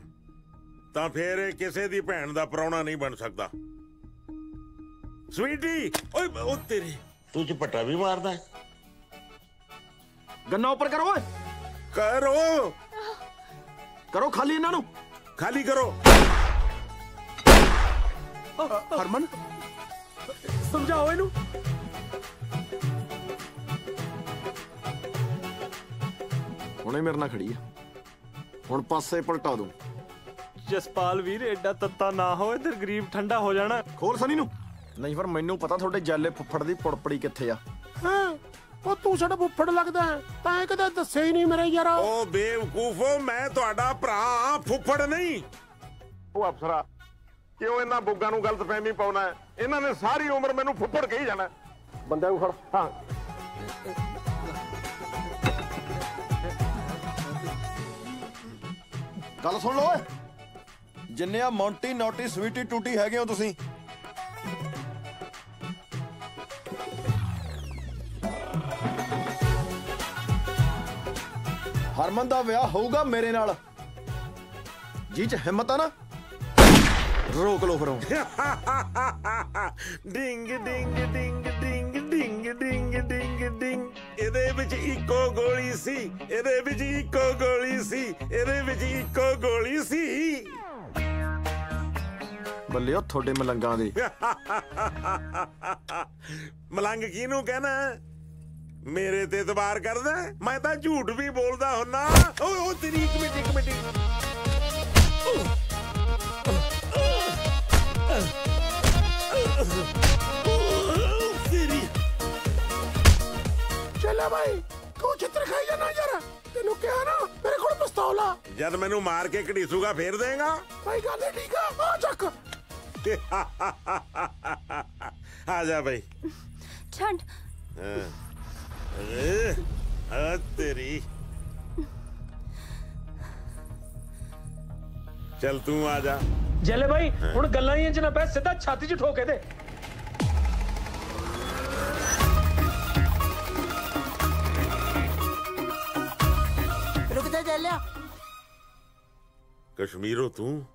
ਤਾਂ ਫੇਰ ਇਹ ਕਿਸੇ ਦੀ ਭੈਣ ਦਾ ਪ੍ਰਾਹੁਣਾ ਨਹੀਂ ਬਣ ਸਕਦਾ। ਸਵੀਟੀ ਓਏ ਉਹ ਤੇਰੀ ਤੂੰ ਝਪਟਾ ਵੀ ਮਾਰਦਾ ਹੈ? ਗੰਨਾ ਉੱਪਰ ਕਰੋ ਓਏ। ਕਰੋ। ਕਰੋ ਖਾਲੀ ਇਹਨਾਂ ਨੂੰ। ਖਾਲੀ ਕਰੋ। ਹਰਮਨ ਸਮਝਾਓ ਇਹਨੂੰ। ਹੁਣੇ ਮੇਰੇ ਨਾਲ ਖੜੀ ਆ। ਹੁਣ ਪਾਸੇ ਪਲਟਾ ਦੂੰ। ਜਸਪਾਲ ਵੀਰ ਐਡਾ ਤੱਤਾ ਨਾ ਹੋ ਇਧਰ ਗਰੀਬ ਠੰਡਾ ਹੋ ਜਾਣਾ। ਖੋਲ ਸਨੀ ਨੂੰ। ਨਹੀਂ ਪਰ ਮੈਨੂੰ ਪਤਾ ਤੁਹਾਡੇ ਜੈਲੇ ਫੁੱਫੜ ਦੀ ਪੁੜਪੜੀ ਕਿੱਥੇ ਆ। ਹਾਂ ਉਹ ਤੂੰ ਸਾਡਾ ਫੁੱਫੜ ਲੱਗਦਾ ਹੈ। ਤਾਂ ਇਹ ਕਦੇ ਦੱਸਿਆ ਹੀ ਨਹੀਂ ਮੇਰੇ ਯਾਰਾ। ਓ ਬੇਵਕੂਫੋ ਮੈਂ ਤੁਹਾਡਾ ਭਰਾ ਫੁੱਫੜ ਨਹੀਂ। ਉਹ ਅਫਸਰਾ ਕਿਉਂ ਇਹਨਾਂ ਬੁੱਗਾਂ ਨੂੰ ਗਲਤਫਹਿਮੀ ਪਾਉਣਾ ਹੈ? ਇਹਨਾਂ ਨੇ ਸਾਰੀ ਉਮਰ ਮੈਨੂੰ ਫੁੱਫੜ ਕਹੀ ਜਾਣਾ ਬੰਦਿਆਂ ਨੂੰ ਫੜ। ਹਾਂ। ਗੱਲ ਸੁਣ ਲਓ ਓਏ। ਜਿੰਨੇ ਆ ਮੌਂਟੀ ਨੋਟੀ ਸਵੀਟੀ ਟੂਟੀ ਹੈਗੇ ਹੋ ਤੁਸੀਂ। ਹਰਮਨ ਦਾ ਵਿਆਹ ਹੋਊਗਾ ਮੇਰੇ ਨਾਲ। ਜੀ ਚ ਹਿੰਮਤ ਆ ਨਾ? ਰੋਕ ਲਓ ਫਿਰ ਹੁਣ। ਡਿੰਗ ਡਿੰਗ ਡਿੰਗ ਡਿੰਗ। ਡਿੰਗ ਇਹਦੇ ਵਿੱਚ ਇੱਕੋ ਗੋਲੀ ਸੀ। ਇਹਦੇ ਵਿੱਚ ਇੱਕੋ ਗੋਲੀ ਸੀ। ਇਹਦੇ ਵਿੱਚ ਇੱਕੋ ਗੋਲੀ ਸੀ। ਬੱਲੇ ਉਹ ਤੁਹਾਡੇ ਮਲੰਗਾਂ ਦੇ। ਮਲੰਗ ਕਿਹਨੂੰ ਕਹਿਣਾ? ਮੇਰੇ ਤੇ ਇਤਬਾਰ ਕਰਦਾ? ਮੈਂ ਤਾਂ ਝੂਠ ਵੀ ਬੋਲਦਾ ਹੁੰਨਾ। ਓਏ ਓ ਤੇਰੀ ਇੱਕ ਮਿੰਟ ਇੱਕ ਮਿੰਟ। ਚੱਲੇ ਭਾਈ ਤੂੰ ਚਿੱਤਰ ਖਾਈ ਜਾਣਾ ਯਾਰ ਤੈਨੂੰ ਕਿਹਾ ਨਾ ਮੇਰੇ ਕੋਲ ਪਿਸਤੌਲ ਆ ਜਦ ਮੈਨੂੰ ਮਾਰ ਕੇ ਘੜੀਸੂਗਾ ਫੇਰ ਦੇਗਾ ਭਾਈ ਗੱਲ ਨਹੀਂ ਠੀਕ ਆ ਆ ਚੱਕ ਆ ਜਾ ਬਈ ਛੱਡ ਹਾਂ। ਏ, ਆ ਤੇਰੀ ਚੱਲ ਤੂੰ ਆ ਜਾ ਜੈਲੇ ਭਾਈ ਹੁਣ ਗੱਲਾਂ ਹੀ ਇੰਜ ਨਾ ਪੈ ਸਿੱਧਾ ਛਾਤੀ 'ਚ ਠੋਕੇ ਦੇ ਜੈਲਿਆ ਕਸ਼ਮੀਰੋਂ ਤੂੰ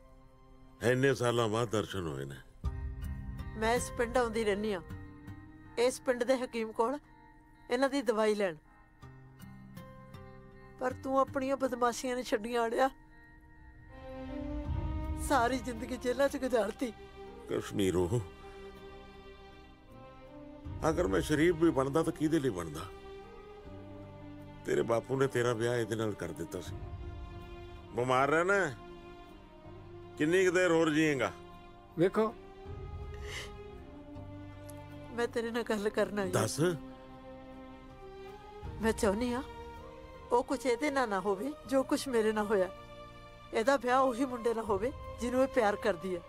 ਇੰਨੇ ਸਾਲਾਂ ਬਾਅਦ ਦਰਸ਼ਨ ਹੋਏ ਨੇ। ਮੈਂ ਇਸ ਪਿੰਡ ਆਉਂਦੀ ਰਹਿੰਦੀ ਆ ਇਸ ਪਿੰਡ ਦੇ ਹਕੀਮ ਕੋਲ ਇਹਨਾਂ ਦੀ ਦਵਾਈ ਲੈਣ। ਪਰ ਤੂੰ ਆਪਣੀਆਂ ਬਦਮਾਸ਼ੀਆਂ ਨੇ ਛੱਡੀਆਂ ਆੜਿਆ ਸਾਰੀ ਜ਼ਿੰਦਗੀ ਜੇਲ੍ਹਾਂ 'ਚ ਗੁਜ਼ਾਰਤੀ। ਕਸ਼ਮੀਰੋਂ। ਅਗਰ ਮੈਂ ਸ਼ਰੀਫ ਵੀ ਬਣਦਾ ਤਾਂ ਕਿਹਦੇ ਲਈ ਬਣਦਾ? ਤੇਰੇ ਬਾਪੂ ਨੇ ਤੇਰਾ ਵਿਆਹ ਇਹਦੇ ਨਾਲ ਕਰ ਦਿੱਤਾ ਸੀ। ਬਿਮਾਰ ਰਹਿਣਾ ਹੈ? ਕਿੰਨੀ ਕੁ ਦੇਰ ਹੋਰ ਜੀਏਗਾ? ਵੇਖੋ। ਮੈਂ ਤੇਰੇ ਨਾਲ ਗੱਲ ਕਰਨਾ ਹੈ। ਦੱਸ। ਮੈਂ ਚਾਹੁੰਦੀ ਆ ਉਹ ਕੁਛ ਇਹਦੇ ਨਾਲ ਨਾ ਹੋਵੇ ਜੋ ਕੁਛ ਮੇਰੇ ਨਾਲ ਹੋਇਆ। ਇਹਦਾ ਵਿਆਹ ਉਹੀ ਮੁੰਡੇ ਨਾਲ ਹੋਵੇ ਜਿਹਨੂੰ ਇਹ ਪਿਆਰ ਕਰਦੀ ਹੈ।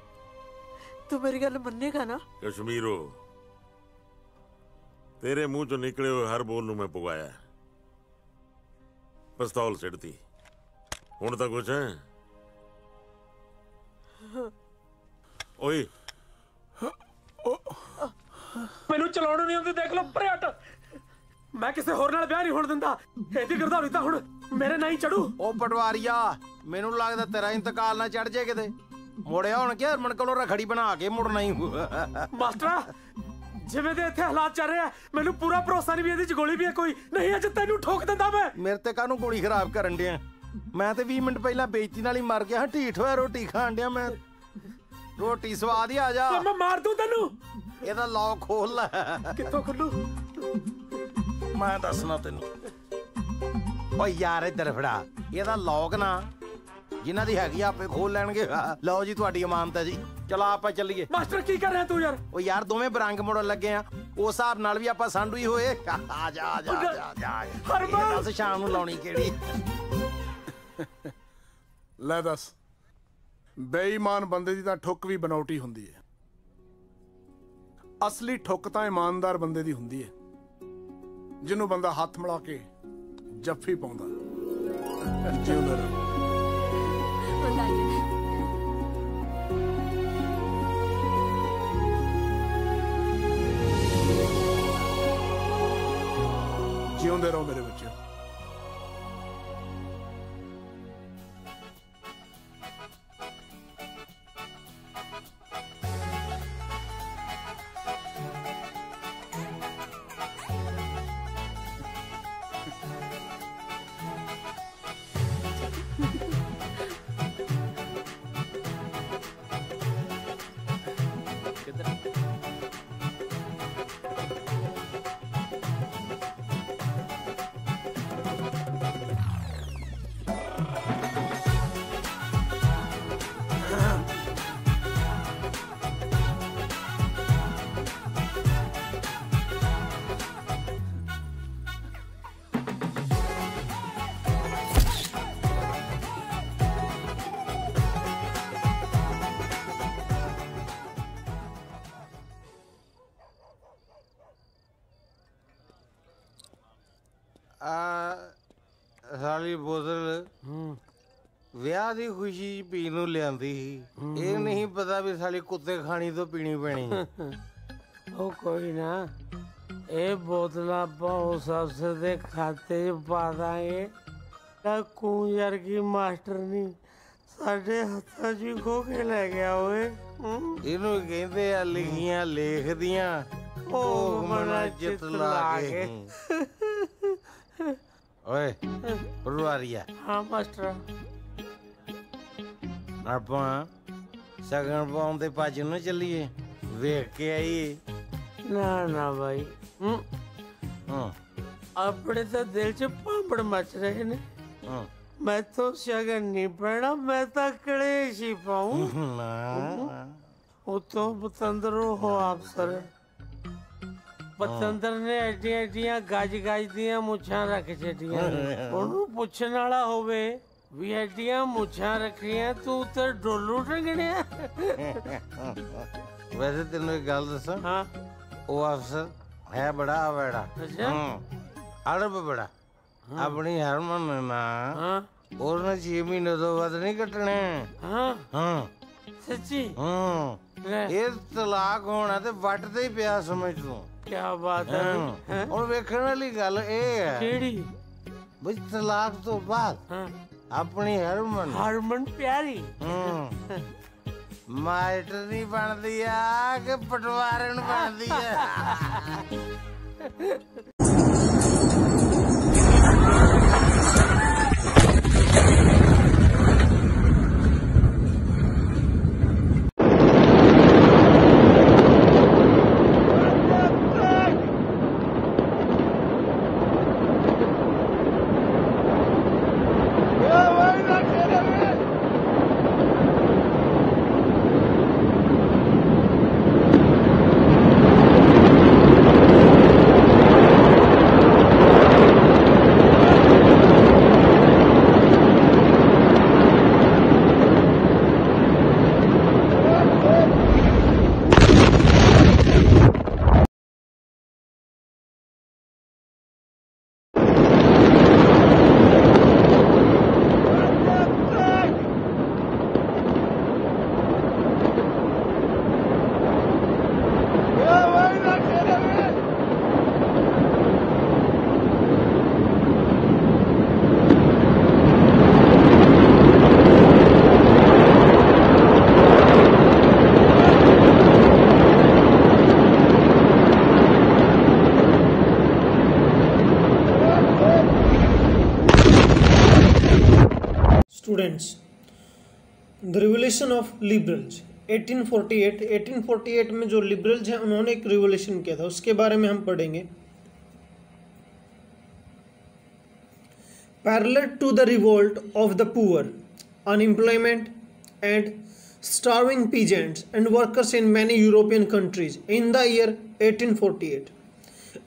ਤੂੰ ਮੇਰੀ ਗੱਲ ਮੰਨੇਗਾ ਨਾ? ਕਸ਼ਮੀਰੋ ਤੇਰੇ ਮੂੰਹ ਚੋਂ ਨਿਕਲੇ ਹੋਏ ਹਰ ਬੋਲ ਨੂੰ ਮੈਂ ਪੁਗਾਇਆ। ਹੈ। ਪਿਸਤੌਲ ਸਿੱਟਦੀ ਹੁਣ ਤਾਂ ਕੁਛ ਹੈ। ਓਏ। ਮੈਨੂੰ ਚਲਾਉਣ ਨਹੀਂ ਆਉਂਦੀ ਦੇਖ ਲਓ ਪਰੇ ਹਟ। ਮੈਂ ਕਿਸੇ ਹੋਰ ਨਾਲ ਵਿਆਹ ਨਹੀਂ ਹੋਣ ਦਿੰਦਾ। ਇਹਦੀ ਗਰਦਾਵਰੀ ਤਾਂ ਹੁਣ ਮੇਰੇ ਨਾਲ ਹੀ ਚੜੂ। ਉਹ ਪਟਵਾਰੀਆ ਮੈਨੂੰ ਲੱਗਦਾ ਤੇਰਾ ਇੰਤਕਾਲ ਨਾ ਚੜ ਜੇ ਕਿਤੇ। ਮੁੜਿਆ ਹੁਣ ਕਿ ਹਰਮਨ ਕੋਲੋਂ ਰਖੜੀ ਬਣਾ ਕੇ ਮੁੜਨਾ ਹੀ। ਮਾਸਟਰਾ ਜਿਵੇਂ ਦੇ ਇੱਥੇ ਹਾਲਾਤ ਚੱਲ ਰਹੇ ਮੈਨੂੰ ਪੂਰਾ ਭਰੋਸਾ ਨਹੀਂ ਵੀ ਇਹਦੇ ਚ ਗੋਲੀ ਵੀ ਹੈ ਕੋਈ। ਨਹੀਂ ਅੱਜ ਤੈਨੂੰ ਠੋਕ ਦਿੰਦਾ ਮੈਂ। ਮੇਰੇ ਤੇ ਕਾਹਨੂੰ ਗੋਲੀ ਖਰਾਬ ਕਰਨ ਡਿਆ? ਮੈਂ ਤੇ 20 ਮਿੰਟ ਪਹਿਲਾਂ ਬੇਇੱਜ਼ਤੀ ਨਾਲ ਹੀ ਮਰ ਗਿਆ ਹਾਂ ਢੀਠ ਹੋਇਆ ਰੋਟੀ ਖਾਣ ਡਿਆ ਮੈਂ। ਰੋਟੀ ਸਵਾਦ ਹੀ ਆ ਜਾ। ਮੈਂ ਮਾਰ ਦੂੰ ਤੈਨੂੰ। ਇਹਦਾ ਲੌਕ ਖੋਲ ਲੈ। ਕਿੱਥੋਂ ਖੁੱਲੂ? ਮੈਂ ਦੱਸਣਾ ਤੈਨੂੰ। ਓ ਯਾਰ ਇੱਧਰ ਫੜਾ। ਇਹਦਾ ਲੌਕ ਨਾ? ਜਿਨ੍ਹਾਂ ਦੀ ਹੈਗੀ ਆ ਆਪੇ ਖੋਲ ਲੈਣਗੇ। ਲਓ ਜੀ ਤੁਹਾਡੀ ਅਮਾਨਤ ਹੈ ਜੀ। ਚਲੋ ਆਪਾਂ ਚੱਲੀਏ। ਮਾਸਟਰ ਕੀ ਕਰ ਰਿਹਾ ਤੂੰ ਯਾਰ? ਓ ਯਾਰ ਦੋਵੇਂ ਬਰੰਗ ਮੋੜਨ ਲੱਗੇ ਆ। ਉਸ ਹਿਸਾਬ ਨਾਲ ਵੀ ਆਪਾਂ ਸਾਂਢੂ ਹੀ ਹੋਏ। ਆ ਜਾ ਆ ਜਾ ਆ ਜਾ, ਆ ਜਾ। ਹਰਮਨ! ਇਹ ਦੱਸ ਸ਼ਾਮ ਨੂੰ ਲਾਉਣੀ ਕਿਹੜੀ? ਲੈ ਦੱਸ ਬੇਈਮਾਨ ਬੰਦੇ ਦੀ ਤਾਂ ਠੁੱਕ ਵੀ ਬਨੌਟੀ ਹੁੰਦੀ ਹੈ। ਅਸਲੀ ਠੁੱਕ ਤਾਂ ਇਮਾਨਦਾਰ ਬੰਦੇ ਦੀ ਹੁੰਦੀ ਹੈ। ਜਿਹਨੂੰ ਬੰਦਾ ਹੱਥ ਮਿਲਾ ਕੇ ਜੱਫੀ ਪਾਉਂਦਾ। ਜਿਉਂਦਾ ਰਹੋ। ਜਿਉਂਦੇ ਰਹੋ ਮੇਰੇ ਵਿਆਹ ਦੀ ਖੁਸ਼ੀ 'ਚ ਪੀਣ ਨੂੰ ਲਿਆਂਦੀ ਸੀ। ਇਹ ਨਹੀਂ ਪਤਾ ਵੀ ਸਾਲੀ ਕੁੱਤੇ ਖਾਣੀ ਤੋਂ ਪੀਣੀ ਪੈਣੀ। ਹੈ। ਉਹ ਕੋਈ ਨਾ ਇਹ ਬੋਤਲਾਂ ਆਪਾਂ ਉਸ ਅਫਸਰ ਦੇ ਖਾਤੇ 'ਚ ਪਾ ਦਾਂਗੇ। ਤਾਂ ਕੂੰ ਵਰਗੀ ਮਾਸਟਰ ਨਹੀਂ ਸਾਡੇ ਹੱਥਾਂ 'ਚ ਹੀ ਖੋ ਕੇ ਲੈ ਗਿਆ ਓਏ। ਹੂੰ। ਇਹਨੂੰ ਕਹਿੰਦੇ ਆ ਲਿਖੀਆਂ ਲੇਖਦੀਆਂ ਉਹ ਮਨਾ ਜਿੱਤ ਲਾ ਕੇ। ਓਏ ਪਰਵਾਰੀਆ ਹਾਂ ਮਾਸਟਰ। ਆਪਾਂ ਸਗਨ ਪਾਉਣ ਦੇ ਭੱਜ ਨੂੰ ਚੱਲੀਏ ਵੇਖ ਕੇ ਆਈਏ। ਨਾ ਨਾ ਭਾਈ ਹੂੰ। ਹਾਂ। ਆਪਣੇ ਤਾਂ ਦਿਲ 'ਚ ਭਾਂਬੜ ਮਚ ਰਹੇ ਨੇ। ਹਾਂ। ਮੈਂ ਤਾਂ ਸ਼ਗਨ ਨਹੀਂ ਪੈਣਾ ਮੈਂ ਤਾਂ ਕਲੇਸ਼ ਹੀ ਪਾਉਂ। ਨਾ। ਉਤੋਂ ਪਤੰਦਰੋ ਹੋ ਅਫਸਰ। ਪਤੰਦਰ ਨੇ ਐਡੀਆਂ ਐਡੀਆਂ ਗੱਜ ਗੱਜ ਦੀਆਂ ਮੁੱਛਾਂ ਰੱਖ ਛੱਡੀਆਂ। ਉਹਨੂੰ ਪੁੱਛਣ ਵਾਲਾ ਹੋਵੇ। ਵੀ ਐਡੀਆਂ ਮੁੱਛਾਂ ਰੱਖੀਆਂ ਤੂੰ ਤੇ ਡੋਲੂ ਟੰਗਣਿਆ ਵੈਸੇ ਤੈਨੂੰ ਇੱਕ ਗੱਲ ਦੱਸਾਂ? ਹਾਂ। ਉਹ ਅਫਸਰ ਹੈ ਬੜਾ ਆਵੜਾ। ਅੱਛਾ। ਅੜਬ ਬੜਾ। ਆਪਣੀ ਹਰਮਨ ਨੇ ਨਾ ਹਾਂ। ਉਹਨੇ 6 ਮਹੀਨੇ ਤੋਂ ਵੱਧ ਨਹੀਂ ਕੱਟਣੇ। ਹਾਂ। ਹਾਂ। ਸੱਚੀ? ਹਾਂ। ਇਹ ਤਲਾਕ ਹੋਣਾ ਤੇ ਵੱਟ ਤੇ ਹੀ ਪਿਆ ਸਮਝ ਤੂੰ। ਕੀ ਬਾਤ ਹਾਂ। ਹੁਣ ਵੇਖਣ ਵਾਲੀ ਗੱਲ ਇਹ ਹੈ ਕਿਹੜੀ? ਬਈ ਤਲਾਕ ਤੋਂ ਬਾਅਦ ਹਾਂ। ਆਪਣੀ ਹਰਮਨ। ਹਰਮਨ ਪਿਆਰੀ। ਹੂੰ। ਮਾਸਟਰ ਨਹੀਂ ਬਣਦੀ ਆ ਕਿ ਪਟਵਾਰਨ ਬਣਦੀ ਆ friends the revolution of liberals 1848 1848 में जो लिबरल्स हैं, उन्होंने एक रिवोल्यूशन किया था। उसके बारे में हम पढ़ेंगे। Parallel to the revolt of the poor unemployment and starving peasants and workers in many European countries in the year 1848 forty eight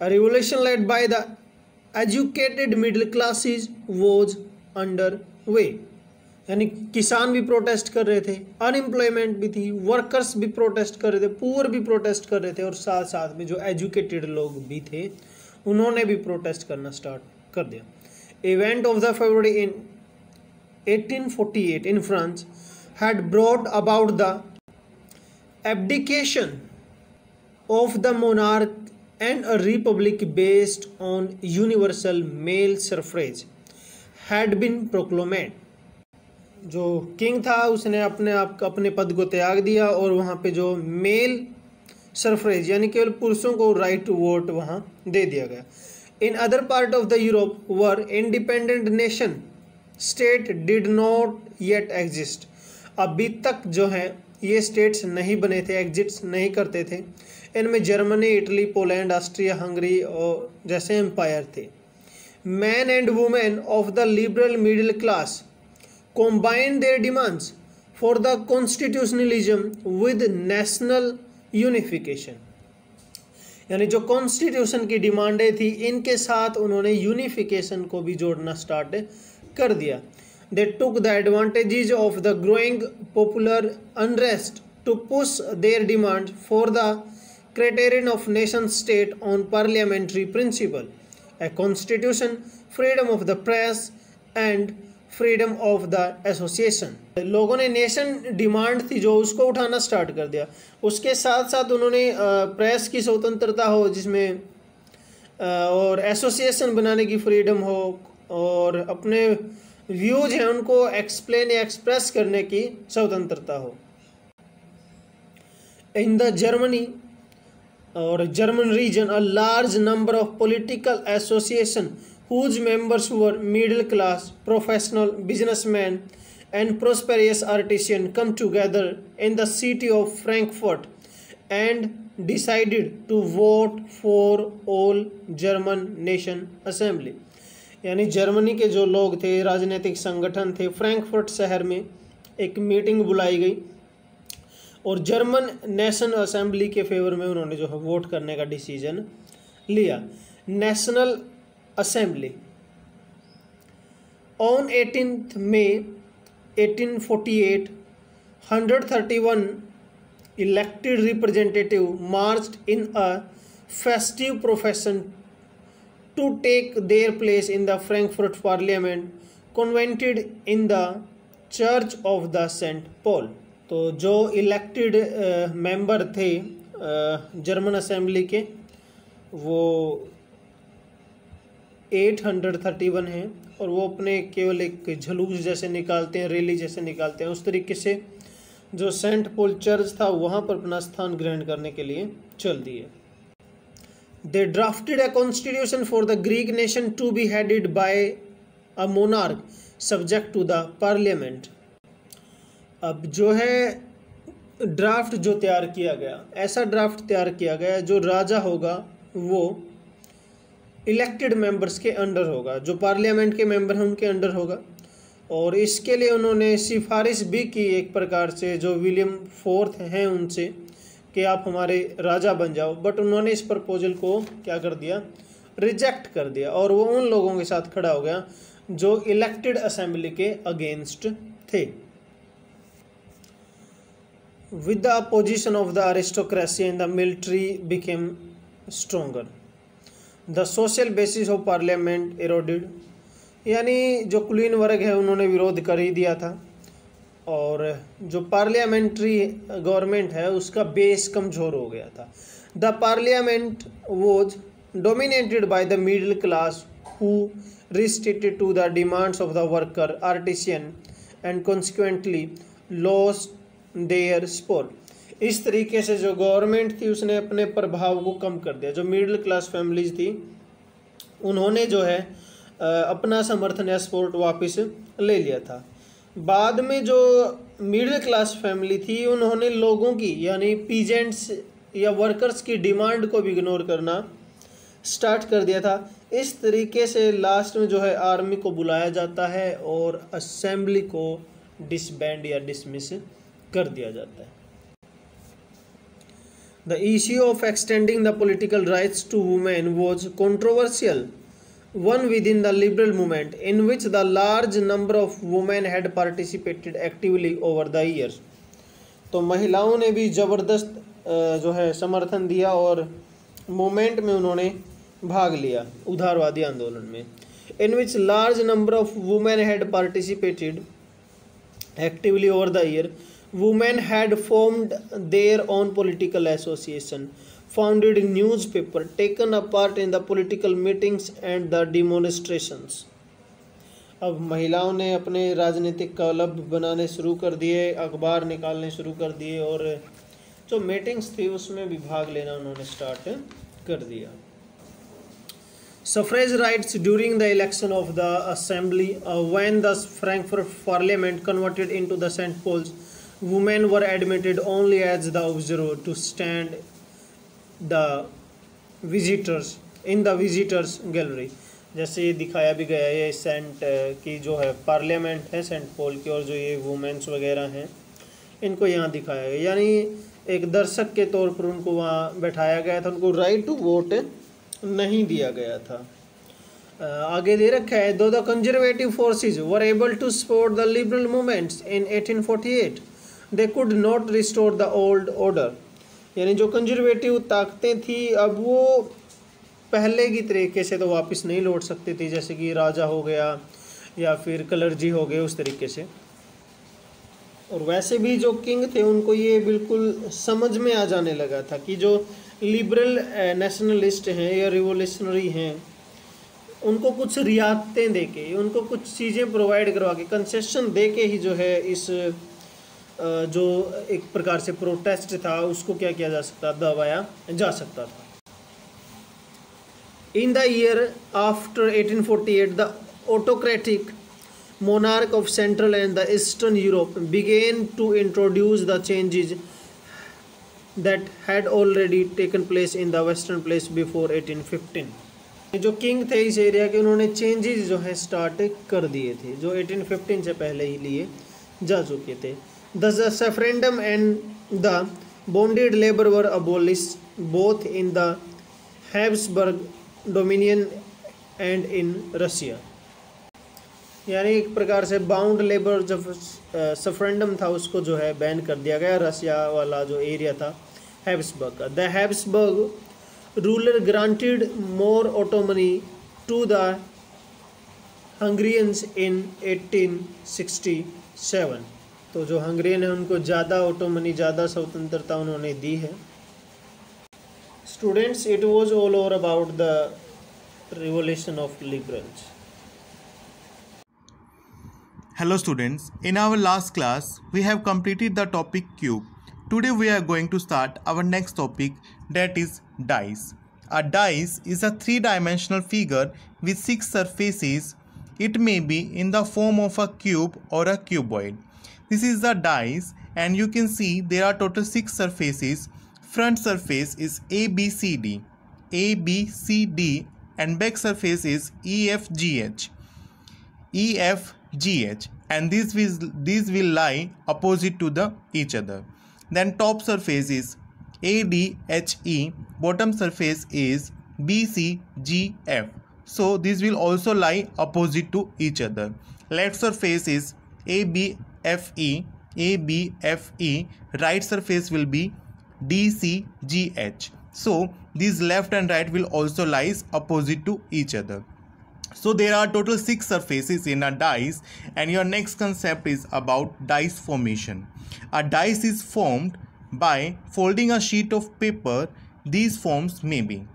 revolution led by the educated middle classes was under way यानी किसान भी protest कर रहे थे unemployment भी थी workers भी protest कर रहे थे पुअर भी प्रोटेस्ट कर रहे थे और साथ साथ में जो एजुकेटेड लोग भी थे, उन्होंने भी प्रोटेस्ट करना स्टार्ट कर दिया। Event of the February in 1848 in France had brought about the abdication of the monarch and a republic based on universal male suffrage had been proclaimed जो किंग था, उसने अपने आप, अपने पद को त्याग दिया और वहाँ पे जो मेल सरफरेज, यानी केवल पुरुषों को राइट टू वोट वहाँ दे दिया गया। In other part of the Europe were independent nation state did not yet exist अभी तक जो है, ये स्टेट्स नहीं बने थे एग्जिट्स नहीं करते थे। इनमें Germany Italy Poland Austria Hungary और जैसे एम्पायर थे। Men and women of the liberal middle class combine their demands for the constitutionalism with national unification. यानी जो कॉन्स्टिट्यूशन की डिमांडें थी, इनके साथ उन्होंने यूनिफिकेशन को भी जोड़ना स्टार्ट कर दिया। They took the advantages of the growing popular unrest to push their demand for the criterion of nation state on parliamentary principle a constitution freedom of the press and freedom of the association लोगों ने nation demand थी जो उसको उठाना start कर दिया। उसके साथ साथ उन्होंने प्रेस की स्वतंत्रता हो, जिसमें और एसोसिएशन बनाने की फ्रीडम हो, और अपने व्यूज़ हैं, उनको एक्सप्लेन या एक्सप्रेस करने की स्वतंत्रता हो। इन द जर्मनी और German region a large number of political association whose members were middle class, professional, businessmen, and prosperous artisans come together in the city of Frankfurt and decided to vote for all German Nation Assembly. यानी Germany के जो लोग थे राजनीतिक संगठन थे Frankfurt शहर में एक मीटिंग बुलाई गई और जर्मन नेशनल असेंबली के फेवर में उन्होंने जो है वोट करने का डिसीज़न लिया national assembly on 18th may 1848 131 elected representative marched in a festive procession to take their place in the frankfurt parliament convented in the church of the st paul तो जो elected member थे German assembly के वो 831 है और वो अपने केवल एक झलूस जैसे निकालते हैं, रैली जैसे निकालते हैं। उस तरीके से जो सेंट पोल चर्च था, वहाँ पर अपना स्थान ग्रहण करने के लिए चल दिए। They drafted a constitution for the Greek nation to be headed by a monarch subject to the parliament अब जो है ड्राफ्ट जो तैयार किया गया, ऐसा ड्राफ्ट तैयार किया गया जो राजा होगा, वो इलेक्टेड मेंबर्स के अंडर होगा, जो पार्लियामेंट के मेंबर हैं, उनके अंडर होगा। और इसके लिए उन्होंने सिफारिश भी की एक प्रकार से, जो विलियम फोर्थ हैं उनसे, कि आप हमारे राजा बन जाओ। बट उन्होंने इस प्रपोजल को क्या कर दिया? रिजेक्ट कर दिया। और वो उन लोगों के साथ खड़ा हो गया, जो इलेक्टेड असेंबली के अगेंस्ट थे। With the opposition of the aristocracy and the military became stronger the social basis of parliament eroded यानी जो कुलीन वर्ग है, उन्होंने विरोध कर ही दिया था। और जो पार्लियामेंट्री गवर्नमेंट है, उसका बेस कमज़ोर हो गया था। The parliament was dominated by the middle class who restricted to the demands of the worker artisan and consequently lost their support इस तरीके से जो गवर्नमेंट थी, उसने अपने प्रभाव को कम कर दिया। जो मिडिल क्लास फैमिलीज़ थी, उन्होंने जो है अपना समर्थन या सपोर्ट वापस ले लिया था। बाद में जो मिडिल क्लास फैमिली थी, उन्होंने लोगों की, यानी पीजेंट्स या वर्कर्स की डिमांड को भी इग्नोर करना स्टार्ट कर दिया था। इस तरीके से लास्ट में जो है, आर्मी को बुलाया जाता है और असेंबली को डिसबैंड या डिसमिस कर दिया जाता है। The issue of extending the political rights to women was controversial one within the liberal movement in which the large number of women had participated actively over the years तो महिलाओं ने भी ज़बरदस्त जो है समर्थन दिया और मूवमेंट में उन्होंने भाग लिया उदारवादी आंदोलन में in which large number of women had participated actively over the year women had formed their own political association founded newspaper taken a part in the political meetings and the demonstrations अब महिलाओं ने अपने राजनीतिक club बनाने शुरू कर दिए अखबार निकालने शुरू कर दिए और जो मीटिंग्स थी उसमें भी भाग लेना उन्होंने स्टार्ट कर दिया suffrage rights during the election of the assembly uh, when the frankfurt parliament converted into the st paul's women were admitted only as the observer to stand the visitors in the visitors gallery. जैसे दिखाया भी गया है Saint की जो है parliament है Saint Paul की, और जो ये वुमेंस वगैरह हैं, इनको यहाँ दिखाया गया। यानी एक दर्शक के तौर पर उनको वहाँ बैठाया गया था, उनको राइट टू वोट नहीं दिया गया था। आगे दे रखा है though the conservative forces were able to support the liberal movements in 1848 they could not restore the old order यानी जो कंजर्वेटिव ताकतें थी, अब वो पहले की तरीके से तो वापस नहीं लौट सकती थी, जैसे कि राजा हो गया या फिर कलरजी हो गए उस तरीके से। और वैसे भी जो किंग थे, उनको ये बिल्कुल समझ में आ जाने लगा था कि जो लिबरल नेशनलिस्ट हैं या रिवोल्यूशनरी हैं, उनको कुछ रियायतें दे के उनको कुछ चीज़ें प्रोवाइड करवा के कंसेशन दे के ही जो है इस जो एक प्रकार से प्रोटेस्ट था, उसको क्या किया जा सकता दबाया जा सकता था। In the year after 1848 the autocratic monarch of central and the eastern Europe began to introduce the changes that had already taken place in the western place before 1815 जो किंग थे इस एरिया के, उन्होंने चेंजेज जो हैं start कर दिए थे, जो 1815 से पहले ही लिए जा चुके थे। The serfdom and the bonded labour were abolish both in the Habsburg dominion and in Russia यानी एक प्रकार से बाउंड लेबर जब सफरेंडम था, उसको जो है बैन कर दिया गया रसिया वाला जो एरिया था हैब्सबर्ग का। The Habsburg ruler granted more autonomy to the Hungarians in 1867 तो जो हंग्रियन है उनको ज़्यादा ऑटोमनी ज़्यादा स्वतंत्रता उन्होंने दी है students it was all over about the revolution of liberals Hello students, in our last class we have completed the topic cube. Today we are going to start our next topic that is dice. A dice is a three-dimensional figure with six surfaces. It may be in the form of a cube or a cuboid. This is the dice and you can see there are total six surfaces. Front surface is ABCD, ABCD and back surface is EFGH. EFGH and these will, these will lie opposite to the each other. Then top surface is ADHE, bottom surface is BCGF. So these will also lie opposite to each other. Left surface is ABFE, ABFE, right surface will be DCGH. So these left and right will also lies opposite to each other. So there are total six surfaces in a dice and your next concept is about dice formation. A dice is formed by folding a sheet of paper. These forms may be.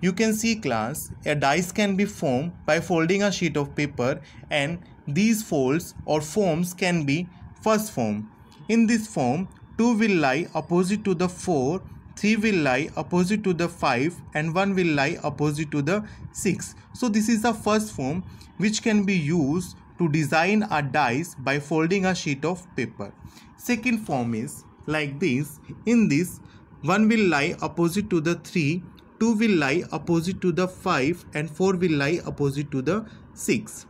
You can see class, a dice can be formed by folding a sheet of paper and these folds or forms can be first form. In this form, 2 will lie opposite to the 4 3 will lie opposite to the 5 and 1 will lie opposite to the 6 so this is the first form which can be used to design a dice by folding a sheet of paper. Second form is like this. In this, 1 will lie opposite to the 3, 2 will lie opposite to the 5 and 4 will lie opposite to the 6.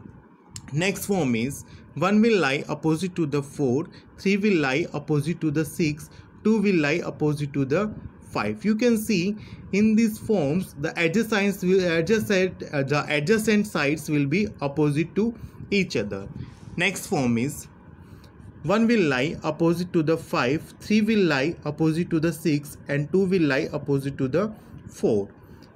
Next form is 1 will lie opposite to the 4, 3 will lie opposite to the 6, 2 will lie opposite to the 5 you can see in these forms the adjacent adjacent uh, the adjacent sides will be opposite to each other. Next form is 1 will lie opposite to the 5 3 will lie opposite to the 6 and 2 will lie opposite to the 4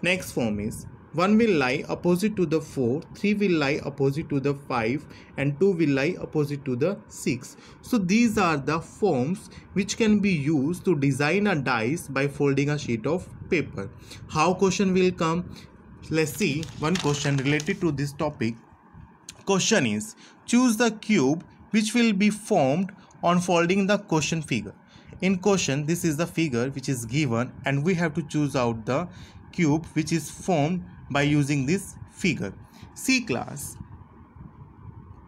next form is 1 will lie opposite to the 4, 3 will lie opposite to the 5 and 2 will lie opposite to the 6. So these are the forms which can be used to design a dice by folding a sheet of paper. How question will come? Let's see one question related to this topic. Question is choose the cube which will be formed on folding the question figure. In question this is the figure which is given and we have to choose out the cube which is formed by using this figure. C class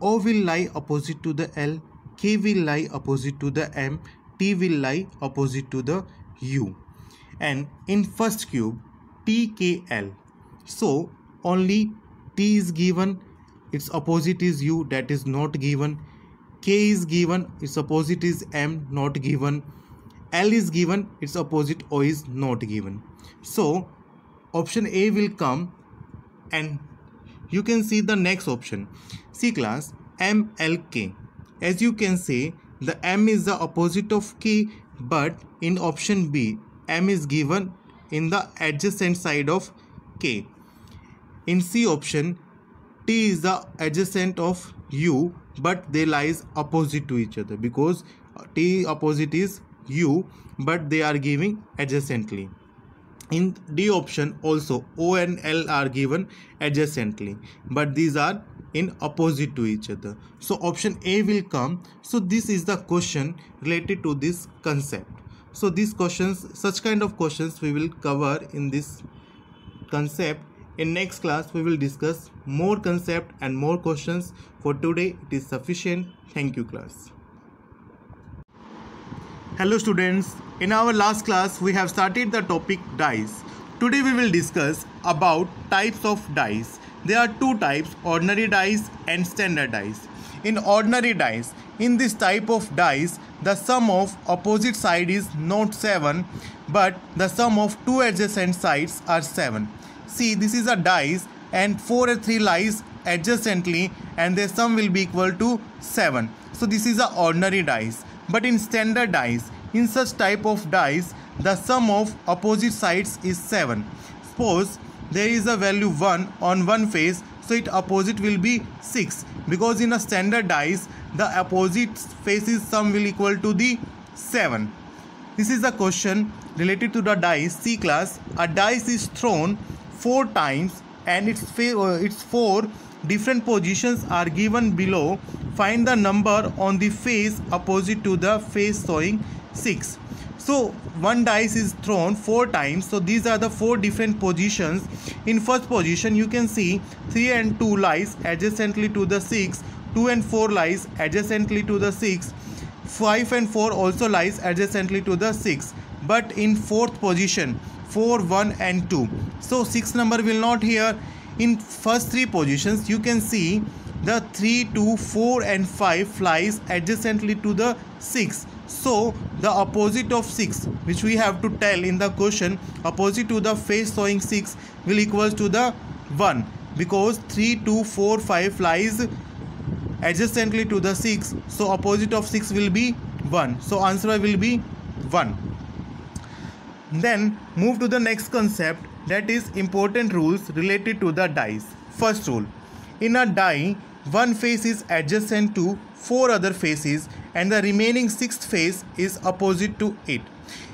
O will lie opposite to the L, K will lie opposite to the M, T will lie opposite to the U. And in first cube TKL. So only T is given, its opposite is U that is not given. K is given, its opposite is M not given. L is given, its opposite O is not given. So option A will come and you can see the next option. C class MLK as you can see the M is the opposite of K but in option B M is given in the adjacent side of K. In C option T is the adjacent of U but they lies opposite to each other because T opposite is U but they are giving adjacently in D option also O and L are given adjacently but these are in opposite to each other. So option A will come. So this is the question related to this concept. So these questions such kind of questions we will cover in this concept. In next class we will discuss more concept and more questions. For today it is sufficient. Thank you class Hello students, in our last class we have started the topic dice. Today we will discuss about types of dice. There are two types, ordinary dice and standard dice. In ordinary dice, in this type of dice, the sum of opposite side is not 7 but the sum of two adjacent sides are 7. See this is a dice and 4 and 3 lies adjacently and their sum will be equal to 7. So this is a ordinary dice but in standard dice in such type of dice the sum of opposite sides is 7 suppose there is a value 1 on one face so its opposite will be 6 because in a standard dice the opposite faces sum will equal to the 7 this is a question related to the dice c class. A dice is thrown four times and its, uh, its four different positions are given below. Find the number on the face opposite to the face showing 6 so one dice is thrown four times. So these are the four different positions. In first position you can see 3 and 2 lies adjacently to the 6 2 and 4 lies adjacently to the 6 5 and 4 also lies adjacently to the 6 but in fourth position 4 1 and 2 so 6 number will not here in first three positions you can see the 3 2 4 and 5 flies adjacently to the 6 so the opposite of 6 which we have to tell in the question opposite to the face showing 6 will equals to the 1 because 3 2 4 5 flies adjacently to the 6 so opposite of 6 will be 1 so answer will be 1 then move to the next concept that is important rules related to the dice. First rule In a die, one face is adjacent to four other faces and the remaining sixth face is opposite to it.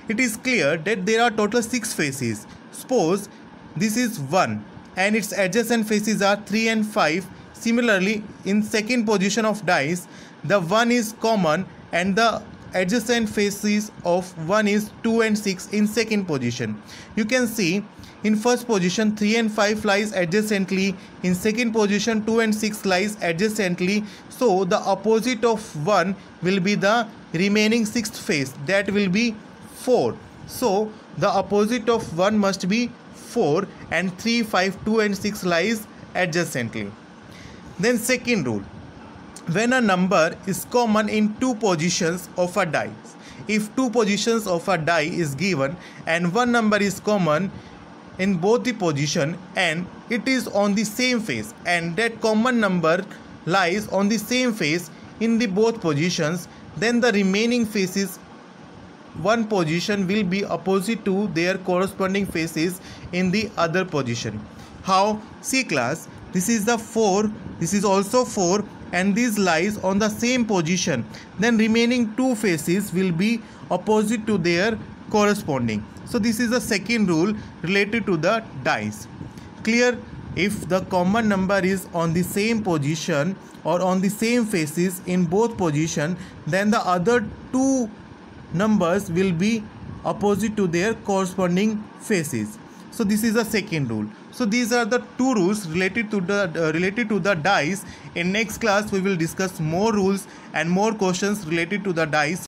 It is clear that there are total six faces. Suppose this is 1 and its adjacent faces are 3 and 5. Similarly, in second position of dice, the 1 is common and the adjacent faces of 1 is 2 and 6 in second position. You can see In first position, 3 and 5 lies adjacently. In second position, 2 and 6 lies adjacently. So the opposite of 1 will be the remaining sixth face. That will be 4. So the opposite of 1 must be 4 and 3, 5, 2 and 6 lies adjacently. Then second rule. When a number is common in two positions of a die. If two positions of a die is given and one number is common in both the position and it is on the same face. And that common number lies on the same face in the both positions. Then the remaining faces one position will be opposite to their corresponding faces in the other position. How? C class this is the 4 this is also 4 and this lies on the same position. Then remaining two faces will be opposite to their corresponding so this is the second rule related to the dice. Clear? If the common number is on the same position or on the same faces in both position then the other two numbers will be opposite to their corresponding faces. So this is the second rule. So these are the two rules related to the uh, related to the dice. In next class we will discuss more rules and more questions related to the dice